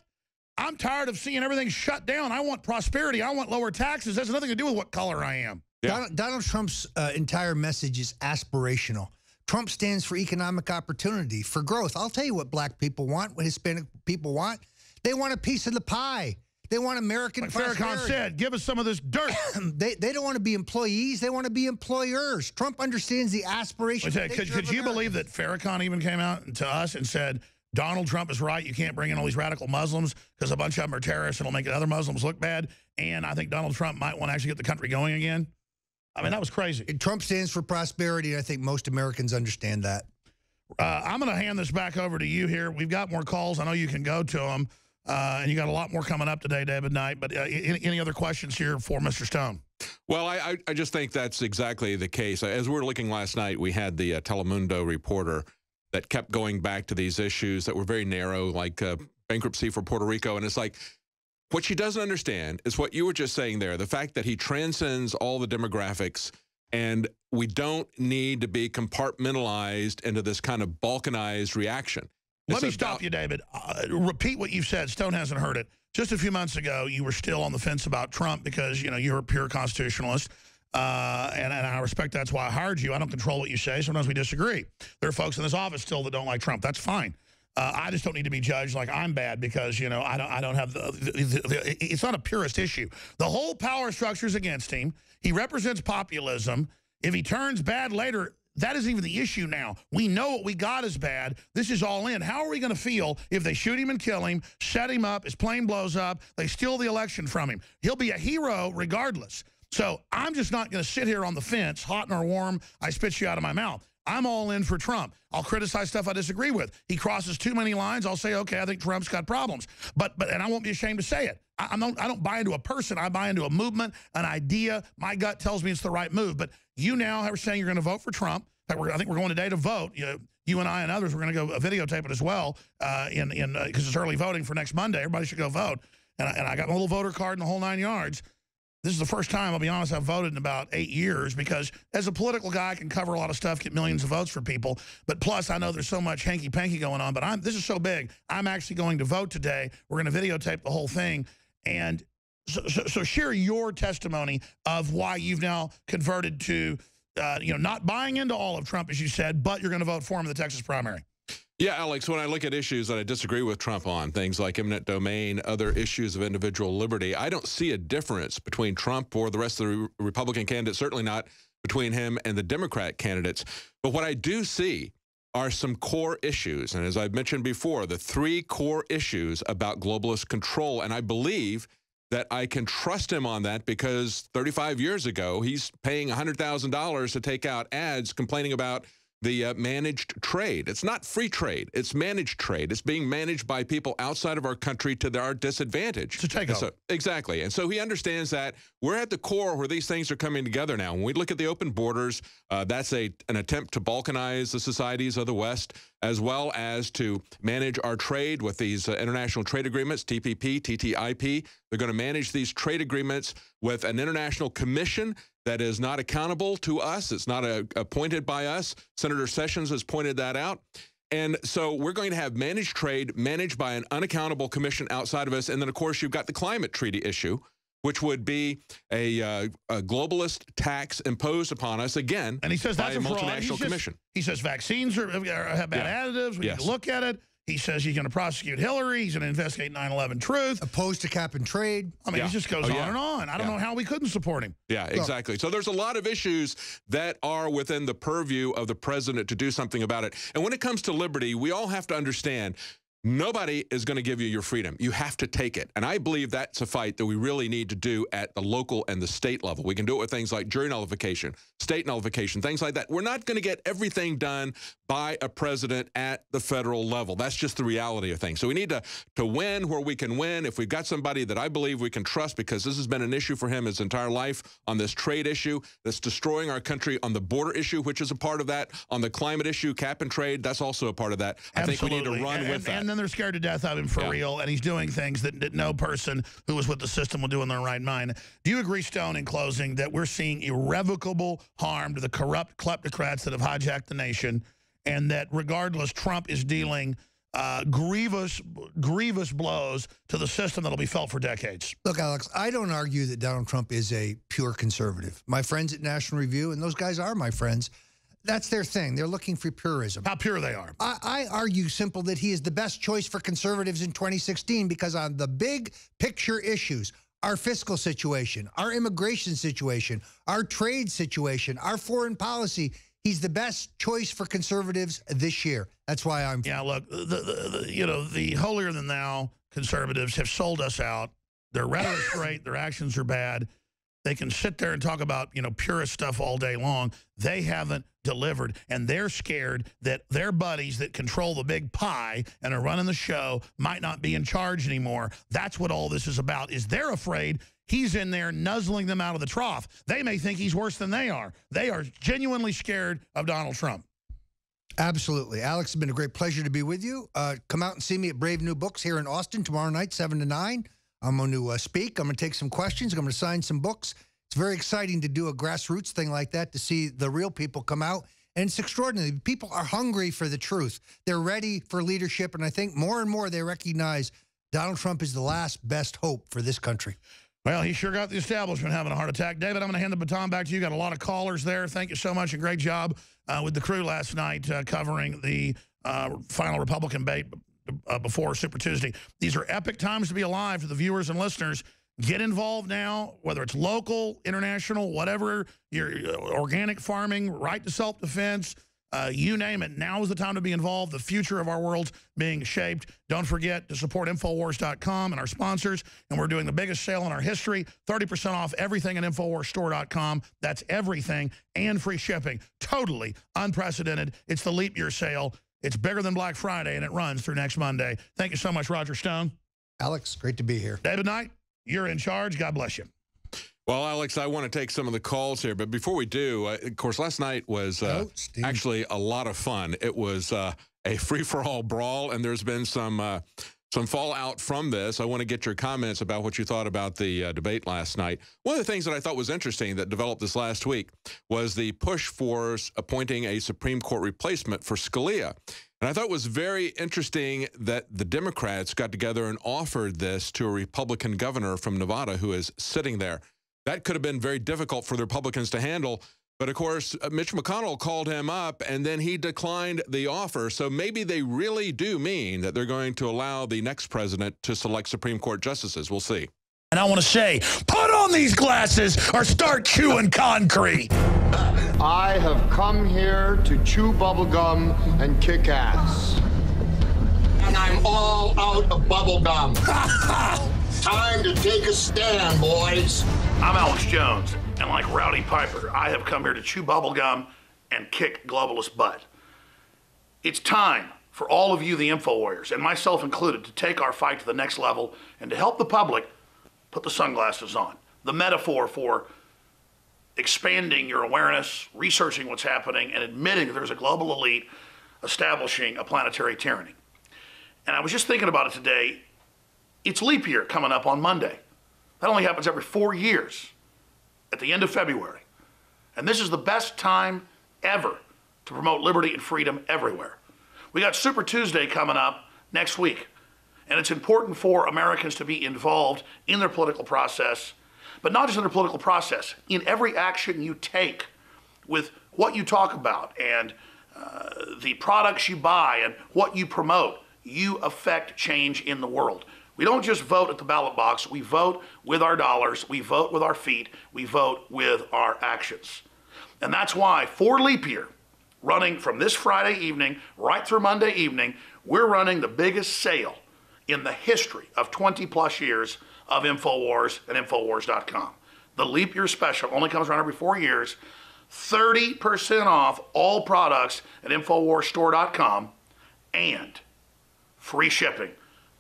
I'm tired of seeing everything shut down. I want prosperity. I want lower taxes. That's nothing to do with what color I am. Yeah. Donald, Donald Trump's uh, entire message is aspirational. Trump stands for economic opportunity, for growth. I'll tell you what black people want, what Hispanic people want. They want a piece of the pie. They want American Like Farrakhan said, give us some of this dirt. (clears throat) they, they don't want to be employees. They want to be employers. Trump understands the I aspiration. could, could you believe that Farrakhan even came out to us and said, Donald Trump is right. You can't bring in all these radical Muslims because a bunch of them are terrorists and it'll make other Muslims look bad. And I think Donald Trump might want to actually get the country going again. I mean, that was crazy. Trump stands for prosperity, and I think most Americans understand that. Uh, I'm going to hand this back over to you here. We've got more calls. I know you can go to them. Uh, and you got a lot more coming up today, David Knight. But uh, any, any other questions here for Mr. Stone? Well, I, I, I just think that's exactly the case. As we were looking last night, we had the uh, Telemundo reporter that kept going back to these issues that were very narrow, like uh, bankruptcy for Puerto Rico. And it's like, what she doesn't understand is what you were just saying there the fact that he transcends all the demographics and we don't need to be compartmentalized into this kind of balkanized reaction. Let It's me stop you, David. Uh, repeat what you've said. Stone hasn't heard it. Just a few months ago, you were still on the fence about Trump because, you know, you're a pure constitutionalist. Uh, and, and I respect that's why I hired you. I don't control what you say. Sometimes we disagree. There are folks in this office still that don't like Trump. That's fine. Uh, I just don't need to be judged like I'm bad because you know I don't I don't have the, the, the, it's not a purist issue. The whole power structure is against him. He represents populism. If he turns bad later, that isn't even the issue now. We know what we got is bad. This is all in. How are we going to feel if they shoot him and kill him, set him up, his plane blows up, they steal the election from him? He'll be a hero regardless. So I'm just not going to sit here on the fence, hot nor warm, I spit you out of my mouth. I'm all in for Trump. I'll criticize stuff I disagree with. He crosses too many lines. I'll say, okay, I think Trump's got problems. But but and I won't be ashamed to say it. I, I don't I don't buy into a person. I buy into a movement, an idea. My gut tells me it's the right move. But you now are saying you're going to vote for Trump. I think we're going today to vote. You, you and I and others, we're going to go videotape it as well uh, in in because uh, it's early voting for next Monday. Everybody should go vote. And I, and I got my little voter card and the whole nine yards. This is the first time, I'll be honest, I've voted in about eight years because as a political guy, I can cover a lot of stuff, get millions of votes for people. But plus, I know there's so much hanky-panky going on. But I'm this is so big, I'm actually going to vote today. We're going to videotape the whole thing. And so, so, so share your testimony of why you've now converted to, uh, you know, not buying into all of Trump, as you said, but you're going to vote for him in the Texas primary. Yeah, Alex, when I look at issues that I disagree with Trump on, things like eminent domain, other issues of individual liberty, I don't see a difference between Trump or the rest of the Republican candidates, certainly not between him and the Democrat candidates. But what I do see are some core issues. And as I've mentioned before, the three core issues about globalist control. And I believe that I can trust him on that because 35 years ago, he's paying $100,000 to take out ads complaining about the uh, managed trade. It's not free trade. It's managed trade. It's being managed by people outside of our country to our disadvantage. To take so, Exactly. And so he understands that we're at the core where these things are coming together now. When we look at the open borders, uh, that's a an attempt to balkanize the societies of the West, as well as to manage our trade with these uh, international trade agreements, TPP, TTIP. They're going to manage these trade agreements with an international commission that is not accountable to us. It's not a, appointed by us. Senator Sessions has pointed that out. And so we're going to have managed trade managed by an unaccountable commission outside of us. And then, of course, you've got the climate treaty issue, which would be a, uh, a globalist tax imposed upon us again. And he says that's a, multinational just, commission. He says vaccines are, have bad additives. We yes. need to look at it. He says he's going to prosecute Hillary. He's going to investigate 9-11 truth. Opposed to cap and trade. I mean, yeah. he just goes oh, yeah. on and on. I don't yeah. know how we couldn't support him. Yeah, exactly. So there's a lot of issues that are within the purview of the president to do something about it. And when it comes to liberty, we all have to understand Nobody is going to give you your freedom. You have to take it. And I believe that's a fight that we really need to do at the local and the state level. We can do it with things like jury nullification, state nullification, things like that. We're not going to get everything done by a president at the federal level. That's just the reality of things. So we need to, to win where we can win. If we've got somebody that I believe we can trust because this has been an issue for him his entire life on this trade issue that's destroying our country on the border issue, which is a part of that, on the climate issue, cap and trade, that's also a part of that. Absolutely. I think we need to run and, with that. And then they're scared to death of him for yeah. real, and he's doing things that, that no person who was with the system will do in their right mind. Do you agree, Stone, in closing, that we're seeing irrevocable harm to the corrupt kleptocrats that have hijacked the nation, and that regardless, Trump is dealing uh, grievous, grievous blows to the system that'll be felt for decades. Look, Alex, I don't argue that Donald Trump is a pure conservative. My friends at National Review, and those guys are my friends, that's their thing. They're looking for purism. How pure they are. I, I, argue simple that he is the best choice for conservatives in 2016 because on the big picture issues, our fiscal situation, our immigration situation, our trade situation, our foreign policy, he's the best choice for conservatives this year. That's why I'm. Yeah, look, the, the, the you know the holier than thou conservatives have sold us out. Their rhetoric's (coughs) great, their actions are bad. They can sit there and talk about, you know, purist stuff all day long. They haven't delivered, and they're scared that their buddies that control the big pie and are running the show might not be in charge anymore. That's what all this is about, is they're afraid he's in there nuzzling them out of the trough. They may think he's worse than they are. They are genuinely scared of Donald Trump. Absolutely. Alex, it's been a great pleasure to be with you. Uh, come out and see me at Brave New Books here in Austin tomorrow night, 7 to 9. I'm going to uh, speak. I'm going to take some questions. I'm going to sign some books. It's very exciting to do a grassroots thing like that, to see the real people come out. And it's extraordinary. People are hungry for the truth. They're ready for leadership. And I think more and more they recognize Donald Trump is the last best hope for this country. Well, he sure got the establishment having a heart attack. David, I'm going to hand the baton back to you. Got a lot of callers there. Thank you so much. A great job uh, with the crew last night uh, covering the uh, final Republican debate uh, before Super Tuesday. These are epic times to be alive to the viewers and listeners. Get involved now, whether it's local, international, whatever, your organic farming, right to self-defense, uh, you name it. Now is the time to be involved. The future of our world's being shaped. Don't forget to support Infowars.com and our sponsors. And we're doing the biggest sale in our history, 30% off everything at InfoWarsStore.com. That's everything and free shipping. Totally unprecedented. It's the leap year sale. It's bigger than Black Friday, and it runs through next Monday. Thank you so much, Roger Stone. Alex, great to be here. David Knight, you're in charge. God bless you. Well, Alex, I want to take some of the calls here, but before we do, uh, of course, last night was uh, Oh, actually a lot of fun. It was uh, a (laughs) free-for-all brawl, and there's been some uh, some fallout from this. I want to get your comments about what you thought about the uh, debate last night. One of the things that I thought was interesting that developed this last week was the push for appointing a Supreme Court replacement for Scalia. And I thought it was very interesting that the Democrats got together and offered this to a Republican governor from Nevada who is sitting there. That could have been very difficult for the Republicans to handle. But of course, uh, Mitch McConnell called him up and then he declined the offer. So maybe they really do mean that they're going to allow the next president to select Supreme Court justices. We'll see. And I want to say, put on these glasses or start chewing concrete. I have come here to chew bubblegum and kick ass. And I'm all out of bubblegum. (laughs) Time to take a stand, boys. I'm Alex Jones, and like Roddy Piper, I have come here to chew bubblegum and kick globalist butt. It's time for all of you, the info warriors, and myself included, to take our fight to the next level and to help the public put the sunglasses on. The metaphor for expanding your awareness, researching what's happening, and admitting that there's a global elite establishing a planetary tyranny. And I was just thinking about it today. It's leap year coming up on Monday. That only happens every four years at the end of February. And this is the best time ever to promote liberty and freedom everywhere. We got Super Tuesday coming up next week. And it's important for Americans to be involved in their political process, but not just in the political process, in every action you take with what you talk about and uh, the products you buy and what you promote. You affect change in the world. We don't just vote at the ballot box, we vote with our dollars, we vote with our feet, we vote with our actions. And that's why, for leap year, running from this Friday evening right through Monday evening, we're running the biggest sale in the history of 20 plus years of InfoWars and Infowars.com. The leap year special only comes around every four years. 30% off all products at InfoWarsStore.com and free shipping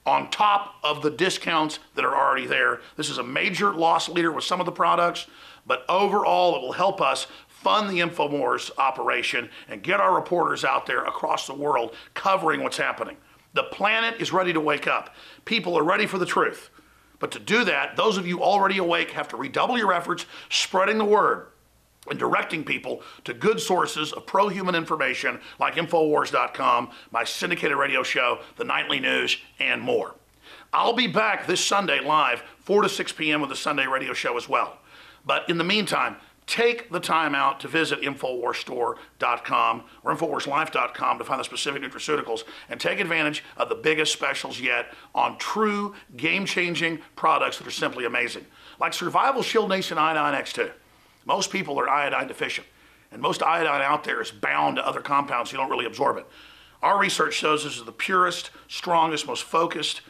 on top of the discounts that are already there. This is a major loss leader with some of the products, but overall it will help us fund the InfoWars operation and get our reporters out there across the world covering what's happening. The planet is ready to wake up. People are ready for the truth. But to do that, those of you already awake have to redouble your efforts spreading the word and directing people to good sources of pro-human information like Infowars.com, my syndicated radio show, the nightly news, and more. I'll be back this Sunday live, 4 to 6 p.m. with the Sunday radio show as well. But in the meantime, take the time out to visit InfoWarsStore.com or InfoWarsLife.com to find the specific nutraceuticals and take advantage of the biggest specials yet on true game-changing products that are simply amazing. Like Survival Shield Nascent Iodine X2. Most people are iodine deficient, and most iodine out there is bound to other compounds, so you don't really absorb it. Our research shows this is the purest, strongest, most focused,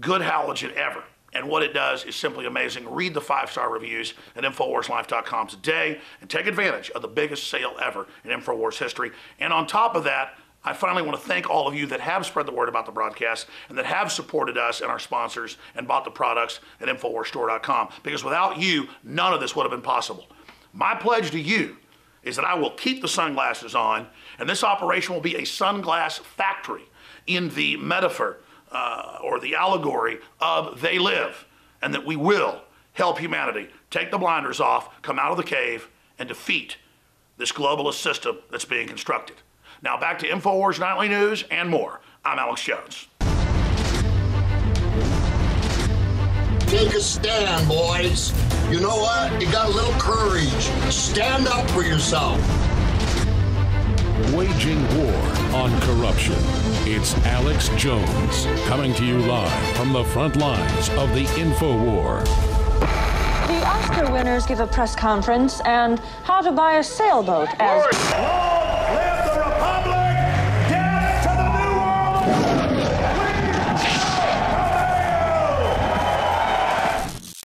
good halogen ever. And what it does is simply amazing. Read the five-star reviews at InfoWarsLife.com today and take advantage of the biggest sale ever in InfoWars history. And on top of that, I finally want to thank all of you that have spread the word about the broadcast and that have supported us and our sponsors and bought the products at InfoWarsStore.com. Because without you, none of this would have been possible. My pledge to you is that I will keep the sunglasses on, and this operation will be a sunglass factory in the metaphor uh, or the allegory of they live, and that we will help humanity take the blinders off, come out of the cave, and defeat this globalist system that's being constructed. Now back to InfoWars Nightly News and more. I'm Alex Jones. take a stand, boys. You know what? You got a little courage. Stand up for yourself. Waging war on corruption. It's Alex Jones coming to you live from the front lines of the info war. The Oscar winners give a press conference and how to buy a sailboat as.